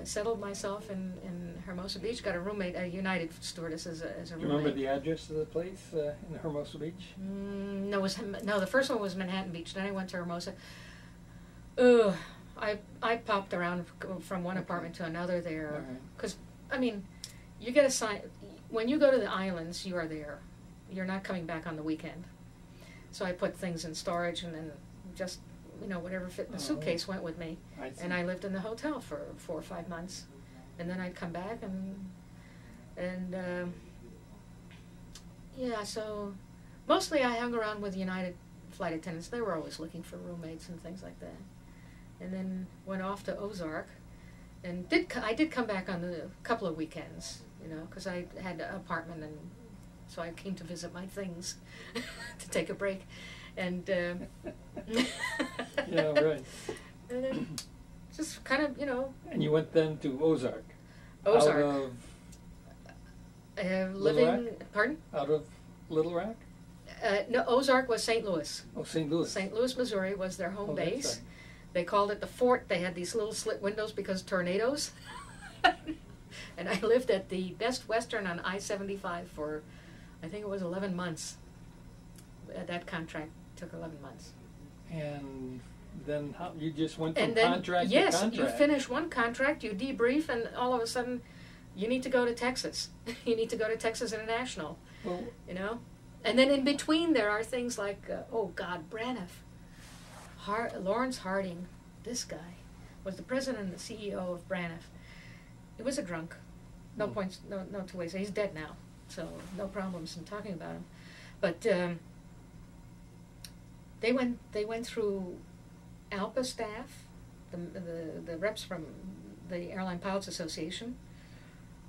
i settled myself in, in hermosa beach got a roommate a united stewardess as a, as a Do you roommate remember the address of the place uh, in Hermosa Beach? Mm, no, was no. The first one was Manhattan Beach. Then I went to Hermosa. Ugh, I I popped around from one Okay. apartment to another there. All right. Because I mean, you get assigned when you go to the islands. You are there. You're not coming back on the weekend. So I put things in storage and then just you know whatever fit in the Oh. suitcase went with me. I. And I lived in the hotel for four or five months, and then I'd come back and and um yeah. So mostly I hung around with United flight attendants. They were always looking for roommates and things like that. And then went off to Ozark, and did I did come back on a couple of weekends, you know, because I had an apartment and so I came to visit my things to take a break, and um, Yeah, right. and then just kind of you know And you went then to Ozark. Ozark, Out of, uh, living. Pardon? out of Little Rock? Uh, no, Ozark was St. Louis. Oh, St. Louis. St. Louis, Missouri was their home Oh, base. right. They called it the fort. They had these little slit windows because tornadoes. and I lived at the Best Western on I 75 for, I think it was 11 months. Uh, that contract took 11 months. And then how, you just went from and then, contract yes, to contract. you finish one contract, you debrief, and all of a sudden, you need to go to Texas. you need to go to Texas International, Well, you know? And then in between, there are things like, uh, oh God, Braniff. Har- Lawrence Harding, this guy, was the president and the CEO of Braniff. He was a drunk. No Hmm. points, no, no two ways. He's dead now, so no problems in talking about him. But um, they went, they went through ALPA staff, the, the, the reps from the Airline Pilots Association.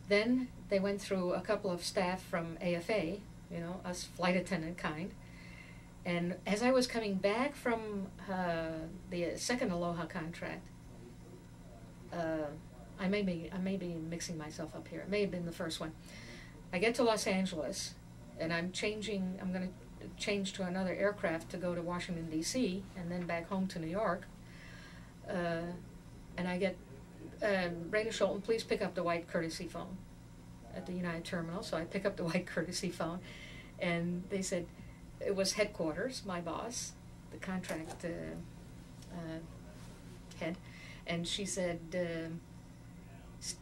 Then they went through a couple of staff from AFA, you know, us flight attendant kind. And as I was coming back from uh, the second Aloha contract, uh, I may be I may be mixing myself up here. It may have been the first one. I get to Los Angeles, and I'm changing. I'm going to change to another aircraft to go to Washington D.C. and then back home to New York. Uh, and I get um, Rena Sholton, please pick up the white courtesy phone at the United Terminal. So I pick up the white courtesy phone, and they said it was headquarters, my boss, the contract uh, uh, head, and she said um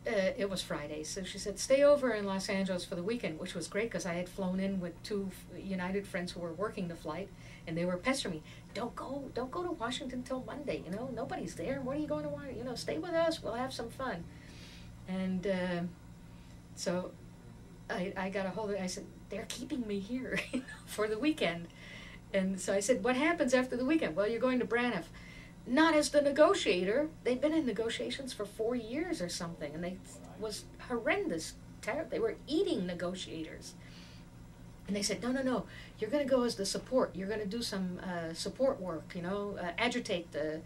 uh, it was Friday. So she said stay over in Los Angeles for the weekend, which was great because I had flown in with two United friends who were working the flight, and they were pestering me. Don't go, don't go to Washington till Monday. You know nobody's there. What are you going to want? You know, stay with us. We'll have some fun. And uh, so I, I got a hold of it. I said, they're keeping me here for the weekend. And so I said, what happens after the weekend? Well, you're going to Braniff. Not as the negotiator. They've been in negotiations for four years or something, and they was horrendous. Ter- they were eating negotiators. And they said, no, no, no. You're going to go as the support. You're going to do some uh, support work. You know, uh, agitate the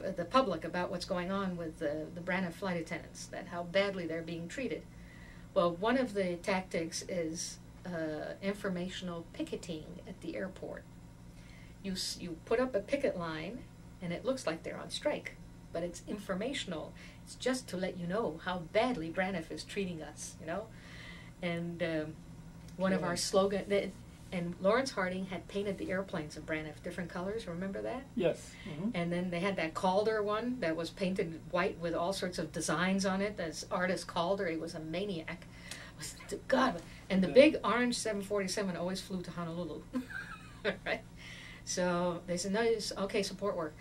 f- the public about what's going on with the the Braniff flight attendants, that how badly they're being treated. Well, one of the tactics is uh, informational picketing at the airport. You you put up a picket line, and it looks like they're on strike, but it's informational. It's just to let you know how badly Braniff is treating us. You know, and um, one of our slogan. And Lawrence Harding had painted the airplanes of Braniff different colors. Remember that? Yes. mhm. And then they had that Calder one that was painted white with all sorts of designs on it. This artist Calder, he was a maniac. Was- God, and the Yeah. big orange 747 always flew to Honolulu. right? So they said, no, it's okay, support work.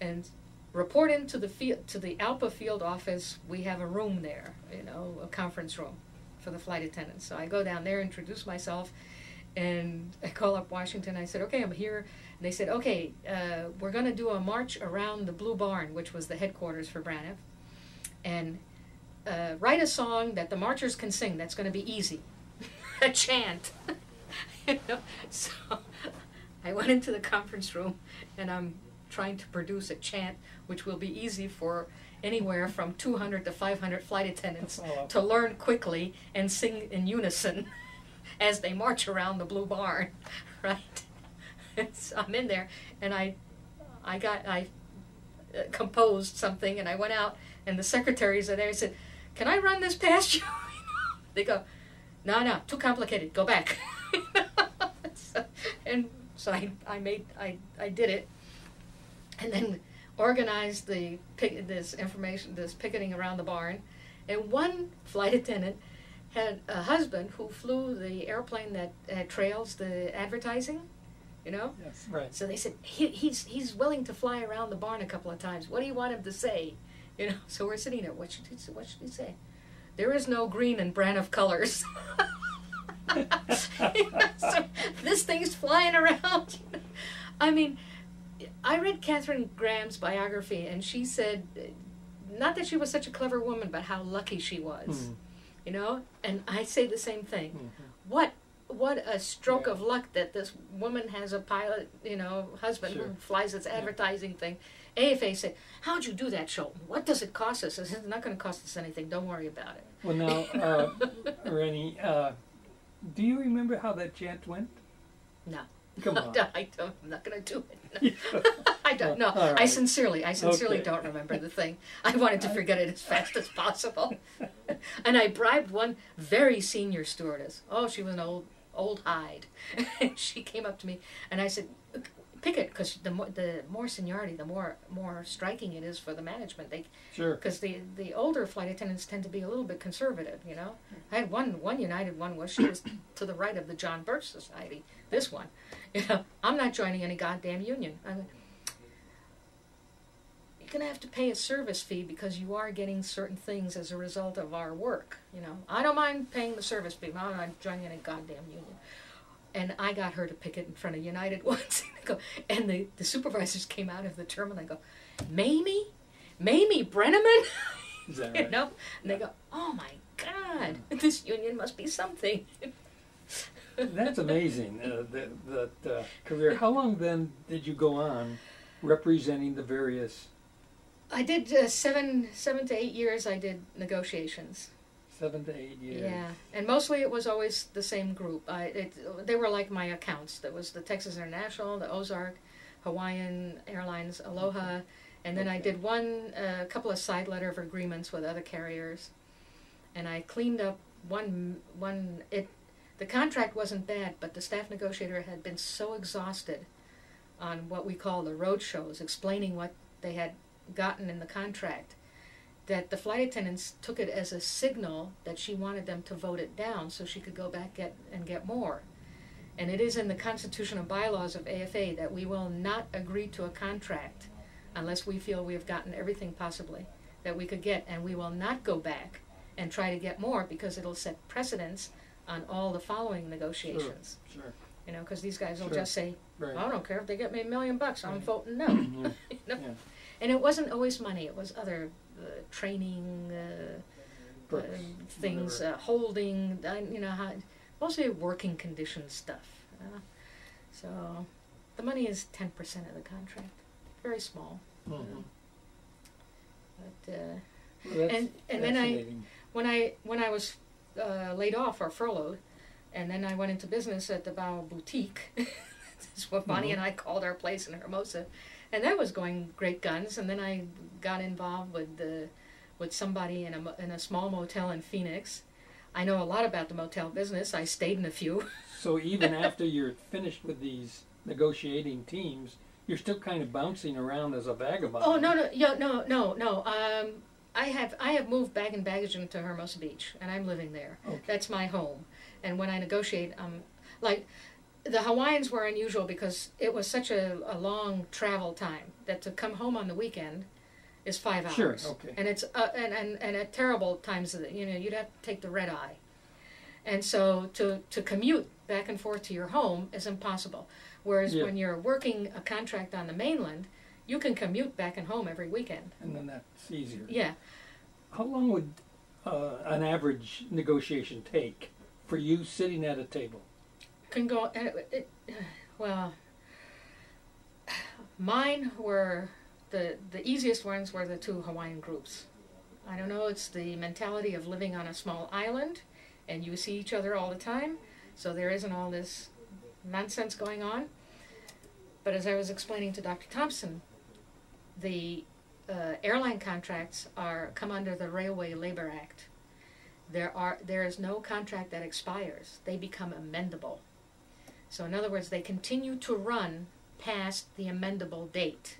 And report into the field, to the Alpa field office. We have a room there, you know, a conference room for the flight attendants. So I go down there, introduce myself, and I call up Washington. I said, okay, I'm here. And they said, okay, uh, we're going to do a march around the Blue Barn, which was the headquarters for Braniff, and uh, write a song that the marchers can sing. That's going to be easy. a chant. you know? So I went into the conference room, and I'm trying to produce a chant which will be easy for anywhere from 200 to 500 flight attendants Oh. to learn quickly and sing in unison as they march around the blue barn, right? so I'm in there, and I, I got I uh, composed something, and I went out, and the secretaries are there. I said, "Can I run this past you?" they go, "No, no, too complicated. Go back." so, and so I, I made I, I did it, and then organized the pick, this information this picketing around the barn, and one flight attendant had a husband who flew the airplane that uh, trails the advertising, you know. Yes. Right. So they said he, he's he's willing to fly around the barn a couple of times. What do you want him to say? You know. So we're sitting there. What should he say? What should he say? There is no green and in of colors. so this thing's flying around. I mean, I read Katharine Graham's biography, and she said not that she was such a clever woman, but how lucky she was. Mm. You know, and I say the same thing. Mhm. What what a stroke Yeah. of luck that this woman has a pilot, you know, husband Sure. who flies this advertising thing. AFA said, "How'd you do that, Sholton? What does it cost us?" "It's not going to cost us anything. Don't worry about it." Well, now, uh, Rennie, uh, do you remember how that chant went? No. Come on. I don't, I'm not going to do it. I don't know. All I sincerely, I sincerely Okay. don't remember the thing. I wanted to forget it as fast as possible. and I bribed one very senior stewardess. Oh, she was an old old hide. she came up to me and I said, "Pick it, because the more the more seniority, the more more striking it is for the management. They Sure. because the the older flight attendants tend to be a little bit conservative. You know, I had one one United one was she was to the right of the John Birch Society. This one, you know, I'm not joining any goddamn union. I went, You're gonna have to pay a service fee because you are getting certain things as a result of our work. You know, I don't mind paying the service fee. but I'm not joining any goddamn union. And I got her to picket in front of United once. and go- and the, the supervisors came out of the terminal and I go, Mamie? Mamie Brenneman? Is that you right? know? And they go, oh my God, this union must be something. That's amazing, uh, that, that uh, career. How long then did you go on representing the various I did uh, seven, seven to eight years. I did negotiations. seven to eight years? Yeah, and mostly it was always the same group. I, it, they were like my accounts. That was the Texas International, the Ozark, Hawaiian Airlines, Aloha, and then I did one, a couple of side letter of agreements with other carriers, and I cleaned up one, one. It, the contract wasn't bad, but the staff negotiator had been so exhausted on what we call the road shows, explaining what they had gotten in the contract that the flight attendants took it as a signal that she wanted them to vote it down so she could go back get, and get more. And it is in the constitutional bylaws of AFA that we will not agree to a contract unless we feel we have gotten everything possibly that we could get, and we will not go back and try to get more because it'll set precedents on all the following negotiations. Sure. You know, because these guys will Sure. just say, Right. "I don't care if they get me a million bucks, I'm Right. voting no." Yeah. You know? Yeah. And it wasn't always money; it was other uh, training. Uh, uh, things, uh, holding, you know, how, mostly working conditions stuff. Uh, so the money is 10% of the contract, very small. Mhm. But uh, Well, and and then I when I when I was uh, laid off or furloughed, and then I went into business at the Bow Boutique. That's what Bonnie Mhm. and I called our place in Hermosa, and that was going great guns. And then I got involved with the with somebody in a in a small motel in Phoenix. I know a lot about the motel business. I stayed in a few. So even after you're finished with these negotiating teams, you're still kind of bouncing around as a vagabond. Oh no no yo, no no no. Um, I have I have moved bag and baggage into Hermosa Beach, and I'm living there. Okay. That's my home. And when I negotiate, um, like the Hawaiians were unusual because it was such a, a long travel time that to come home on the weekend is five hours. Sure, okay. And it's uh, and, and and at terrible times of the, you know you'd have to take the red eye, and so to to commute back and forth to your home is impossible. Whereas Yeah. when you're working a contract on the mainland, you can commute back and home every weekend. And then that's easier. Yeah. How long would uh, an average negotiation take for you sitting at a table? can go it, it, well mine were the the easiest ones were the two hawaiian groups i don't know it's the mentality of living on a small island and you see each other all the time so there isn't all this nonsense going on but as i was explaining to dr thompson the uh, airline contracts are come under the railway labor act there are there is no contract that expires they become amendable so, in other words, they continue to run past the amendable date.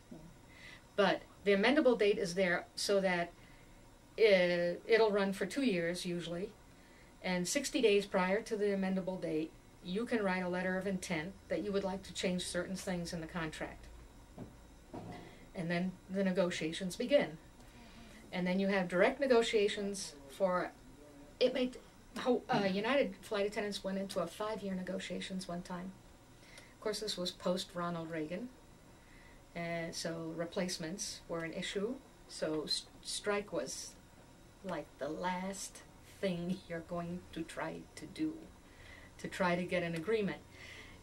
But the amendable date is there so that it, it'll run for two years usually. And 60 days prior to the amendable date, you can write a letter of intent that you would like to change certain things in the contract. And then the negotiations begin. And then you have direct negotiations for it how uh, United flight attendants went into a five-year negotiations one time. Of course, this was post Ronald Reagan, and so replacements were an issue. So st- strike was like the last thing you're going to try to do, to try to get an agreement.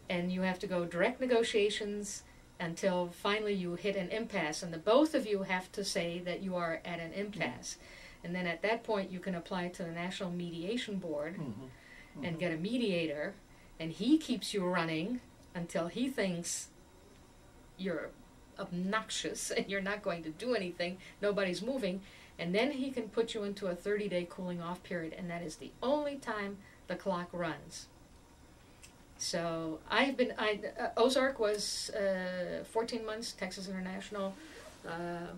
And you have to go direct negotiations until finally you hit an impasse, and the both of you have to say that you are at an impasse. And then at that point, you can apply to the National Mediation Board Mhm. and get a mediator, and he keeps you running until he thinks you're obnoxious and you're not going to do anything, nobody's moving, and then he can put you into a 30 day cooling off period, and that is the only time the clock runs. So I've been, I, uh, Ozark was uh, 14 months, Texas International, uh,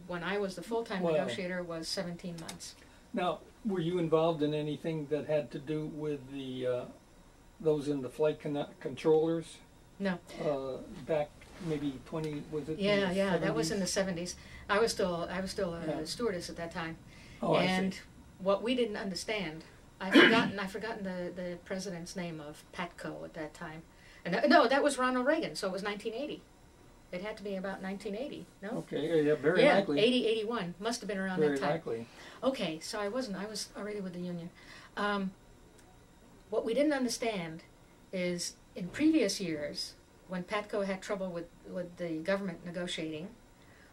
when I was the full time Wow. negotiator, was 17 months. Now, were you involved in anything that had to do with the uh, those in the flight con- controllers? No. Uh, back maybe twenty was it? Yeah, yeah, that was in the seventies. I was still, I was still a Yeah. stewardess at that time. Oh, I and what we didn't understand, I've forgotten, I've forgotten the, the president's name of Patco at that time. And no, that was Ronald Reagan, so it was nineteen eighty. It had to be about nineteen eighty, no? Okay, yeah, very yeah, likely. 80, 81. Must have been around very that time. likely. Okay, so I wasn't. I was already with the union. Um, what we didn't understand is in previous years, when Patco had trouble with, with the government negotiating,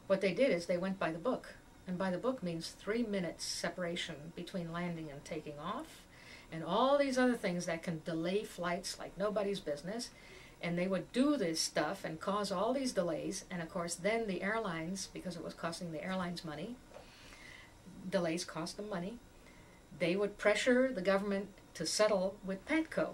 what they did is they went by the book. And by the book means three minutes separation between landing and taking off, and all these other things that can delay flights like nobody's business. And they would do this stuff and cause all these delays. And of course, then the airlines, because it was costing the airlines money, delays cost them money. They would pressure the government to settle with Patco,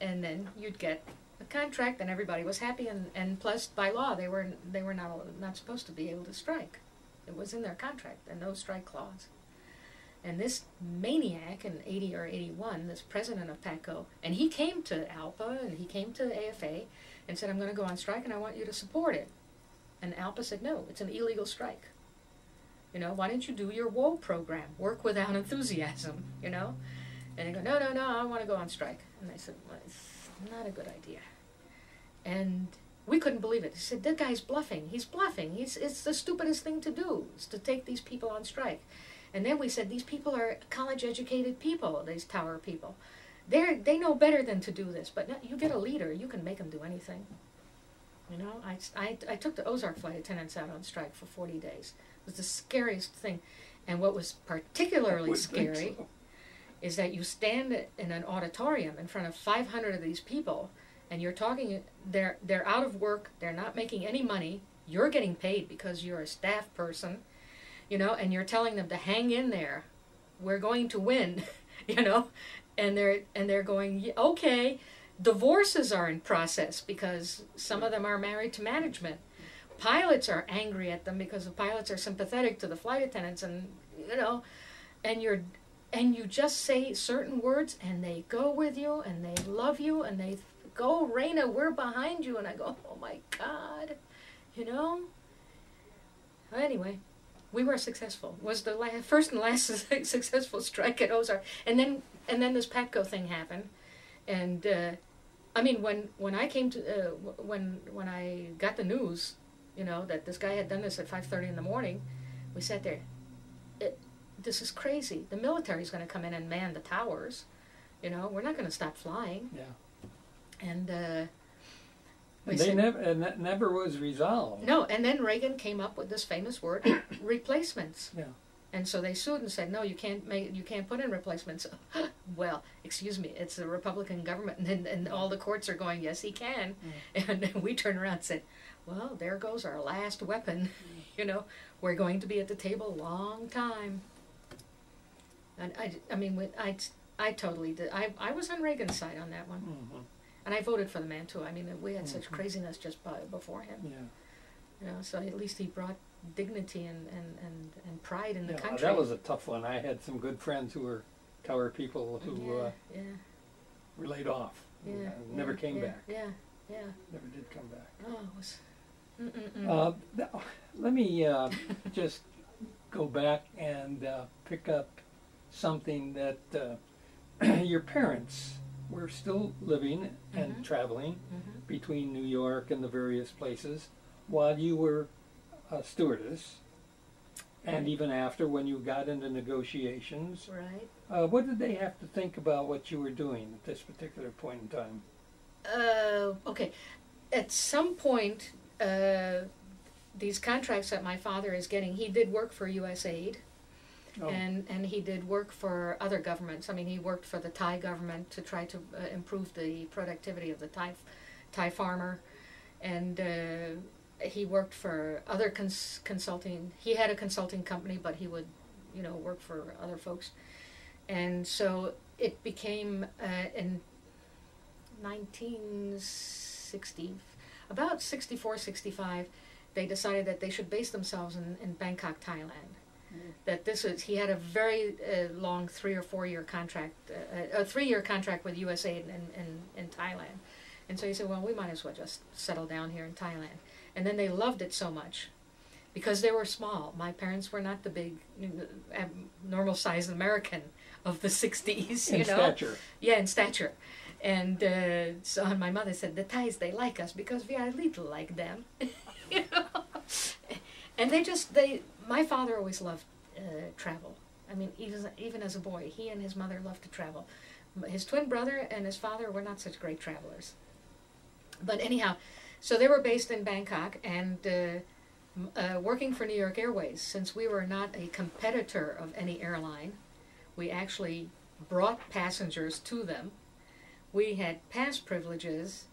and then you'd get a contract, and everybody was happy. And, and plus, by law, they were they were not not supposed to be able to strike. It was in their contract, and no strike clause. And this maniac in 80 or 81, this president of PATCO, and he came to ALPA and he came to AFA and said, I'm going to go on strike and I want you to support it. And ALPA said, no, it's an illegal strike. You know, why don't you do your WOE program? Work without enthusiasm, you know? And they go, no, no, no, I want to go on strike. And I said, well, it's not a good idea. And we couldn't believe it. He said, that guy's bluffing. He's bluffing. He's, it's the stupidest thing to do, is to take these people on strike. And then we said, these people are college educated people, these tower people. They're, they know better than to do this, but no, you get a leader, you can make them do anything. You know, I, I, I took the Ozark flight attendants out on strike for 40 days. It was the scariest thing. And what was particularly scary so. is that you stand in an auditorium in front of 500 of these people and you're talking they're they're out of work they're not making any money you're getting paid because you're a staff person you know and you're telling them to hang in there. We're going to win you know and they're and they're going okay divorces are in process because some of them are married to management. Pilots are angry at them because the pilots are sympathetic to the flight attendants and you know and you're and you just say certain words and they go with you and they love you and they go Rena we're behind you. And I go oh my god you know? Anyway we were successful. Was the la- first and last successful strike at Ozark. And then and then this Patco thing happened. And uh, I mean when when I came to uh, when when I got the news you know that this guy had done this at 5:30 in the morning we sat there. It, this is crazy. The military's going to come in and man the towers you know? We're not going to stop flying. Yeah. And uh, they said- never and that never was resolved. no and then Reagan came up with this famous word replacements. Yeah. and so they sued and said no you can't make you can't put in replacements. Well excuse me it's a Republican government and, and all the courts are going yes he can. And we turned around and said well there goes our last weapon. You know we're going to be at the table a long time. And I, I mean I, I totally did I, I was on Reagan's side on that one. Mhm. And I voted for the man too I mean we had such Mhm. craziness just by, before him Yeah. you know so at least he brought dignity and, and, and, and pride in the yeah. country That was a tough one. I had some good friends who were tower people who yeah, uh, yeah, were laid off. yeah, never came back. yeah yeah Never did come back. oh it was. Uh, let me uh, just go back and uh, pick up something that uh, your parents were still living and Mhm. traveling Mhm. between New York and the various places while you were a stewardess. and even after when you got into negotiations, Right. uh, what did they have to think about what you were doing at this particular point in time? Uh, okay. At some point, uh, these contracts that my father is getting, he did work for USAID. Oh, and and he did work for other governments. I mean, he worked for the Thai government to try to uh, improve the productivity of the Thai Thai farmer, and uh, he worked for other cons- consulting. He had a consulting company, but he would, you know, work for other folks, and so it became uh, in 1960, about 64, 65, they decided that they should base themselves in, in Bangkok, Thailand that this was he had a very uh, long three or four year contract uh, a three year contract with USAID in, in, in Thailand. And so he said well we might as well just settle down here in Thailand. And then they loved it so much because they were small. My parents were not the big normal sized American of the 60s you in know? stature. yeah in stature. And uh, so my mother said the Thais they like us because we are little like them. You know? And they just they my father always loved uh, travel. I mean even even as a boy he and his mother loved to travel. His twin brother and his father were not such great travelers. But anyhow so they were based in bangkok and uh, uh, working for new york airways. Since we were not a competitor of any airline we actually brought passengers to them. We had pass privileges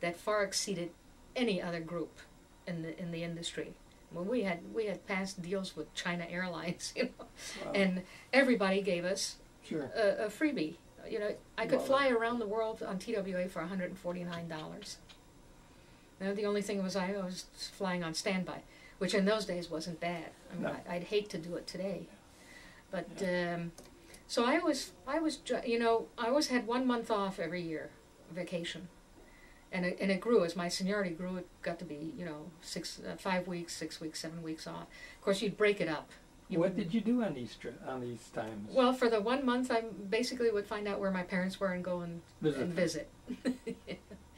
that far exceeded any other group in the in the industry well, we had we had past deals with China Airlines, you know, Wow. and everybody gave us sure. a, a freebie. You know, I could fly around the world on TWA for one hundred and forty nine dollars. Now the only thing was I was flying on standby, which in those days wasn't bad. I mean, No. I, I'd hate to do it today, but um, so I was I was you know I always had one month off every year, vacation, and it, and it grew as my seniority grew. It got to be you know six uh, five weeks, six weeks, seven weeks off. Of course, you'd break it up. You what did you do on these tri- on these times? well, for the one month, I basically would find out where my parents were and go and Visit and visit.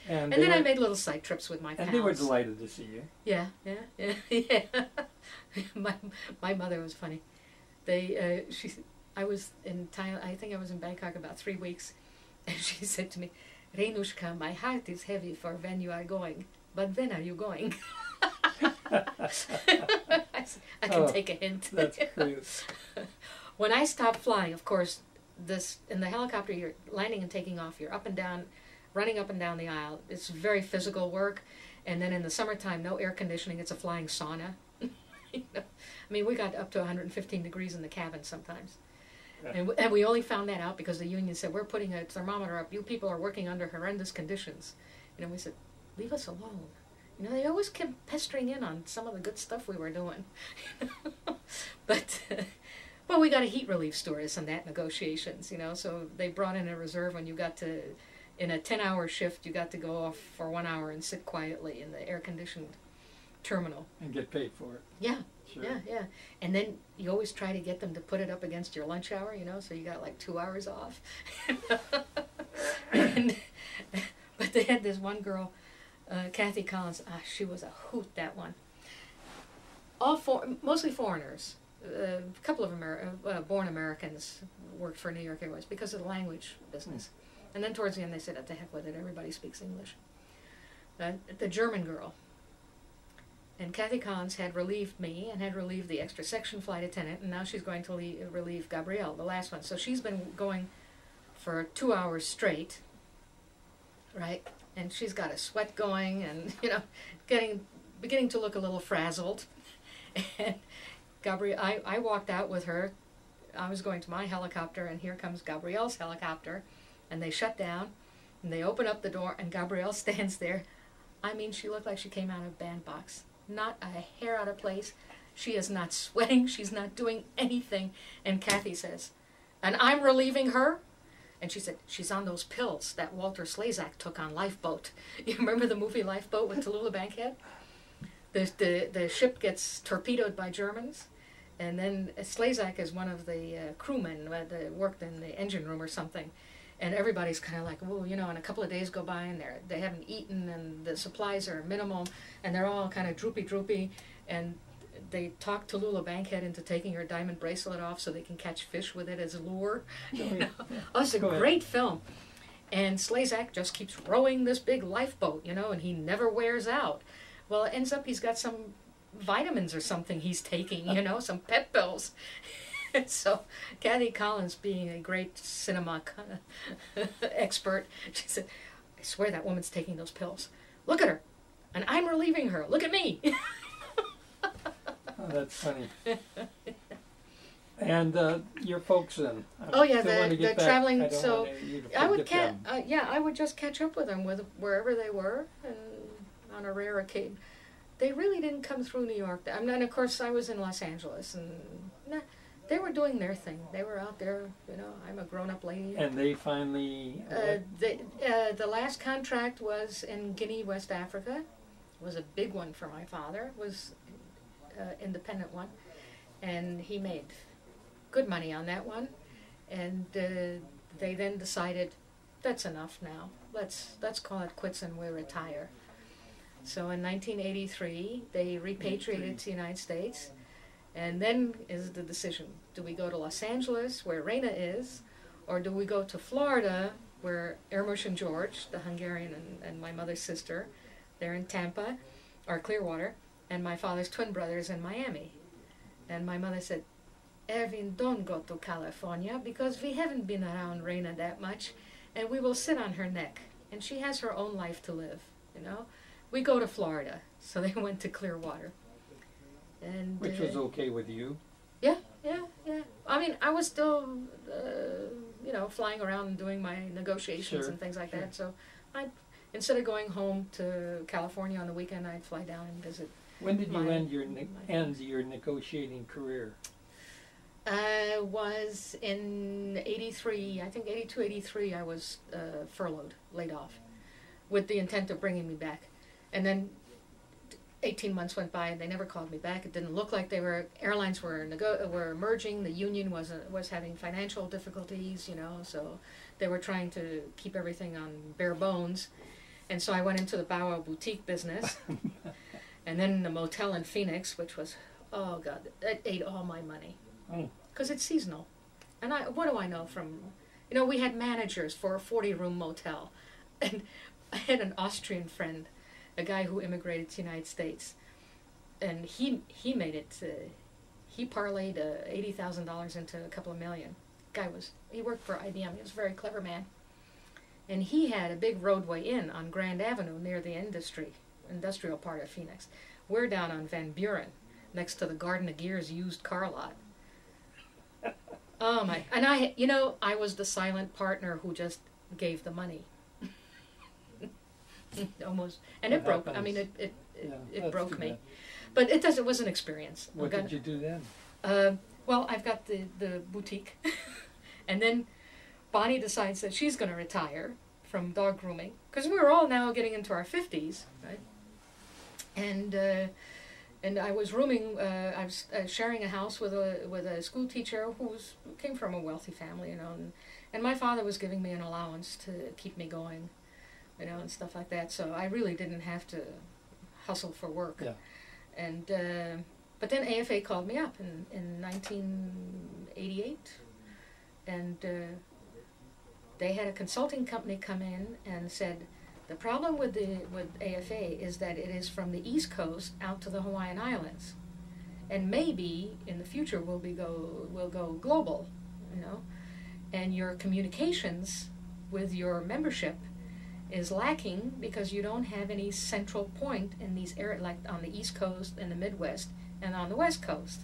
and and then were, I made little side trips with my pals. and they were delighted to see you. Yeah, yeah, yeah, yeah. my my mother was funny. They uh, she I was in Thailand. I think I was in Bangkok about three weeks, and she said to me, "Renushka, my heart is heavy for when you are going, but when are you going?" I, said, I can Oh, take a hint. That's great. when I stop flying, of course, this in the helicopter, you're landing and taking off. You're up and down, running up and down the aisle. It's very physical work. And then in the summertime, no air conditioning. It's a flying sauna. You know? I mean, we got up to 115 degrees in the cabin sometimes. And, w- and we only found that out because the union said, We're putting a thermometer up. You people are working under horrendous conditions. You know, we said, Leave us alone. You know, they always kept pestering in on some of the good stuff we were doing. but, well, we got a heat relief stewardess in that negotiations, you know, so they brought in a reserve when you got to, in a 10 hour shift, you got to go off for one hour and sit quietly in the air conditioned terminal. and get paid for it. Yeah, Sure. yeah, yeah. And then you always try to get them to put it up against your lunch hour, you know, so you got like two hours off. and, but they had this one girl, uh, Kathy Collins. Ah, she was a hoot. That one. All for mostly foreigners. Uh, a couple of Amer- uh, born Americans worked for New York Airways because of the language business. And then towards the end, they said, "At the heck with it. Everybody speaks English." Uh, the German girl. And Kathy Collins had relieved me and had relieved the extra section flight attendant, and now she's going to le- relieve Gabrielle, the last one. So she's been going for two hours straight, right? And she's got a sweat going, and you know, getting beginning to look a little frazzled. And Gabrielle, I, I walked out with her. I was going to my helicopter, and here comes Gabrielle's helicopter, and they shut down, and they open up the door, and Gabrielle stands there. I mean, she looked like she came out of a bandbox not a hair out of place. She is not sweating. She's not doing anything. And Kathy says, and I'm relieving her. And she said, she's on those pills that Walter Slezak took on Lifeboat. You remember the movie Lifeboat with Tallulah Bankhead? The, the, the ship gets torpedoed by Germans. And then Slezak is one of the uh, crewmen uh, that worked in the engine room or something. And everybody's kind of like, well, you know, and a couple of days go by and they're, they haven't eaten and the supplies are minimal and they're all kind of droopy, droopy. And they talk Tallulah Bankhead into taking her diamond bracelet off so they can catch fish with it as a lure. You know? Oh, it's a Go ahead. great film. And Slezak just keeps rowing this big lifeboat, you know, and he never wears out. Well, it ends up he's got some vitamins or something he's taking, you know, some pep pills. so, Kathy Collins, being a great cinema expert, she said, I swear that woman's taking those pills. Look at her. And I'm relieving her. Look at me. Oh, that's funny. And uh, your folks then? Oh, yeah, the- the back. traveling- I so I would forget ca- them. uh, yeah, I would just catch up with them with wherever they were, and on a rare occasion, they really didn't come through New York. I mean, and of course, I was in Los Angeles, and nah, they were doing their thing. They were out there, you know. I'm a grown-up lady. And they finally. Uh, the uh, the last contract was in Guinea, West Africa. It was a big one for my father. It was uh, independent one, and he made good money on that one. And uh, they then decided that's enough now. Let's let's call it quits and we retire. So in 1983, they repatriated to the United States, and then is the decision: do we go to Los Angeles, where Rena is, or do we go to Florida, where Ermush and George, the Hungarian and, and my mother's sister, they're in Tampa, or Clearwater, and my father's twin brothers in Miami. And my mother said, Erwin, don't go to California because we haven't been around Rena that much, and we will sit on her neck. And she has her own life to live, you know. We go to Florida, so they went to Clearwater. And Which uh, was okay with you. yeah, yeah, yeah. I mean, I was still, uh, you know, flying around and doing my negotiations Sure, and things like sure. that. So, I instead of going home to California on the weekend, I'd fly down and visit. When did you My- end your end your negotiating career? I was in '83, I think '82, '83. I was uh, furloughed, laid off, with the intent of bringing me back, and then. 18 months went by and they never called me back. It didn't look like they were airlines were nego- were merging. The union was uh, was having financial difficulties, you know, so they were trying to keep everything on bare bones. And so I went into the Bow boutique business, and then the motel in Phoenix, which was oh god, that ate all my money Oh. because it's seasonal. And I, what do I know from, you know, we had managers for a 40 room motel. And I had an Austrian friend, a guy who immigrated to the United States. And he, he made it, uh, he parlayed uh, $80,000 into a couple of million. Guy was, he worked for IBM. He was a very clever man. And he had a big Rodeway Inn on Grand Avenue near the industry, industrial part of Phoenix. We're down on Van Buren, next to the Garden of Gears used car lot. Oh my! And I, you know, I was the silent partner who just gave the money. Almost, and it broke. I mean, it it it, Yeah, it broke me. bad. But it does. It was an experience. What did you do then? Uh, well, I've got the the boutique, and then Bonnie decides that she's going to retire from dog grooming because we were all now getting into our fifties, right? And uh, and I was rooming. Uh, I was uh, sharing a house with a with a school teacher who was came from a wealthy family, you know, and, and my father was giving me an allowance to keep me going, you know, and stuff like that. So I really didn't have to hustle for work. Yeah. And uh, but then AFA called me up in in 1988, and uh, they had a consulting company come in and said. The problem with the with AFA is that it is from the East Coast out to the Hawaiian Islands, and maybe in the future we'll be go will go global, you know, and your communications with your membership is lacking because you don't have any central point in these areas like on the East Coast and the Midwest and on the West Coast.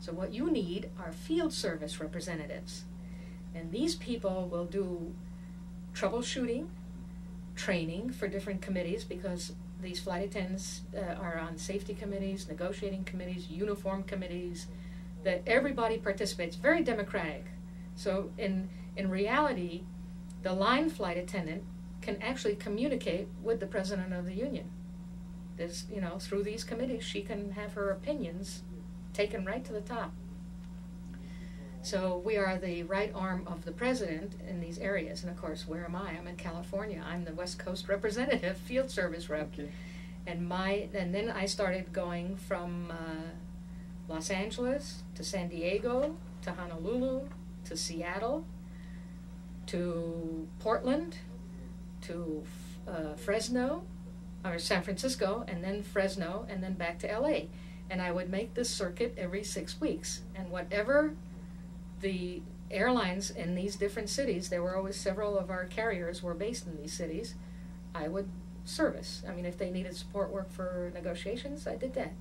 So what you need are field service representatives, and these people will do troubleshooting training for different committees because these flight attendants uh, are on safety committees, negotiating committees, uniform committees, that everybody participates. Very democratic. So in in reality, the line flight attendant can actually communicate with the president of the union. There's you know through these committees she can have her opinions taken right to the top. So we are the right arm of the president in these areas. And of course, where am I? I'm in California. I'm the West Coast representative, field service rep. Okay. And my and then I started going from uh, Los Angeles to San Diego to Honolulu to Seattle to Portland to uh, Fresno or San Francisco and then Fresno and then back to LA. And I would make this circuit every six weeks. And whatever the airlines in these different cities, there were always several of our carriers were based in these cities, I would service. I mean, if they needed support work for negotiations, I did that.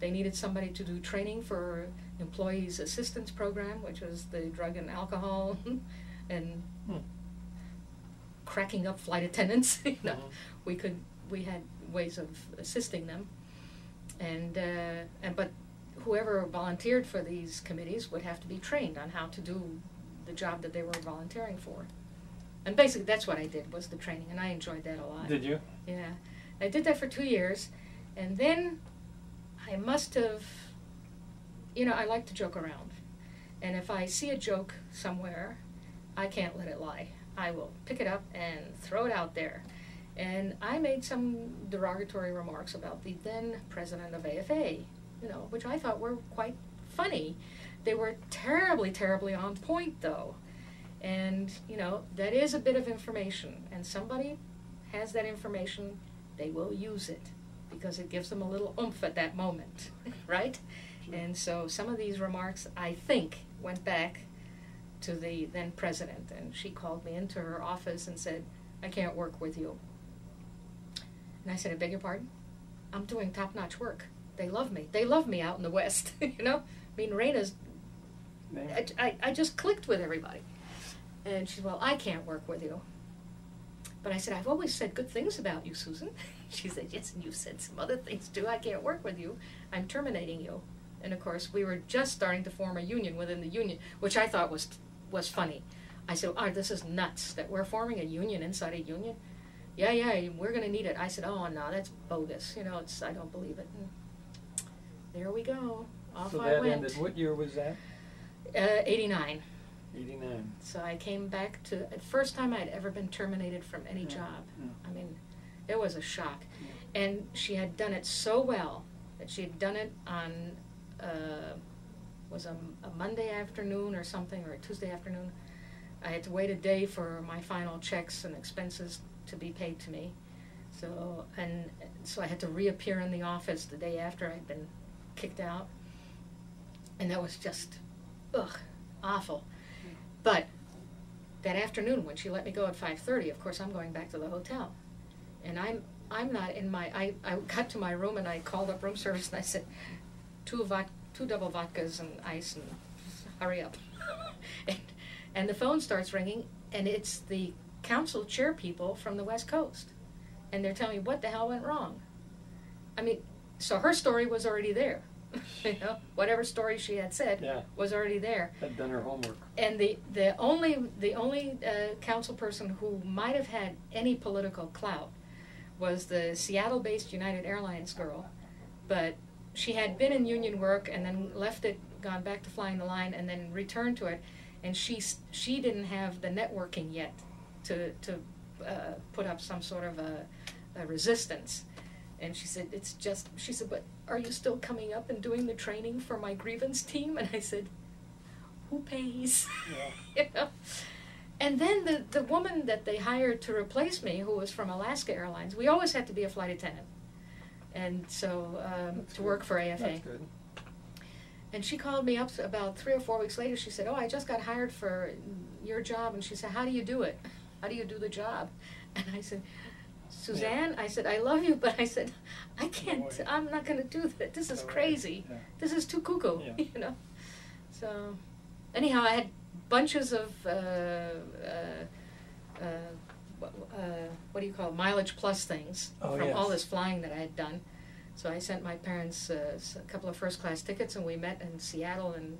They needed somebody to do training for employees assistance program, which was the drug and alcohol and Hmm. Cracking up flight attendants. you know, Mhm. we could we had ways of assisting them, and uh, and but whoever volunteered for these committees would have to be trained on how to do the job that they were volunteering for. And basically, that's what I did was the training, and I enjoyed that a lot. Did you? Yeah, I did that for two years, and then I must have, you know, I like to joke around, and if I see a joke somewhere, I can't let it lie. I will pick it up and throw it out there. And I made some derogatory remarks about the then president of AFA, you know, which I thought were quite funny. They were terribly, terribly on point, though. And, you know, that is a bit of information, and somebody has that information, they will use it because it gives them a little oomph at that moment, right? And so some of these remarks, I think, went back to the then president, and she called me into her office and said, I can't work with you. And I said, I beg your pardon? I'm doing top notch work. They love me. They love me out in the West, you know? I mean, Raina's, I, I, I just clicked with everybody. And she said, Well, I can't work with you. But I said, I've always said good things about you, Susan. She said, Yes, and you've said some other things too. I can't work with you. I'm terminating you. And of course, we were just starting to form a union within the union, which I thought was was funny. I said, "Oh, this is nuts that we're forming a union inside a union." Yeah, yeah, we're going to need it. I said, "Oh no, that's bogus. You know, it's I don't believe it." And there we go. Off so I that went. ended. What year was that? Uh, Eighty-nine. 89. So I came back to the first time I'd ever been terminated from any Yeah, job. yeah. I mean, it was a shock. And she had done it so well that she had done it on uh, was a, a Monday afternoon or something or a Tuesday afternoon. I had to wait a day for my final checks and expenses to be paid to me. So and so I had to reappear in the office the day after I'd been kicked out. And that was just ugh, awful. But that afternoon when she let me go at 5:30, of course I'm going back to the hotel. And I'm I'm not in my I, I got to my room and I called up room service and I said two vod- two double vodkas and ice and hurry up. and, and the phone starts ringing and it's the council chair people from the West Coast. And they're telling me what the hell went wrong. I mean, so her story was already there. you know, whatever story she had said Yeah. was already there Had done her homework. and the the only the only uh, council person who might have had any political clout was the Seattle-based United Airlines girl, but she had been in union work and then left it, gone back to flying the line, and then returned to it, and she she didn't have the networking yet to to uh, put up some sort of a, a resistance. And she said, it's just, she said, but are you still coming up and doing the training for my grievance team? And I said, who pays? Yeah. you know? And then the, the woman that they hired to replace me, who was from Alaska Airlines, we always had to be a flight attendant. And so, um, to good. work for AFA. That's good. And she called me up about three or four weeks later. She said, "Oh, I just got hired for your job." And she said, "How do you do it? How do you do the job?" And I said, "Suzanne," I said, "I love you, but I said, I can't. I'm not going to do that. This is No crazy. Yeah. This is too cuckoo." Yeah. You know. So, anyhow, I had bunches of uh, uh, uh, uh, what do you call it? mileage plus things Oh, from all this flying that I had done. So I sent my parents uh, a couple of first class tickets, and we met in Seattle, and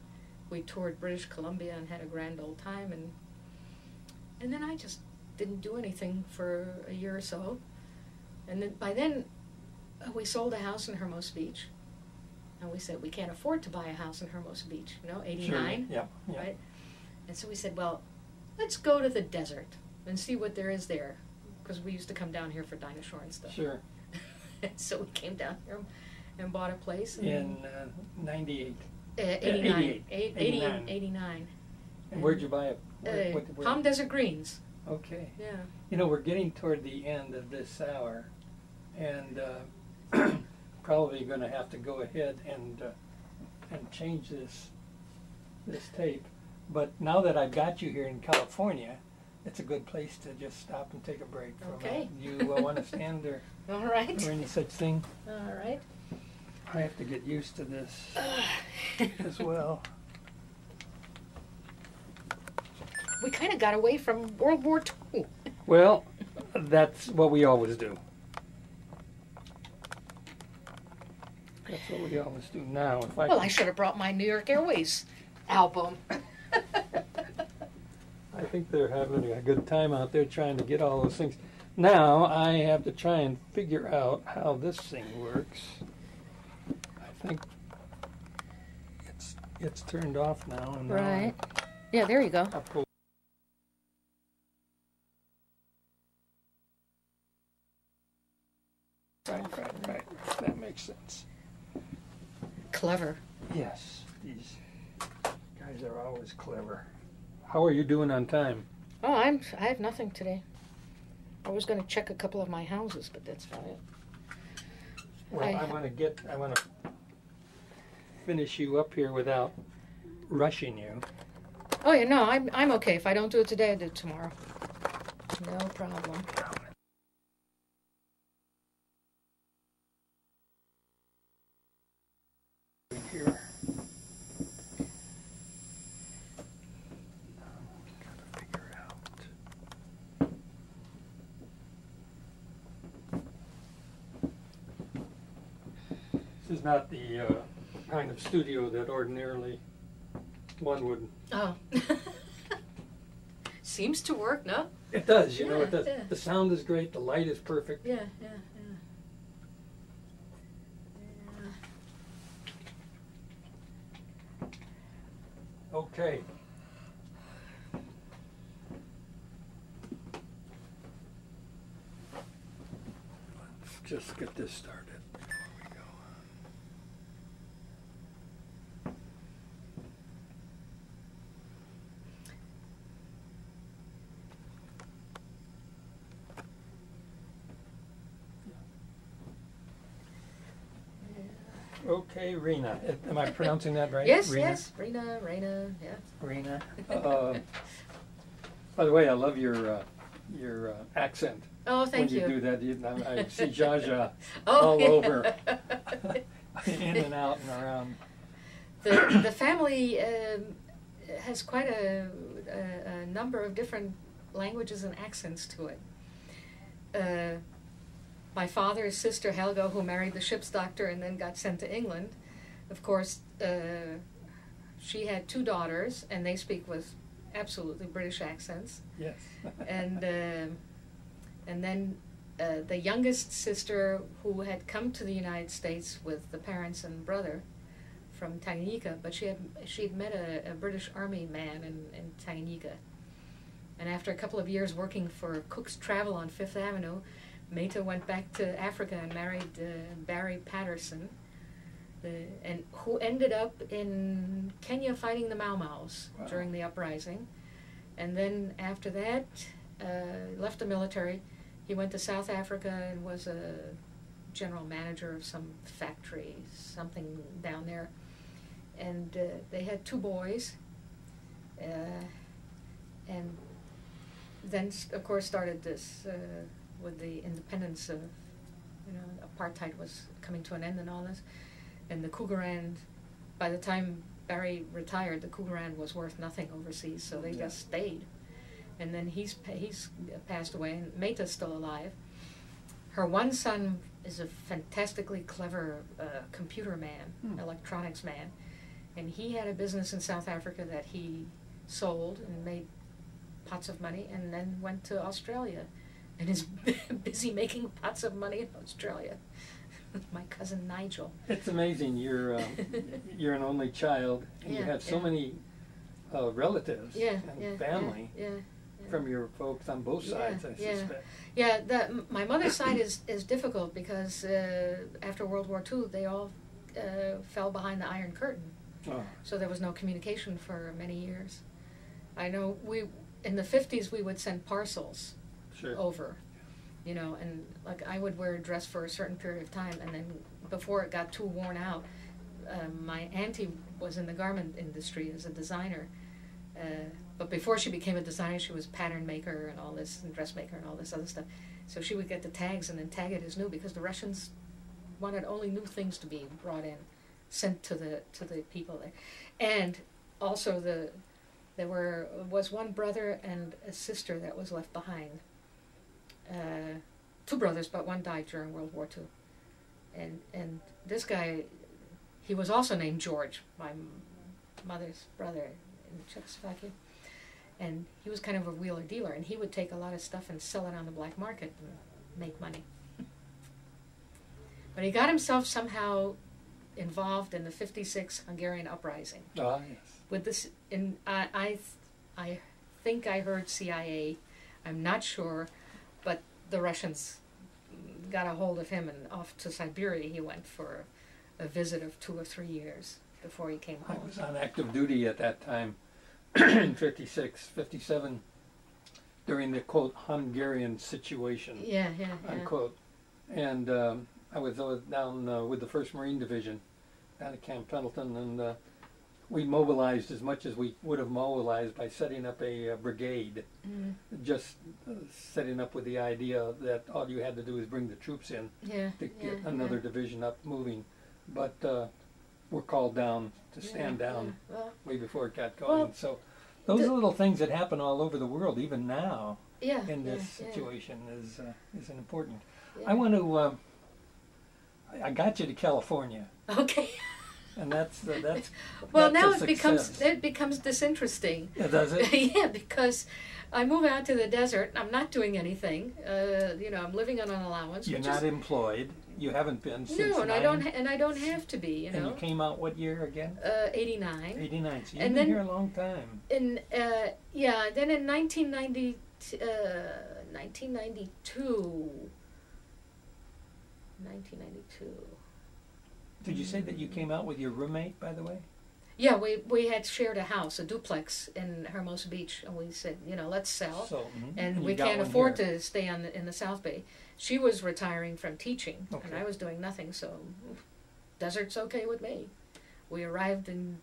we toured British Columbia and had a grand old time. And and then I just didn't do anything for a year or so. And then by then, uh, we sold a house in Hermosa Beach, and we said we can't afford to buy a house in Hermosa Beach. You know, eighty nine Sure. Yeah. yeah. right? And so we said, well, let's go to the desert and see what there is there, because we used to come down here for Dinah Shore and stuff. Sure. so we came down here, and bought a place in uh, '98. uh, 89, 88, 80 89. 89. And where'd you buy it? Where- Uh, what- where- Palm Desert Greens. Okay. Yeah. You know, we're getting toward the end of this hour, and uh, probably going to have to go ahead and uh, and change this this tape. But now that I've got you here in California, it's a good place to just stop and take a break. Okay. A. You uh, want to stand there All right. or any such thing? All right. I have to get used to this as well. We kind of got away from World War II. Well, that's what we always do. That's what we always do now. If I Well, I should have brought my New York Airways album. I think they're having a good time out there trying to get all those things. Now I have to try and figure out how this thing works. I think it's it's turned off now. Right. Yeah, there you go. Right, right, right. That makes sense. Clever. Yes, these guys are always clever. How are you doing on time? Oh, I'm. I have nothing today. I was going to check a couple of my houses, but that's about it. Well, I- I want to get, I want to finish you up here without rushing you. Oh yeah, no, I'm I'm okay. If I don't do it today, I do it tomorrow. No problem. Here. Gotta figure out. This is not the uh, kind of studio that ordinarily one would. Oh. Seems to work, no? It does, you know, it does. yeah. The sound is great, the light is perfect. Yeah, yeah, yeah. Okay. Let's just get this started before we go on. Rena. Am I pronouncing that right? Yes, Rena? yes. Rena, Rena, yeah. Rena. Uh, by the way, I love your uh, your uh, accent. Oh, thank when you. you do that, you, I, I see Jaja Oh, all yeah. over, in and out and around. the the family um, has quite a, a, a number of different languages and accents to it. Uh, my father's sister Helga, who married the ship's doctor and then got sent to England, of course, uh, she had two daughters, and they speak with absolutely British accents. Yes. and um and then uh, the youngest sister who had come to the United States with the parents and brother from Tanganyika, but she had she had met a, a British Army man in, in Tanganyika, and after a couple of years working for Cook's Travel on Fifth Avenue, Meta went back to Africa and married uh, Barry Patterson, the, and who ended up in Kenya fighting the Mau Mau's Wow. during the uprising. And then after that, uh, left the military. He went to South Africa and was a general manager of some factory, something down there. And uh, they had two boys. Uh, and then, of course, started this uh, with the independence of, you know, apartheid was coming to an end and all this. And the Krugerrand, by the time Barry retired, the Krugerrand was worth nothing overseas, so they Yeah. just stayed. And then he's he's passed away, and Meta's still alive. Her one son is a fantastically clever uh, computer man, Hmm. electronics man, and he had a business in South Africa that he sold and made pots of money, and then went to Australia, and is busy making pots of money in Australia. With My cousin Nigel. It's amazing. You're um, you're an only child, and you have so yeah. many uh, relatives Yeah, and yeah, family. Yeah, yeah. from your folks on both Yeah, sides, I yeah. suspect. Yeah, the, my mother's side is, is difficult because uh, after World War II, they all uh, fell behind the Iron Curtain. Oh, So there was no communication for many years. I know we, in the 50s, we would send parcels sure. over, you know, and like I would wear a dress for a certain period of time, and then before it got too worn out, um, my auntie was in the garment industry as a designer. Uh, but before she became a designer, she was pattern maker and all this, and dressmaker and all this other stuff. So she would get the tags and then tag it as new because the Russians wanted only new things to be brought in, sent to the to the people there, and also the there were was one brother and a sister that was left behind. Uh, two brothers, but one died during World War Two, and and this guy, he was also named George, my mother's brother in Czechoslovakia, and he was kind of a wheeler dealer, and he would take a lot of stuff and sell it on the black market and make money. But he got himself somehow involved in the '56 Hungarian uprising Ah, yes. with this in I I I think I heard CIA. I'm not sure, but the Russians got a hold of him and off to Siberia he went for a visit of two or three years before he came I home. was on active duty at that time in 56, 57, during the quote Hungarian situation, Yeah, yeah, yeah. unquote. And um, I was uh, down uh, with the 1st Marine Division down at Camp Pendleton, and uh, we mobilized as much as we would have mobilized by setting up a, uh brigade. Mm, Just uh, setting up with the idea that all you had to do is bring the troops in yeah, to yeah, get another yeah. division up moving. But uh, we're called down to stand down. Well, way before it got going. Well, so those the- are little things that happen all over the world, even now yeah, in this situation, is uh, is important. I want to. I- I got you to California, Okay. and that's uh, that's. Well, that's now it becomes it becomes disinteresting. Yeah, does it? yeah, because I move out to the desert. I'm not doing anything. Uh, you know, I'm living on an allowance. You're not is, employed. You haven't been since. no, and I don't, ha- and I don't have to be. You and know, you came out what year again? uh, 89. 89. So you've And been then- here a long time. In uh, yeah, then in 1990, uh, 1992. 1992. Did you say that you came out with your roommate, by the way? Yeah, we we had shared a house, a duplex in Hermosa Beach, and we said, you know, let's sell. So, mhm. and you we can't afford here. to stay on the, in the South Bay. She was retiring from teaching, and I was doing nothing. So, desert's okay with me. We arrived in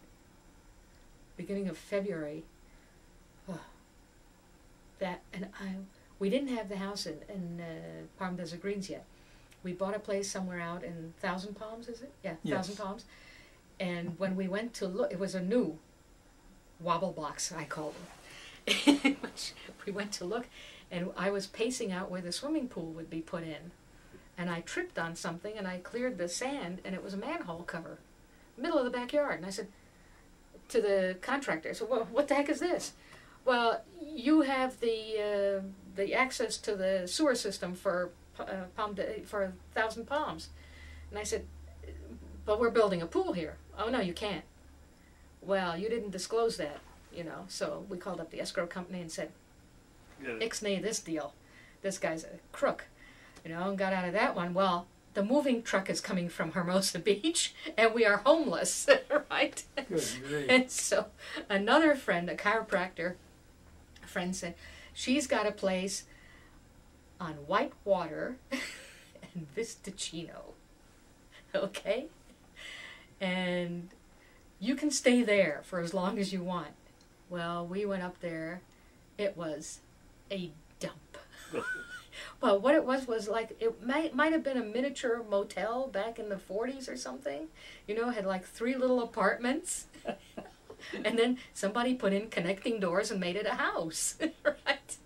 beginning of February. that and I, we didn't have the house in, in uh, Palm Desert Greens yet. We bought a place somewhere out in Thousand Palms, is it? Yeah, Yes. Thousand Palms. And when we went to look, it was a new wobble box, I called it. Which we went to look, and I was pacing out where the swimming pool would be put in, and I tripped on something, and I cleared the sand, and it was a manhole cover, middle of the backyard. And I said to the contractor, I said, "Well, what the heck is this?" Well, you have the uh, the access to the sewer system for uh, Palm De- for Thousand Palms, and I said, "But we're building a pool here." Oh no, you can't. Well, you didn't disclose that, you know. So we called up the escrow company and said, ixnay this deal. This guy's a crook, you know, and got out of that one. Well, the moving truck is coming from Hermosa Beach, and we are homeless, right? And so another friend, a chiropractor friend, said she's got a place on white water and Vista Chino. Okay? And you can stay there for as long as you want. Well, we went up there. It was a dump. well, what it was was like it might might have been a miniature motel back in the 40s or something. You know, had like three little apartments. and then somebody put in connecting doors and made it a house, right?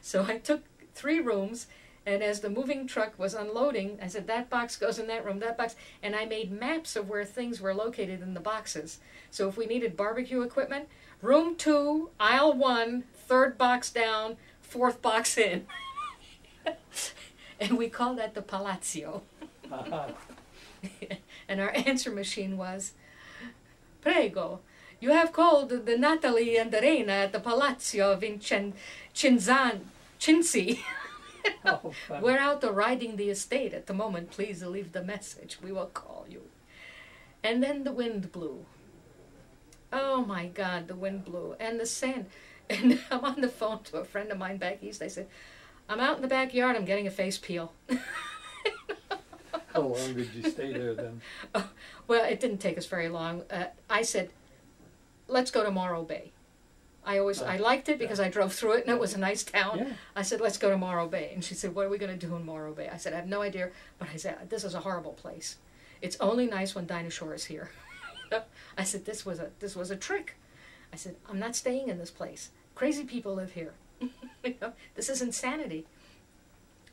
So I took three rooms and as the moving truck was unloading, I said, that box goes in that room, that box. And I made maps of where things were located in the boxes. So if we needed barbecue equipment, room two, aisle one, third box down, fourth box in. and we called that the Palazzo. And our answer machine was, Prego, You have called the Natalie and the Rena at the Palazzo Vincen Cinzan Cinci. Oh. We're out riding the estate at the moment. Please leave the message. We will call you. And then the wind blew. Oh my God, the wind blew. And the sand. And I'm on the phone to a friend of mine back east. I said, I'm out in the backyard. I'm getting a face peel. How long did you stay there then? Well, it didn't take us very long. Uh, I said, let's go to Morro Bay. I always, I liked it because I drove through it and it was a nice town. Yeah. I said, let's go to Morro Bay. And she said, what are we going to do in Morro Bay? I said, I have no idea. But I said, this is a horrible place. It's only nice when Dinah Shore is here. I said, this was a, this was a trick. I said, I'm not staying in this place. Crazy people live here. you know, this is insanity.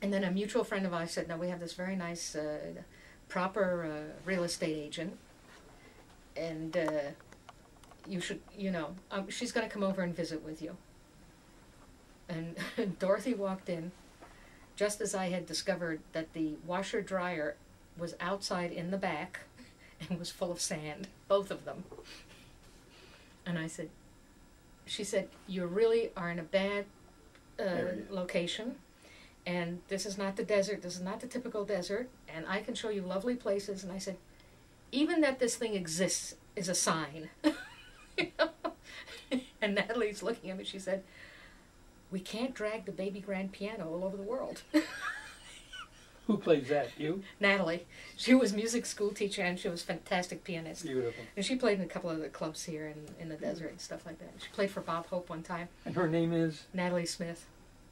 And then a mutual friend of ours said, no, we have this very nice, uh, proper uh, real estate agent. And uh, you should, you know, um, she's going to come over and visit with you. And Dorothy walked in just as I had discovered that the washer dryer was outside in the back and was full of sand, both of them. And I said, she said, you really are in a bad uh, location. And this is not the desert. This is not the typical desert. And I can show you lovely places. And I said, even that this thing exists is a sign. You know? and Natalie's looking at me. She said, "We can't drag the baby grand piano all over the world." Who plays that? You? Natalie, she was music school teacher and she was a fantastic pianist. Beautiful. And she played in a couple of the clubs here in, in the desert and stuff like that. She played for Bob Hope one time. And her name is Natalie Smith.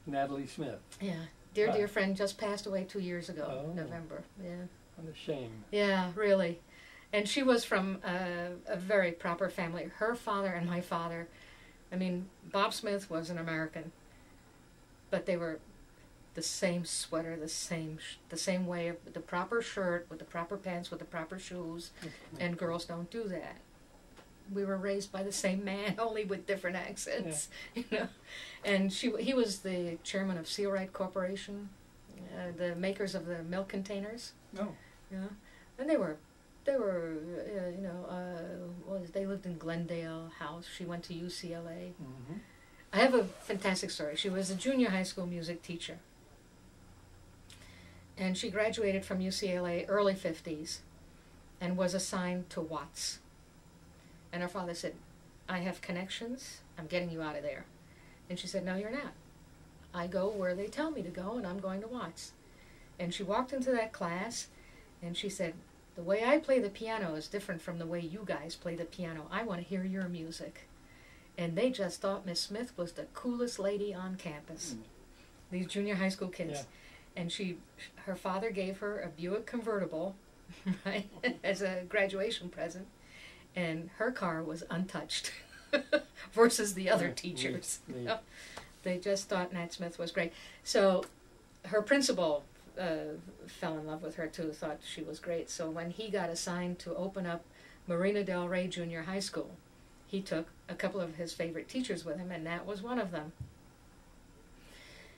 Natalie Smith. Yeah. Dear, dear friend just passed away two years ago, Oh. November. Yeah. What a shame. Yeah, really. And she was from a, a very proper family. Her father and my father, I mean, Bob Smith was an American, but they were the same sweater, the same sh- the same way of the proper shirt with the proper pants with the proper shoes, and girls don't do that. We were raised by the same man, only with different accents, you know. And she he was the chairman of Sealright Corporation, uh, the makers of the milk containers. No. Yeah, and they were, they were, uh, you know, uh, they lived in Glendale House. She went to UCLA. hmm I have a fantastic story. She was a junior high school music teacher, and she graduated from UCLA early fifties, and was assigned to Watts. And her father said, "I have connections. I'm getting you out of there," and she said, "No, you're not. I go where they tell me to go, and I'm going to Watts." And she walked into that class, and she said, The way I play the piano is different from the way you guys play the piano. I want to hear your music. And they just thought Miss Smith was the coolest lady on campus. Mm. These junior high school kids. Yeah. And she, her father gave her a Buick convertible, right, as a graduation present, and her car was untouched, versus the other Yeah, teachers. neat, neat. you know. They just thought Nat Smith was great. So, her principal uh, fell in love with her too, thought she was great. So when he got assigned to open up Marina Del Rey Junior High School, he took a couple of his favorite teachers with him, and that was one of them.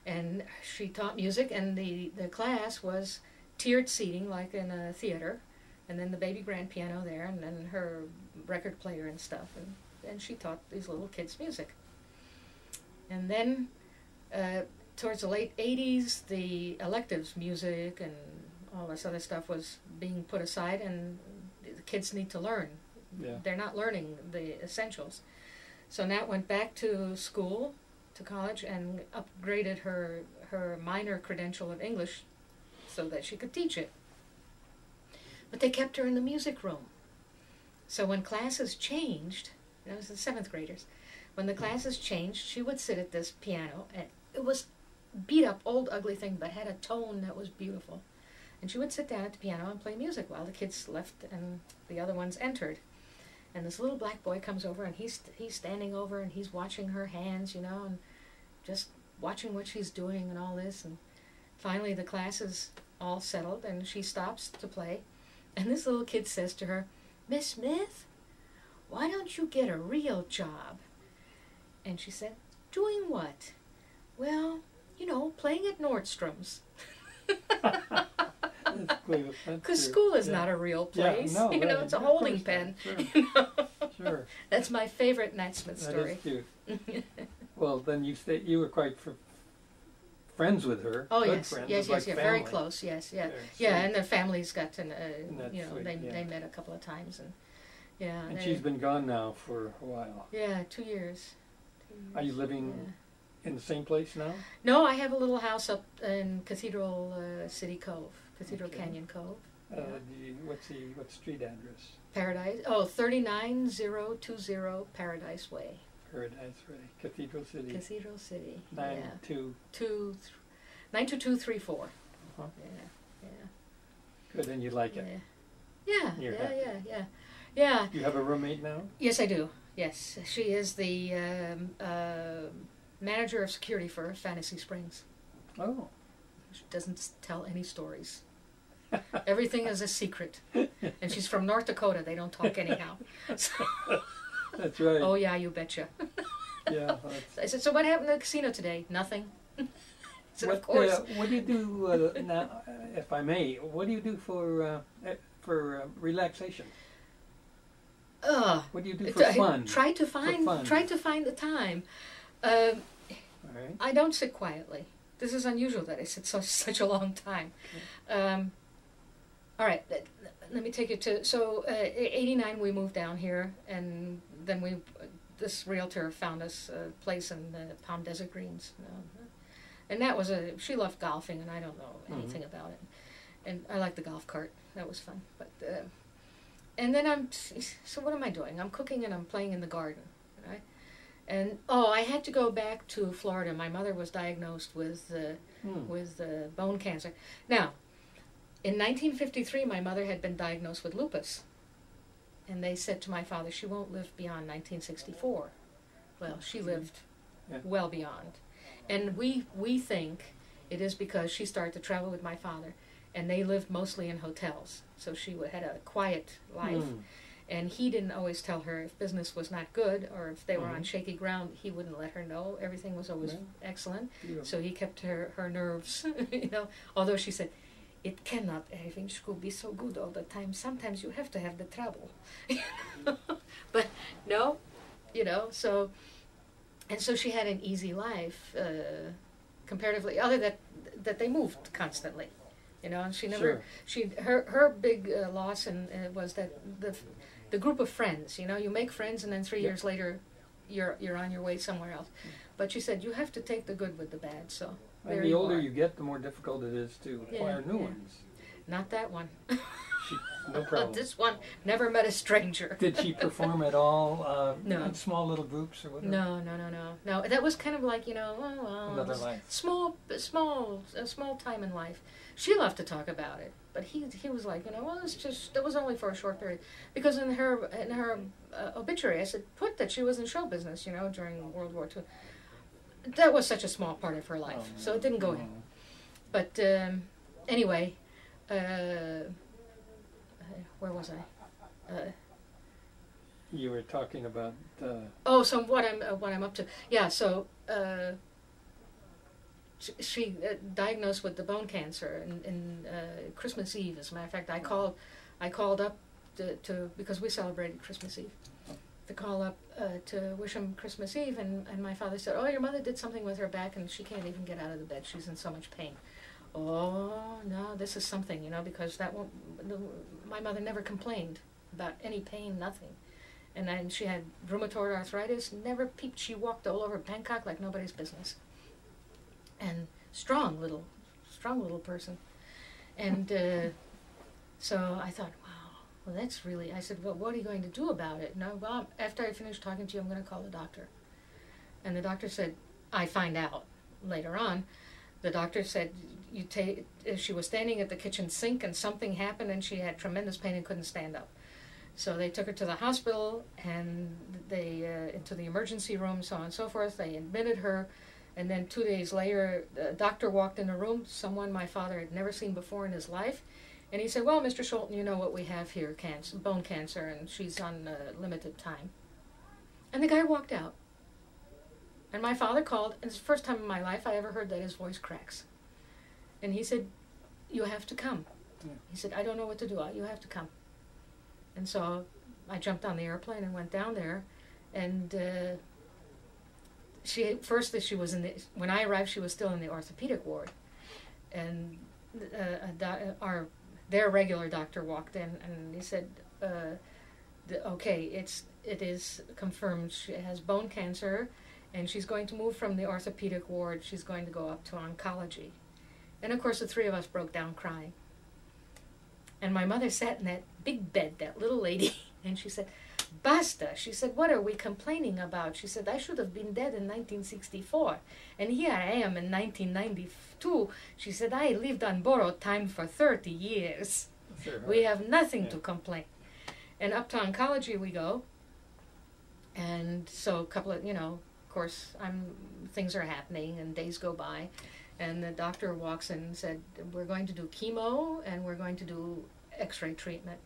And she taught music, and the, the class was tiered seating like in a theater, and then the baby grand piano there, and then her record player and stuff. And, and she taught these little kids music. And then uh, towards the late 80s, the electives, music and all this other stuff, was being put aside, and the kids need to learn. Yeah. They're not learning the essentials. So Nat went back to school, to college, and upgraded her, her minor credential of English so that she could teach it. But they kept her in the music room. So when classes changed, that was the seventh graders, when the classes changed, she would sit at this piano, and it was beat up, old, ugly thing, but had a tone that was beautiful. And she would sit down at the piano and play music while the kids left and the other ones entered. And this little black boy comes over, and he's he's standing over, and he's watching her hands, you know, and just watching what she's doing and all this. And finally, the class is all settled, and she stops to play. And this little kid says to her, Miss Smith, why don't you get a real job? And she said, Doing what? Well, you know, playing at Nordstrom's. That's clear. That's Because school is Yeah. not a real place. Yeah, no, you know, it's a holding pen. Sure. You know? Sure. That's my favorite Nat Smith story. is cute. Well, then you stay, you were quite fr- friends with her. Oh yes, friends, yes, like yes, yeah, very close. Yes, yeah, yeah, and their families got to, uh, you know, sweet, they yeah. they met a couple of times, and yeah, And they- she's been gone now for a while. yeah, two years. Two Are you living. In the same place now? No, I have a little house up in Cathedral uh, City Cove, Cathedral Okay. Canyon Cove, Uh, Yeah. you, what's the what street address? Paradise. Oh, 39020 Paradise Way, Paradise Way, Cathedral City, Cathedral City. nine yeah, two. two, th- nine two two three four. Uh-huh. Yeah, yeah, Good, and you like yeah. it. Yeah, You're yeah, happy. yeah, yeah, yeah. You have a roommate now. Yes, I do. Yes, she is the um, uh, manager of security for Fantasy Springs. Oh, She doesn't tell any stories. Everything is a secret. And she's from North Dakota. They don't talk anyhow. So, that's right. oh yeah, you betcha. yeah. I said, so what happened at the casino today? Nothing. I said, what, of course. Uh, what do you do uh, now, uh, if I may? What do you do for uh, eh, for uh, relaxation? Ugh. What do you do for Try- fun? Try to find. Try to find the time. Um, All right. I don't sit quietly. This is unusual that I sit so such a long time. Um, all right, let, let me take you to so uh, '89. We moved down here, and then we this realtor found us a place in the Palm Desert Greens, and that was a she loved golfing, and I don't know anything about it, and I like the golf cart. That was fun, but. Uh, and then I'm so what am I doing? I'm cooking and I'm playing in the garden? And oh, I had to go back to Florida. My mother was diagnosed with uh, Hmm. with uh, bone cancer. Now, in 1953, my mother had been diagnosed with lupus, and they said to my father, "She won't live beyond 1964." Well, she lived Yeah. well beyond, and we we think it is because she started to travel with my father, and they lived mostly in hotels, so she had a quiet life Hmm. And he didn't always tell her if business was not good or if they were on Mhm. shaky ground he wouldn't let her know everything was always Right. excellent Beautiful. so he kept her her nerves you know although she said it cannot having school be so good all the time sometimes you have to have the trouble but no you know so and so she had an easy life uh, comparatively other that that they moved constantly you know and she never Sure. she her her big uh, loss and uh, was that the the group of friends you know you make friends and then three Yep. years later you're you're on your way somewhere else but she said you have to take the good with the bad so And the you older are. you get, the more difficult it is to Yeah, acquire new yeah. ones. not that one She, no problem. this one never met a stranger Did she perform at all uh, No. in small little groups or whatever? no no no no no that was kind of like you know oh, well, Another life. small small a small time in life she loved to talk about it but he he was like you know well it's just that was only for a short period because in her in her uh, obituary I said put that she was in show business you know during World War II that was such a small part of her life Oh, so it didn't go in but um, anyway uh, where was I uh, You were talking about. Uh, Oh, so what I'm uh, what I'm up to? Yeah, so uh, she, uh, diagnosed with the bone cancer in, in uh, Christmas Eve. As a matter of fact, I called I called up to, to because we celebrated Christmas Eve. To call up uh, to wish him Christmas Eve, and, and my father said, "Oh, your mother did something with her back, and she can't even get out of the bed. She's in so much pain." Oh no, this is something, you know, because that won't. My mother never complained about any pain, nothing and then she had rheumatoid arthritis. Never peeped. She walked all over Bangkok like nobody's business. And strong little, strong little person. And uh, so I thought, wow, well that's really. I said, well, what are you going to do about it? No, well, after I finish talking to you, I'm going to call the doctor. And the doctor said, I find out later on. The doctor said, you take. She was standing at the kitchen sink, and something happened, and she had tremendous pain and couldn't stand up. So they took her to the hospital and they uh, into the emergency room, so on and so forth. They admitted her, and then two days later, a doctor walked in the room. Someone my father had never seen before in his life, and he said, "Well, Mr. Sholton, you know what we have here: cancer, bone cancer, and she's on uh, limited time." And the guy walked out. And my father called, and it's the first time in my life I ever heard that his voice cracks. And he said, "You have to come." Yeah. He said, "I don't know what to do. You have to come." And so I jumped on the airplane and went down there, and uh, she first she was in the when I arrived she was still in the orthopedic ward, and uh, do- our their regular doctor walked in and he said, uh, the, "Okay, it's it is confirmed she has bone cancer, and she's going to move from the orthopedic ward. She's going to go up to oncology," and of course the three of us broke down crying. And my mother sat in that big bed, that little lady, and she said, Basta. She said, What are we complaining about? She said, I should have been dead in 1964. And here I am in 1992. She said, I lived on borrowed time for 30 years. Sure. We have nothing Yeah. to complain. And up to oncology we go. And so a couple of, you know, of course, I'm things are happening and days go by. And the doctor walks in and said, We're going to do chemo and we're going to do x ray treatment.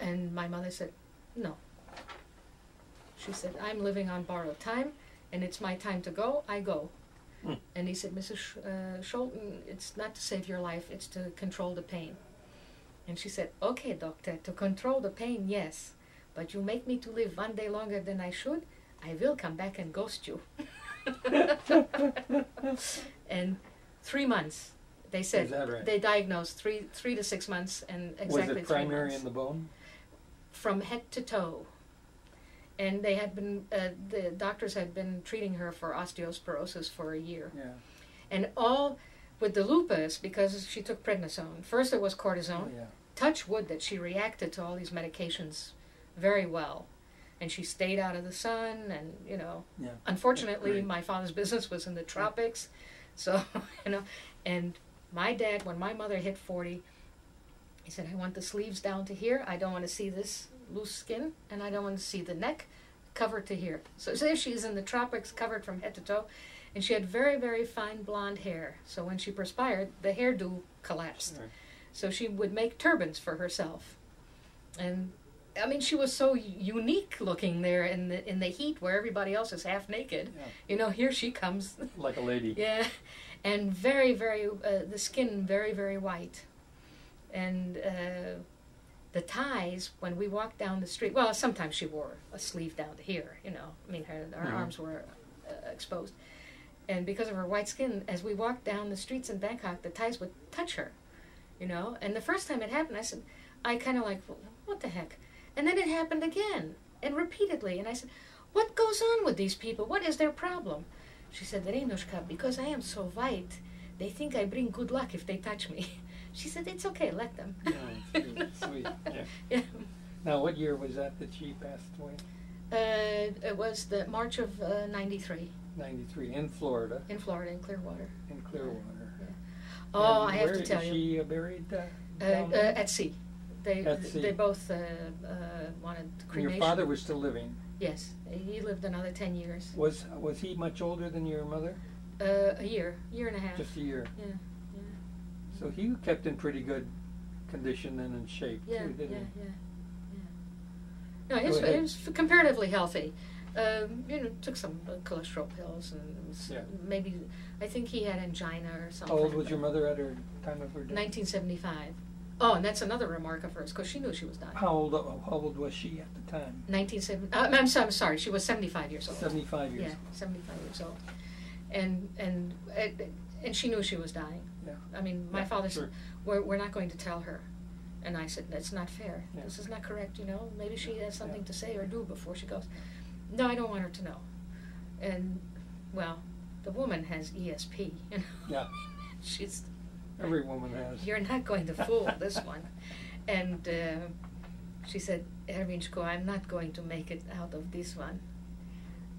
And my mother said, No. She said, I'm living on borrowed time and it's my time to go. I go. Hmm. And he said, Mrs. Sh- uh, Sholton, it's not to save your life, it's to control the pain. And she said, Okay, doctor, to control the pain, yes. But you make me to live one day longer than I should, I will come back and ghost you. and three months, they said right? they diagnosed three three to six months and exactly Was it primary in the bone? From head to toe. And they had been uh, the doctors had been treating her for osteosporosis for a year, Yeah. and all with the lupus because she took prednisone. First it was cortisone. yeah. Touch wood that she reacted to all these medications very well, and she stayed out of the sun. And you know, Yeah. unfortunately, my father's business was in the tropics, so you know. And my dad, when my mother hit forty, he said, "I want the sleeves down to here. I don't want to see this loose skin, and I don't want to see the neck covered to here." So there she's in the tropics, covered from head to toe, and she had very, very fine blonde hair. So when she perspired, the hairdo collapsed. Sure. So she would make turbans for herself, and I mean, she was so unique looking there in the in the heat where everybody else is half naked. Yeah. You know, here she comes. Like a lady. yeah, and very, very uh, the skin very, very white, and uh, the ties when we walked down the street. Well, sometimes she wore a sleeve down to here. You know, I mean, her her Mhm. arms were uh, exposed, and because of her white skin, as we walked down the streets in Bangkok, the ties would touch her. You know, and the first time it happened, I said, I kind of like, what the heck? And then it happened again and repeatedly, and I said, what goes on with these people? What is their problem? She said, Renushka, because I am so white, they think I bring good luck if they touch me. She said, it's okay, let them. Yeah, sweet, sweet. Yeah. yeah. Now, what year was that that she passed away? Uh, it was the March of uh, 93 93 in Florida, in Florida, in Clearwater. in Clearwater. Oh, And I have to tell is you. she uh, buried? Uh, Uh, down uh, there? at sea. They, At sea. they both uh, uh, wanted And cremation. your father was still living. Yes, he lived another 10 years. Was was he much older than your mother? Uh, a year, year and a half. Just a year. yeah, yeah. So he kept in pretty good condition and in shape Yeah, too, yeah, didn't yeah, he? yeah. No, he was, he was comparatively healthy. Um, you know, took some uh, cholesterol pills and was Yeah. maybe, I think he had angina or something. How old was your mother at her time of her death? 1975. Oh, and that's another remark of hers, because she knew she was dying. How old? How old was she at the time? 1970. Uh, I'm, so, I'm sorry, she was 75 years old. Seventy-five years. Old. Yeah, 75 years old. And and, and she knew she was dying. Yeah. I mean, my Yeah, father sure. said, we're, we're not going to tell her. And I said, that's not fair. Yeah. This is not correct, you know. Maybe she has something Yeah. to say or do before she goes. No, I don't want her to know. And, well, the woman has ESP, you know. Yeah. She's, Every woman has. you're not going to fool this one. And uh, she said, Ervinchko, I'm not going to make it out of this one.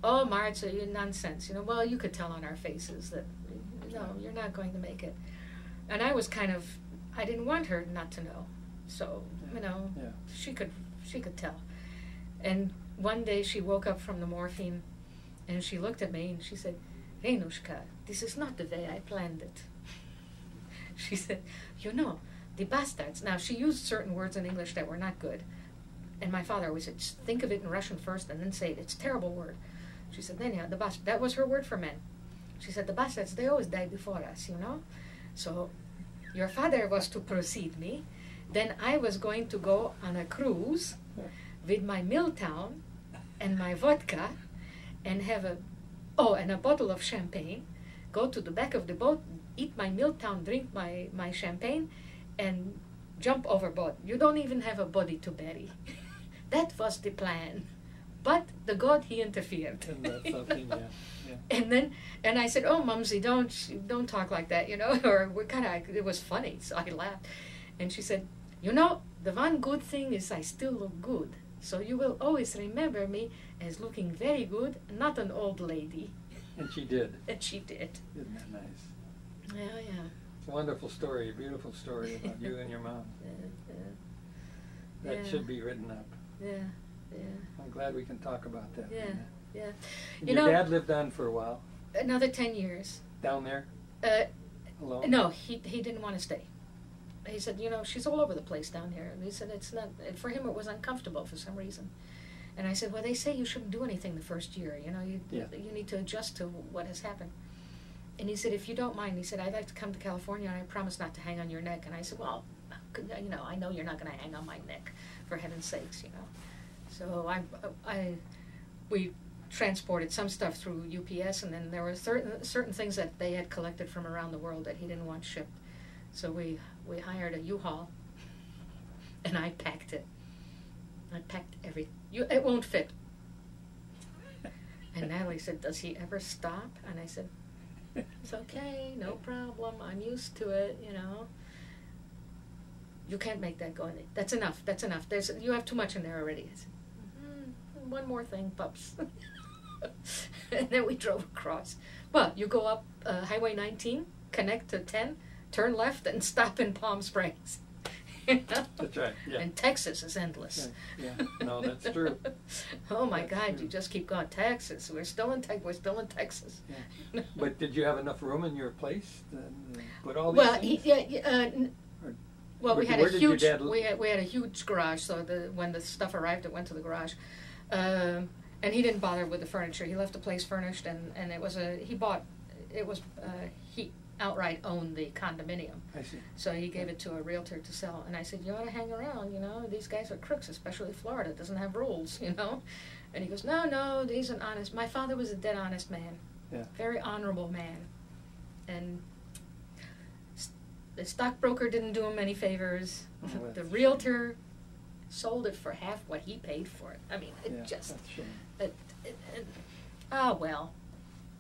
Oh, Martha, you nonsense. You know, well, you could tell on our faces that, no, you're not going to make it. And I was kind of, I didn't want her not to know. So, you know, Yeah. she could, she could tell. And one day she woke up from the morphine and she looked at me and she said, Renushka, this is not the way I planned it. she said, You know, the bastards. Now, she used certain words in English that were not good. And my father always said, think of it in Russian first and then say it. It's a terrible word. She said, then yeah, the bas That was her word for men. She said, the bastards, they always die before us, you know? So your father was to precede me, then I was going to go on a cruise with my Miltown and my vodka and have a oh and a bottle of champagne. Go to the back of the boat eat my Miltown drink my my champagne and jump overboard. You don't even have a body to bury. That was the plan. But the god he interfered. And that's something, yeah, yeah. and then and I said, "Oh, Mumsy, don't don't talk like that," you know. Or we're kind of it was funny, so I laughed. And she said, "You know, the one good thing is I still look good, so you will always remember me as looking very good, not an old lady." And she did. And she did. Isn't that nice? Yeah, yeah. It's a wonderful story, a beautiful story about you and your mom. Yeah, That Yeah. should be written up. yeah, yeah, I'm glad we can talk about that. yeah, yeah. You your know- dad lived on for a while Another ten years. down there Uh, alone. No, he he didn't want to stay. He said, you know, she's all over the place down here. And he said it's not for him. It was uncomfortable for some reason. And I said, well, they say you shouldn't do anything the first year. You know, you Yeah. you need to adjust to what has happened. And he said, if you don't mind, he said, I'd like to come to California, and I promise not to hang on your neck. And I said, well, you know, I know you're not going to hang on my neck, for heaven's sakes, you know. So I, I, we transported some stuff through UPS, and then there were certain certain things that they had collected from around the world that he didn't want shipped. So we we hired a U-Haul, and I packed it. I packed every. You, it won't fit. And Natalie said, "Does he ever stop?" And I said, "It's okay, no problem. I'm used to it, you know." You can't make that go. That's enough. That's enough. There's you have too much in there already. Said, "Mhm, one more thing, pups. and then we drove across. Well, you go up uh, Highway 19, connect to 10, turn left, and stop in Palm Springs. You know? That's right, yeah. And Texas is endless. Yeah, yeah. No, that's true. oh my That's God! true. You just keep going. Texas. We're still in Texas. We're still in Texas. Yeah. But did you have enough room in your place to uh, put all these well, he, yeah, yeah, uh, well, we had a huge we had we had a huge garage. So the when the stuff arrived, it went to the garage, um, and he didn't bother with the furniture. He left the place furnished, and and it was a he bought it was uh, he outright owned the condominium. I see. So he gave it to a realtor to sell, and I said, "You ought to hang around. You know, these guys are crooks, especially Florida doesn't have rules. You know." And he goes, "No, no, he's an honest. My father was a dead honest man, Yeah. very honorable man, and the stockbroker didn't do him any favors. Oh, the realtor sold it for half what he paid for it. I mean, it Yeah, just that's a shame. it, it, it, ah well,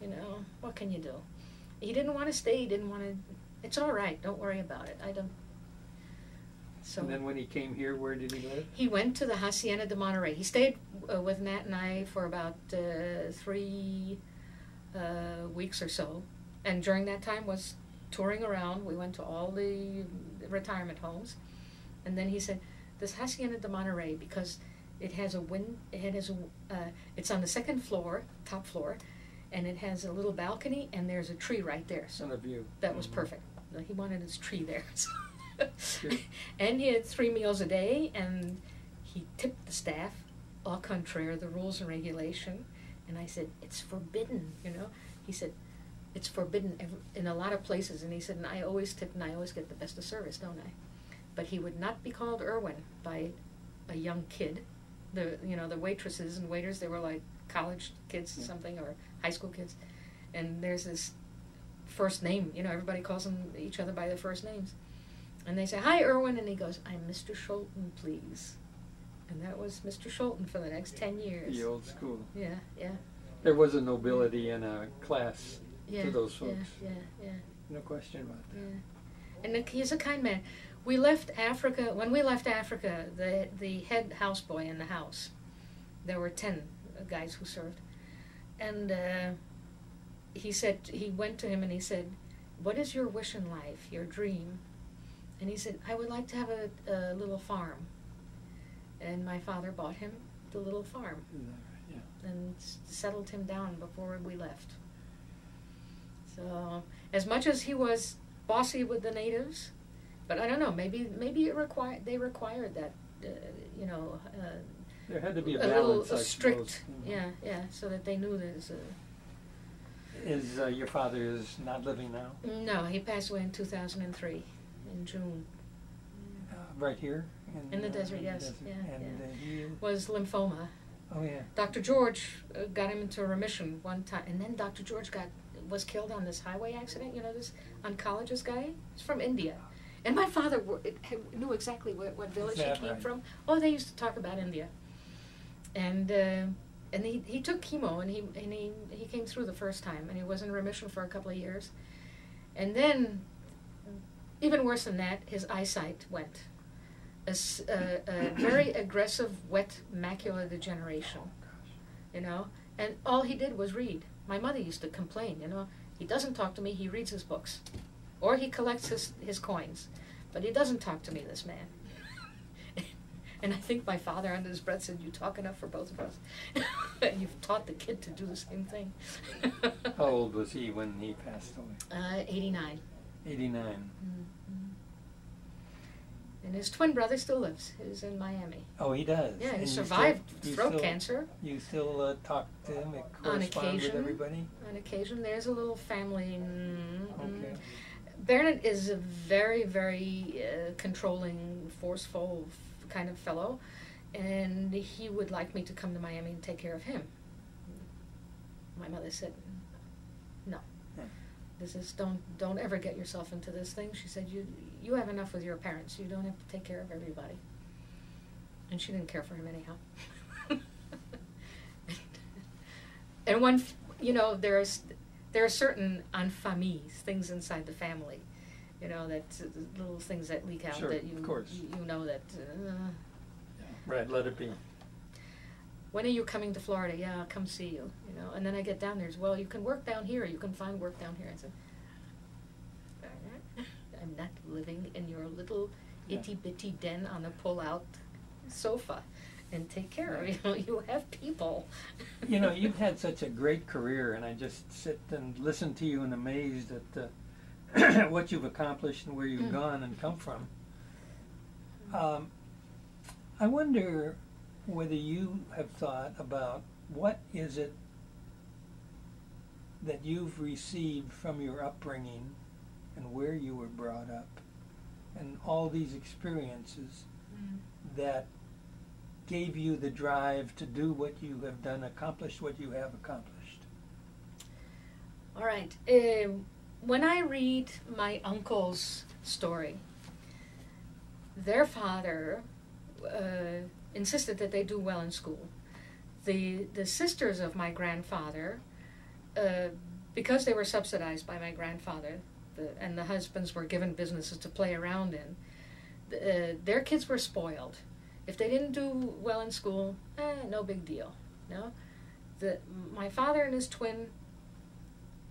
you know what can you do? He didn't want to stay. He didn't want to. It's all right. Don't worry about it. I don't. So And then when he came here, where did he live? he went to the Hacienda de Monterey. He stayed uh, with Nat and I for about uh, three uh, weeks or so, and during that time was touring around. We went to all the retirement homes, and then he said, "This Hacienda de Monterey because it has a wind. It has a. Uh, it's on the second floor, top floor, and it has a little balcony, and there's a tree right there. So Son of you. that was Mhm. perfect. He wanted his tree there. Good. and he had three meals a day, and he tipped the staff, au contraire the rules and regulation. And I said, it's forbidden, you know. He said, it's forbidden in a lot of places. And he said, and I always tip, and I always get the best of service, don't I? But he would not be called Irwin by a young kid. The you know the waitresses and waiters they were like college kids or Yeah. something or high school kids, and there's this first name. You know, everybody calls them each other by their first names. And they say, Hi, Irwin. And he goes, I'm Mr. Sholton, please. And that was Mr. Sholton for the next 10 years. The old school. Yeah, yeah, There was a nobility and a class yeah. to those folks. Yeah, yeah, yeah. No question about that. yeah. And he's a kind man. We left Africa, when we left Africa, the, the head houseboy in the house, there were 10 guys who served. And uh, he said, he went to him and he said, What is your wish in life, your dream? And he said, I would like to have a, a little farm. And my father bought him the little farm Isn't that right? Yeah. and settled him down before we left. So, as much as he was bossy with the natives, but I don't know, maybe maybe it required they required that, uh, you know, uh, There had to be a a little balance, a I strict. Mhm. yeah, yeah, so that they knew there's a. Is uh, your father is not living now? No, he passed away in 2003, in June. right here in, In the uh, desert, yes. Yeah, and yeah. Uh, he Was lymphoma. oh yeah. Dr. George uh, got him into remission one time, and then Dr. George got was killed on this highway accident. You know this oncologist guy. He's from India, and my father knew exactly what, what village he came right? from. Oh, they used to talk about India, and uh, and he he took chemo, and he and he he came through the first time, and he was in remission for a couple of years, and then even worse than that, his eyesight went. a very aggressive wet macular degeneration you know and all he did was read my mother used to complain you know he doesn't talk to me he reads his books or he collects his, his coins but he doesn't talk to me this man and i think my father under his breath said you talk enough for both of us you've taught the kid to do the same thing How old was he when he passed away? uh, 89 Eighty-nine. Mhm. and his twin brother still lives he's in miami Oh, he does. yeah he still- survived you throat still- cancer You still uh, talk to him and correspond with occasion. everybody? on occasion there's a little family mm. Okay. Bernard is a very, very uh, controlling, forceful kind of fellow, and he would like me to come to Miami and take care of him. My mother said, "No, Yeah. this is don't don't ever get yourself into this thing." She said, "You you have enough with your parents. You don't have to take care of everybody." And she didn't care for him anyhow. and one, you know, there's there are certain infamies, things inside the family, you know, that uh, little things that leak out Sure, that you of course. you, you know that. Uh, Right, let it be. when are you coming to Florida? Yeah, I'll come see you. You know, and then I get down there. as well, you can work down here. You can find work down here. I said, I'm not living in your little Yeah. itty bitty den on a pull-out sofa, and take care of you. Know, you have people. You know, you've had such a great career, and I just sit and listen to you and amazed at uh, what you've accomplished and where you've Mm. gone and come from. Um, I wonder whether you have thought about what is it that you've received from your upbringing and where you were brought up and all these experiences that gave you the drive to do what you have done, accomplish what you have accomplished? All right. Um, when I read my uncle's story, their father uh, insisted that they do well in school. The the sisters of my grandfather, uh, because they were subsidized by my grandfather, the, and the husbands were given businesses to play around in, uh, their kids were spoiled. If they didn't do well in school, eh, no big deal. No, the my father and his twin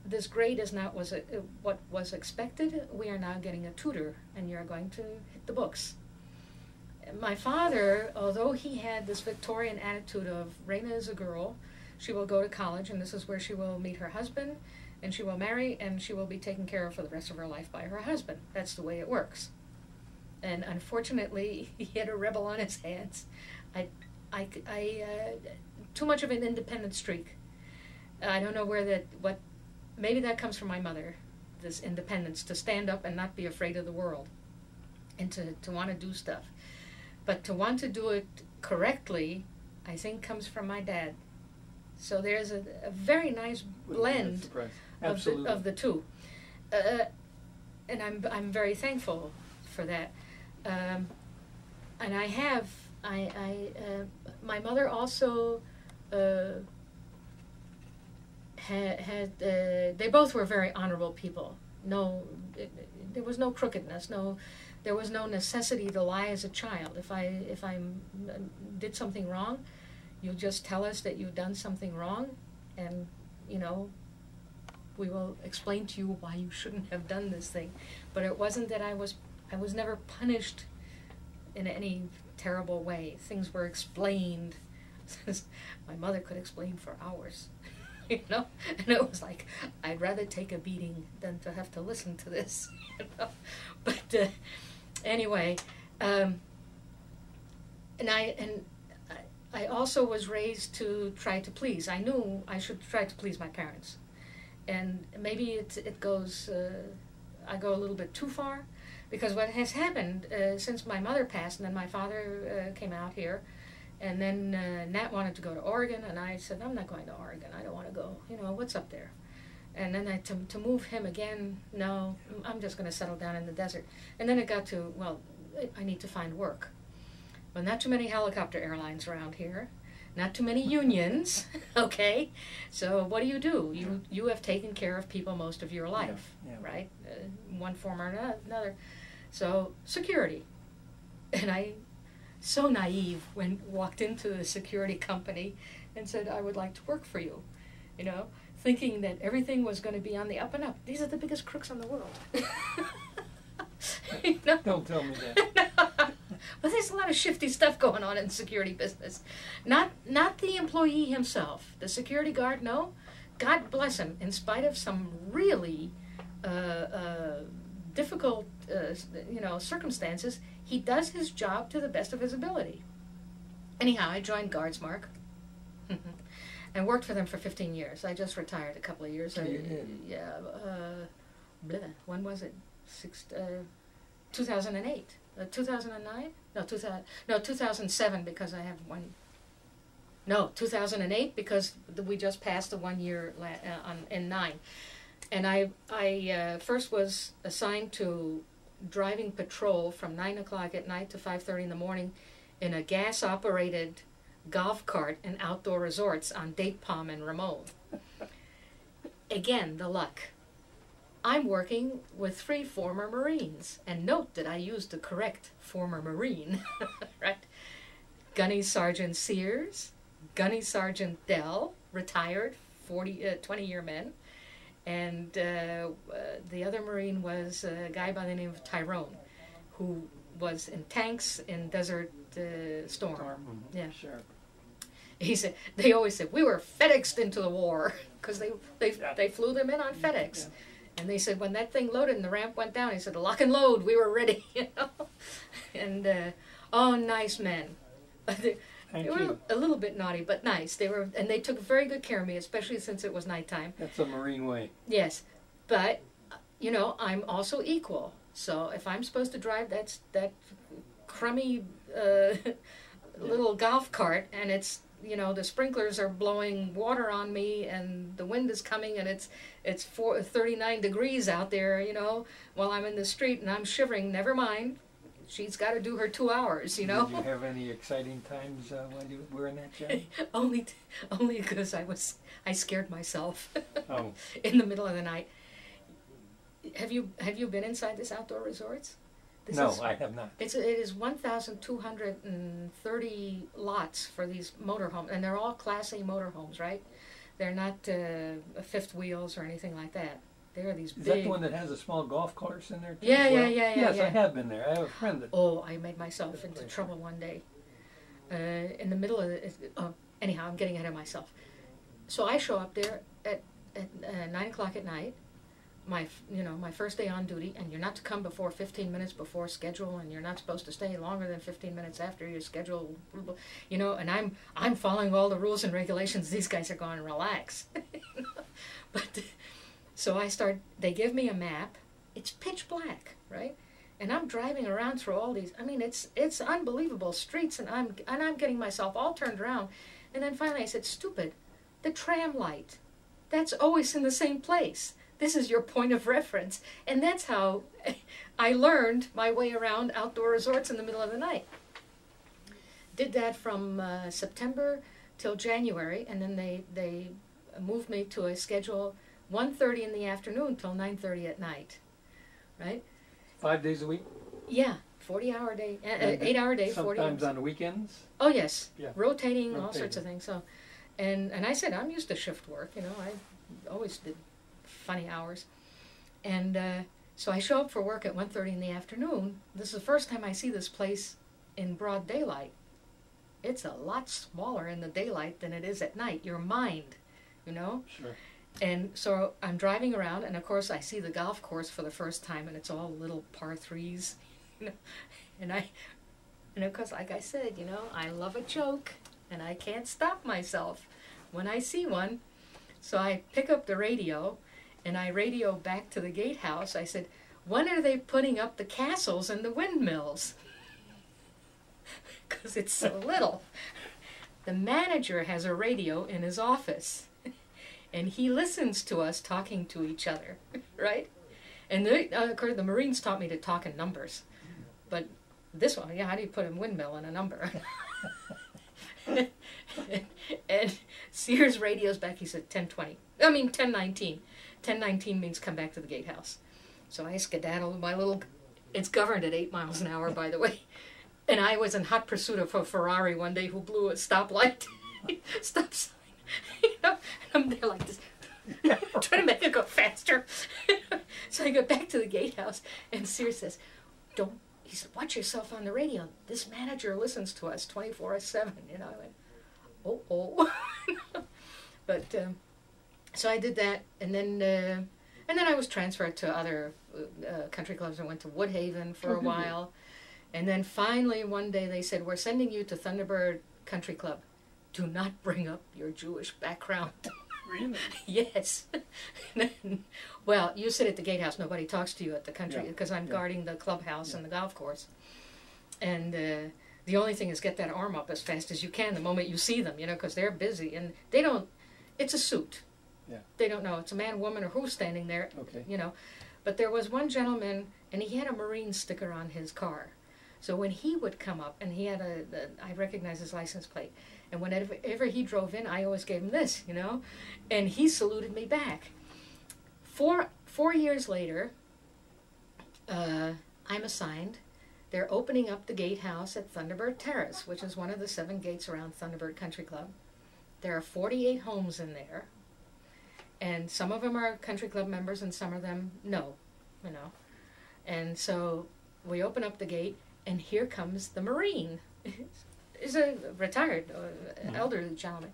this grade is not was uh, what was expected. We are now getting a tutor, and you're going to hit the books. My father, although he had this Victorian attitude of Rena is a girl, she will go to college, and this is where she will meet her husband, and she will marry, and she will be taken care of for the rest of her life by her husband. That's the way it works. And unfortunately, he had a rebel on his hands. I, I, I uh, too much of an independent streak. I don't know where that what maybe that comes from my mother this independence to stand up and not be afraid of the world and to, to want to do stuff. But to want to do it correctly i think comes from my dad. So there's a, a very nice blend of the, of the two. Uh, and I'm, I'm very thankful for that um, and i have i, I uh, my mother also uh, had, had uh, they both were very honorable people. No, it, there was no crookedness. No, there was no necessity to lie as a child. If I if I did something wrong, you just tell us that you've done something wrong, and you know, we will explain to you why you shouldn't have done this thing. But it wasn't that I was I was never punished in any terrible way. Things were explained. My mother could explain for hours. you know and it was like i'd rather take a beating than to have to listen to this you know but uh, anyway um, and i and I, also was raised to try to please i knew i should try to please my parents and maybe it, it goes uh, i go a little bit too far because what has happened uh, since my mother passed and then my father uh, came out here, and then uh, Nat wanted to go to Oregon, and I said, I'm not going to Oregon. I don't want to go. You know, what's up there? And then I, to, to move him again, no, I'm just going to settle down in the desert. And then it got to, well, I- need to find work. Well, not too many helicopter airlines around here, not too many unions, okay? So what do you do? You, you have taken care of people most of your life, yeah. right? Uh, one form or another. So security. And I, so naive, when walked into the security company and said, I would like to work for you, you know, thinking that everything was going to be on the up and up. These are the biggest crooks in the world. You know? Don't tell me that. Well, there's a lot of shifty stuff going on in security business. Not not the employee himself, the security guard. No, God bless him. In spite of some really uh, uh, difficult, uh, you know, circumstances, he does his job to the best of his ability. Anyhow, I joined Guardsmark. And worked for them for 15 years. I just retired a couple of years. I- Yeah. Uh, bleh, when was it? Six, uh, 2008. Uh, 2009? No, 2000, no, 2007 because I have one. No, 2008 because we just passed the one year la- uh, on, in nine. And I, I uh, first was assigned to driving patrol from 9 o'clock at night to 5.30 in the morning in a gas operated golf cart and outdoor resorts on Date Palm and Ramon. Again, the luck. I'm working with three former Marines, and note that I used the correct former Marine, right? Gunny Sergeant Sears, Gunny Sergeant Dell, retired, 40, uh, 20 year men, and uh, uh, the other Marine was a guy by the name of Tyrone, who was in tanks in Desert uh, Storm. Storm, mhm, Yeah. Sure. He said they always said we were FedExed into the war because they they Yeah. they flew them in on FedEx, Yeah. And they said when that thing loaded and the ramp went down, he said lock and load, we were ready, you know, and uh, oh nice men. they, they were you. a little bit naughty, but nice. They were, and they took very good care of me, especially since it was nighttime. That's the Marine way. Yes, but you know I'm also equal. So if I'm supposed to drive that that crummy uh, little golf cart and it's you know the sprinklers are blowing water on me and the wind is coming and it's it's four, 39 degrees out there you know while I'm in the street and I'm shivering never mind she's got to do her two hours you know Did you have any exciting times uh, while you were in that job? only t- only because I was I scared myself Oh. in the middle of the night. Have you have you been inside this outdoor resorts? This no, is, I have not. it's it is one thousand two hundred and thirty lots for these motorhomes, and they're all Class A motorhomes, right? They're not uh, fifth wheels or anything like that. They're these Is big. that the one that has a small golf course in there? Too, Yeah, as yeah, yeah, yeah, Yes, yeah. I have been there. I have a friend that. Oh, I made myself into place. trouble one day. Uh, in the middle of it. Oh, anyhow, I'm getting ahead of myself. So I show up there at, at uh, nine o'clock at night. My, you know, my first day on duty, and you're not to come before 15 minutes before schedule, and you're not supposed to stay longer than 15 minutes after your schedule. You know, and I'm I'm following all the rules and regulations. These guys are going relax. but so I start. They give me a map. It's pitch black, right? and I'm driving around through all these. I mean, it's it's unbelievable streets, and I'm and I'm getting myself all turned around, and then finally I said, "Stupid, the tram light, that's always in the same place. This is your point of reference," and that's how I learned my way around outdoor resorts in the middle of the night. Did that from uh, September till January, and then they they moved me to a schedule 1.30 in the afternoon till 9.30 at night, right? Five days a week. Yeah, forty hour day, uh, eight hour day, forty. Sometimes hours. on the weekends. Oh yes, Yeah. rotating, all sorts of things. So, and and I said I'm used to shift work. You know, I always did funny hours, and uh, so I show up for work at 1.30 in the afternoon. This is the first time I see this place in broad daylight. It's a lot smaller in the daylight than it is at night. Your mind, you know. Sure. And so I'm driving around, and of course I see the golf course for the first time, and it's all little par threes, you know. And I, and of course, like I said, you know, I love a joke, and I can't stop myself when I see one. So I pick up the radio, and I radio back to the gatehouse. I said, when are they putting up the castles and the windmills? Because it's so little. The manager has a radio in his office, and he listens to us talking to each other, right? And the, uh, of course, the Marines taught me to talk in numbers, but this one, yeah, how do you put a windmill in a number? and, and Sears radios back. He said 1020. I mean 1019. 1019 means come back to the gatehouse. So I skedaddled my little. It's governed at eight miles an hour, by the way. And I was in hot pursuit of a Ferrari one day who blew a stoplight, stop sign. you know, and I'm there like this, trying to make it go faster. so I go back to the gatehouse, and Sears says, "Don't." He said, "Watch yourself on the radio. This manager listens to us 24-7. You know, I went, "Oh, oh." but um, so I did that, and then uh, and then I was transferred to other uh, country clubs. I went to Woodhaven for Oh, a while, and then finally one day they said, "We're sending you to Thunderbird Country Club. Do not bring up your Jewish background." Really? yes. well, you sit at the gatehouse. Nobody talks to you at the country Yeah, because I'm yeah. guarding the clubhouse Yeah. and the golf course. And uh, the only thing is get that arm up as fast as you can the moment you see them, you know, because they're busy and they don't. It's a suit. Yeah. They don't know it's a man, woman, or who's standing there, Okay. you know. But there was one gentleman, and he had a Marine sticker on his car. So when he would come up, and he had a, the, I recognize his license plate, and whenever ever he drove in, I always gave him this, you know, and he saluted me back. Four four years later, uh, I'm assigned. They're opening up the gatehouse at Thunderbird Terrace, which is one of the seven gates around Thunderbird Country Club. There are 48 homes in there, and some of them are country club members, and some of them no, you know. And so we open up the gate, and here comes the Marine. He's a retired, uh, Mhm. elderly gentleman,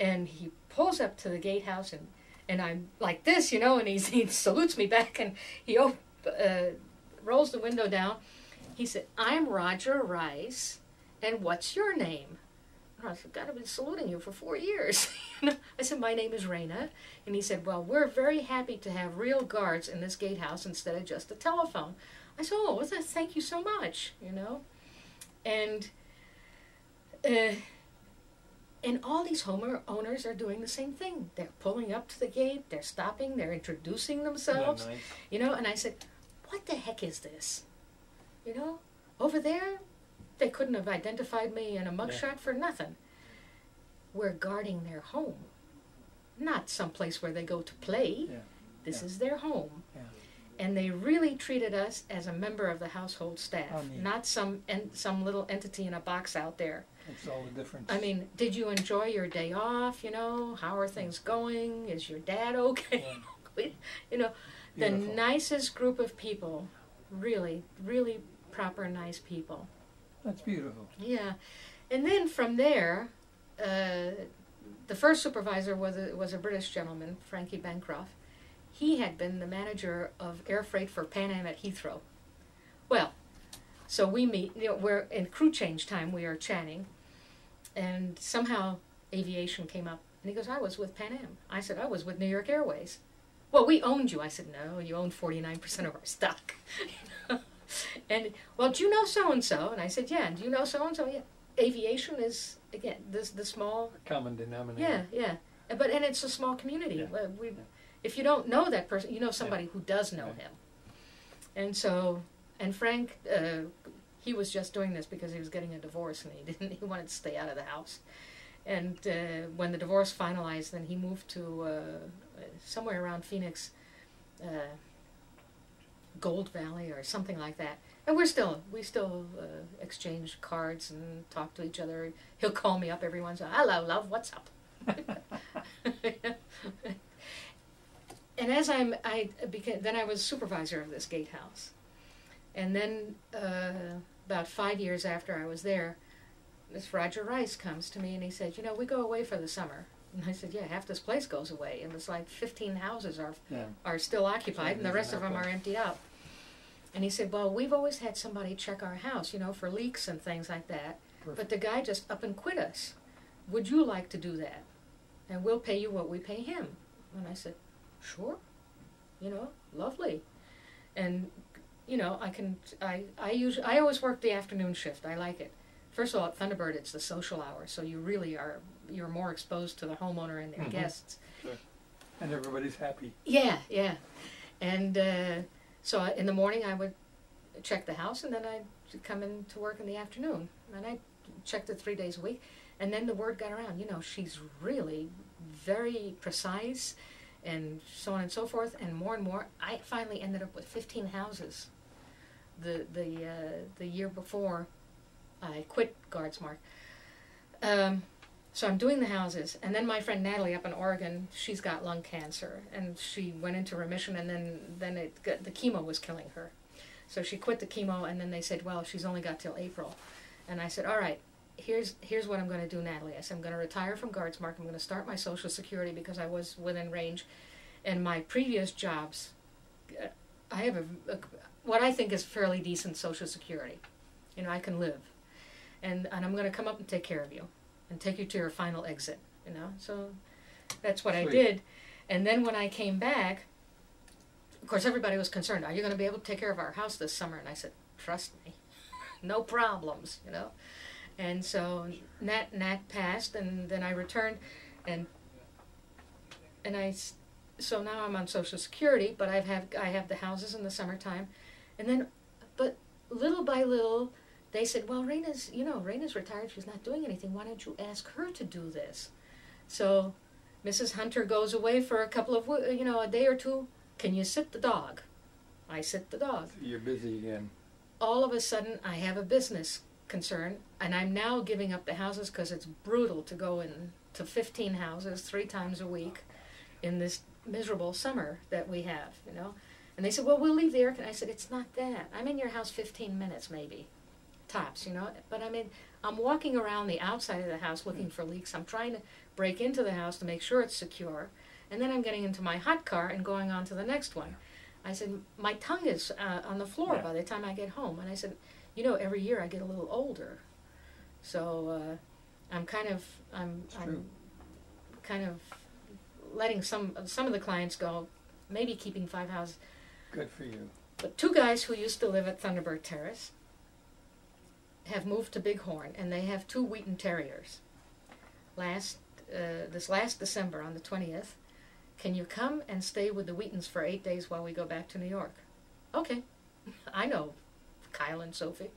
and he pulls up to the gatehouse, and and I'm like this, you know, and he's, he salutes me back, and he op- uh, rolls the window down. He said, "I'm Roger Rice, and what's your name?" And I said, "God, I've been saluting you for four years." I said, "My name is Rena," and he said, "Well, we're very happy to have real guards in this gatehouse instead of just a telephone." I said, "Oh, well, th- thank you so much," you know, and. Uh, and all these home owners are doing the same thing. They're pulling up to the gate, they're stopping, they're introducing themselves, nice. you know. And I said, What the heck is this? You know, over there, they couldn't have identified me in a mugshot for nothing. We're guarding their home, not someplace where they go to play. Yeah, This yeah. is their home. Yeah. And they really treated us as a member of the household staff, oh, neat. not some en- some little entity in a box out there. That's all the difference. I mean, did you enjoy your day off? You know, how are things mm. going? Is your dad okay? you know, the nicest group of people, really, really proper, nice people. That's beautiful. Yeah, and then from there, uh, the first supervisor was a, was a British gentleman, Frankie Bancroft. He had been the manager of air freight for Pan Am at Heathrow. Well, so we meet. You know, we're in crew change time. We are chatting, and somehow aviation came up, and he goes, "I was with Pan Am." I said, "I was with New York Airways." Well, we owned you. I said, "No, you owned forty nine percent of our stock." And well, do you know so and so? And I said, "Yeah." And do you know so and so? Yeah. Aviation is again this the small Common denominator. yeah, yeah. But and it's a small community. Yeah. We, if you don't know that person, you know somebody who does know Yeah. him. And so, and Frank, uh, he was just doing this because he was getting a divorce and he didn't. He wanted to stay out of the house. And uh, when the divorce finalized, then he moved to uh, somewhere around Phoenix, uh, Gold Valley or something like that. And we're still we still uh, exchange cards and talk to each other. He'll call me up every once in a while. Hello, love. What's up? and as I'm, I became then I was supervisor of this gatehouse, and then uh, about five years after I was there, this Roger Rice comes to me and he said, "You know, we go away for the summer." And I said, "Yeah, half this place goes away, and it's like 15 houses are Yeah. are still occupied, and the rest of them are emptied out." And he said, "Well, we've always had somebody check our house, you know, for leaks and things like that." But the guy just up and quit us. Would you like to do that? And we'll pay you what we pay him. And I said, sure. You know, lovely. and you know I can I I usually I always work the afternoon shift. I like it. First of all, at Thunderbird, it's the social hour, so you really are you're more exposed to the homeowner and their Mhm. guests. And everybody's happy. Yeah, yeah. And uh, so I, in the morning I would check the house, and then I'd come in to work in the afternoon. And I checked it three days a week. And then the word got around, you know, she's really very precise, and so on and so forth. And more and more, I finally ended up with 15 houses. The the uh, the year before, I quit Guardsmark. Um, so I'm doing the houses, and then my friend Natalie up in Oregon, she's got lung cancer, and she went into remission, and then then it got, the chemo was killing her, so she quit the chemo, and then they said, well, she's only got till April, and I said, all right, here's here's what I'm going to do, Natalie. I said I'm going to retire from Guardsmark. I'm going to start my Social Security because I was within range, and my previous jobs, uh, I have a, a what I think is fairly decent Social Security, you know, I can live, and and I'm going to come up and take care of you and take you to your final exit, you know. So that's what I did. And then when I came back, of course, everybody was concerned. Are you going to be able to take care of our house this summer? And I said, trust me, no problems, you know. And so Nat Nat passed, and then I returned, and and I, so now I'm on Social Security, but I've have I have the houses in the summertime, and then, but little by little, they said, well, Rena's, you know, Rena's retired. She's not doing anything. Why don't you ask her to do this? So, Mrs. Hunter goes away for a couple of, you know, a day or two. Can you sit the dog? I sit the dog. You're busy again. All of a sudden, I have a business concern, and I'm now giving up the houses because it's brutal to go in to 15 houses three times a week in this miserable summer that we have, you know. And they said, well, we'll leave the air. con-" I said, it's not that. I'm in your house 15 minutes, maybe tops, you know. But I mean, I'm walking around the outside of the house looking for leaks. I'm trying to break into the house to make sure it's secure, and then I'm getting into my hot car and going on to the next one. I said, my tongue is uh, on the floor Yeah. by the time I get home, and I said, you know, every year I get a little older, so uh, I'm kind of I'm I'm kind of letting some some of the clients go, maybe keeping five houses. Good for you. But two guys who used to live at Thunderbird Terrace have moved to Bighorn, and they have two Wheaten Terriers. Last uh, this last December on the twentieth, can you come and stay with the Wheatens for eight days while we go back to New York? Okay, I know Kyle and Sophie,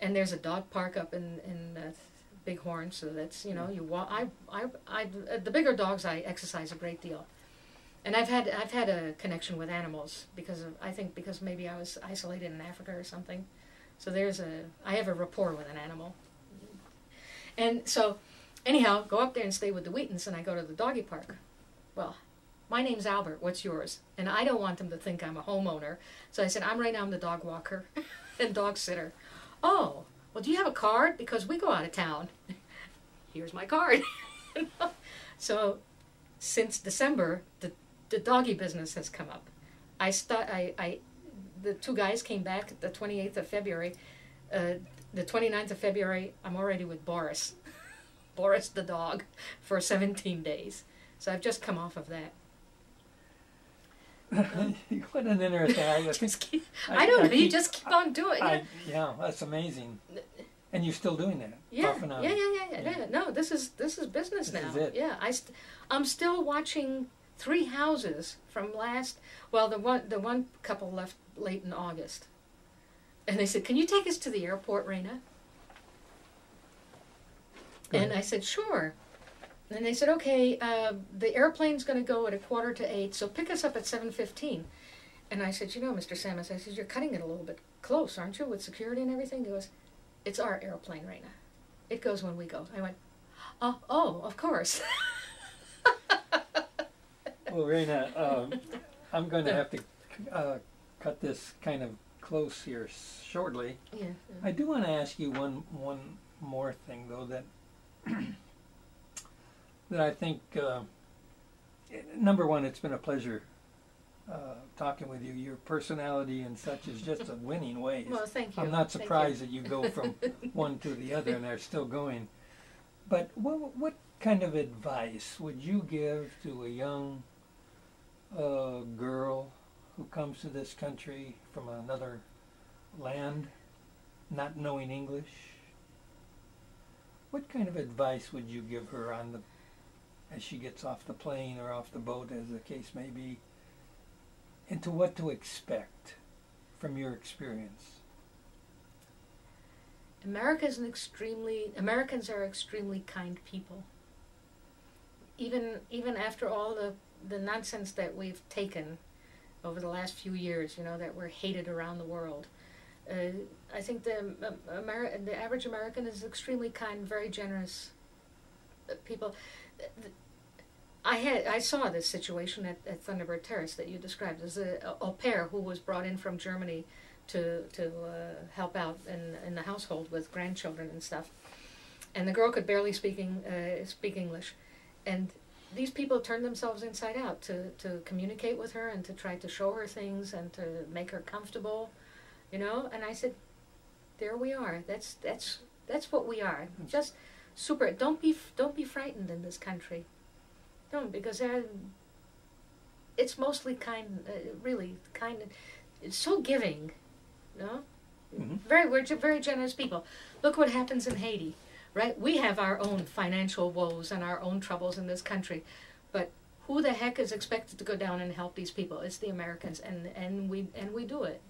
and there's a dog park up in in uh, Bighorn, so that's you know you walk. I I I uh, the bigger dogs I exercise a great deal and I've had I've had a connection with animals because of I think because maybe I was isolated in Africa or something. So there's a I have a rapport with an animal. And so anyhow, go up there and stay with the Wheatens and I go to the doggy park. Well, my name's Albert, what's yours? And I don't want them to think I'm a homeowner. So I said, I'm right now I'm the dog walker and dog sitter. Oh, well do you have a card? Because we go out of town. Here's my card. so since December, the the doggy business has come up. I start. I, I the two guys came back the 28th of February. Uh, the 29th of February, I'm already with Boris. Boris the dog for 17 days. So I've just come off of that. what an interesting. I, think- just keep, I- I, don't I know. You just keep on doing it. I, yeah, that's amazing. And you're still doing that. Yeah, off and on. yeah, yeah, yeah, yeah. No, this is this is business This now. is it. Yeah, I st- I'm still watching three houses from last. Well, the one the one couple left late in August, and they said, "Can you take us to the airport, Rena?" Go And ahead. I said, "Sure." And they said, "Okay, uh, the airplane's going to go at a quarter to eight, so pick us up at seven fifteen. And I said, "You know, Mr. Samus, I said you're cutting it a little bit close, aren't you, with security and everything?" He goes, "It's our airplane, Rena. It goes when we go." I went, "Oh, oh, of course." Well, Rena, um, I'm going to have to uh, cut this kind of close here shortly. yeah. I do want to ask you one one more thing, though that that I think uh, number one, it's been a pleasure uh, talking with you. Your personality and such is just a winning way. Well, thank you. I'm not Thank you. surprised that you go from one to the other and they're still going. But what what kind of advice would you give to a young uh, girl who comes to this country from another land, not knowing English, what kind of advice would you give her on the as she gets off the plane or off the boat, as the case may be, and to what to expect from your experience? America is an extremely Americans are extremely kind people. Even even after all the the nonsense that we've taken over the last few years, you know, that we're hated around the world. Uh, I think the um, Ameri- the average American is extremely kind, very generous uh, people. I had I saw this situation at, at Thunderbird Terrace that you described. There's a, a au pair who was brought in from Germany to to uh, help out in in the household with grandchildren and stuff, and the girl could barely speaking uh, speak English, and these people turned themselves inside out to to communicate with her and to try to show her things and to make her comfortable, you know. And I said, there we are. That's that's that's what we are. Just super. Don't be don't be frightened in this country. Don't because uh, it's mostly kind. Uh, really kind. It's so giving. You know? Mhm. Very we're very generous people. Look what happens in Haiti, right? We have our own financial woes and our own troubles in this country, but who the heck is expected to go down and help these people? It's the Americans, and and we and we do it.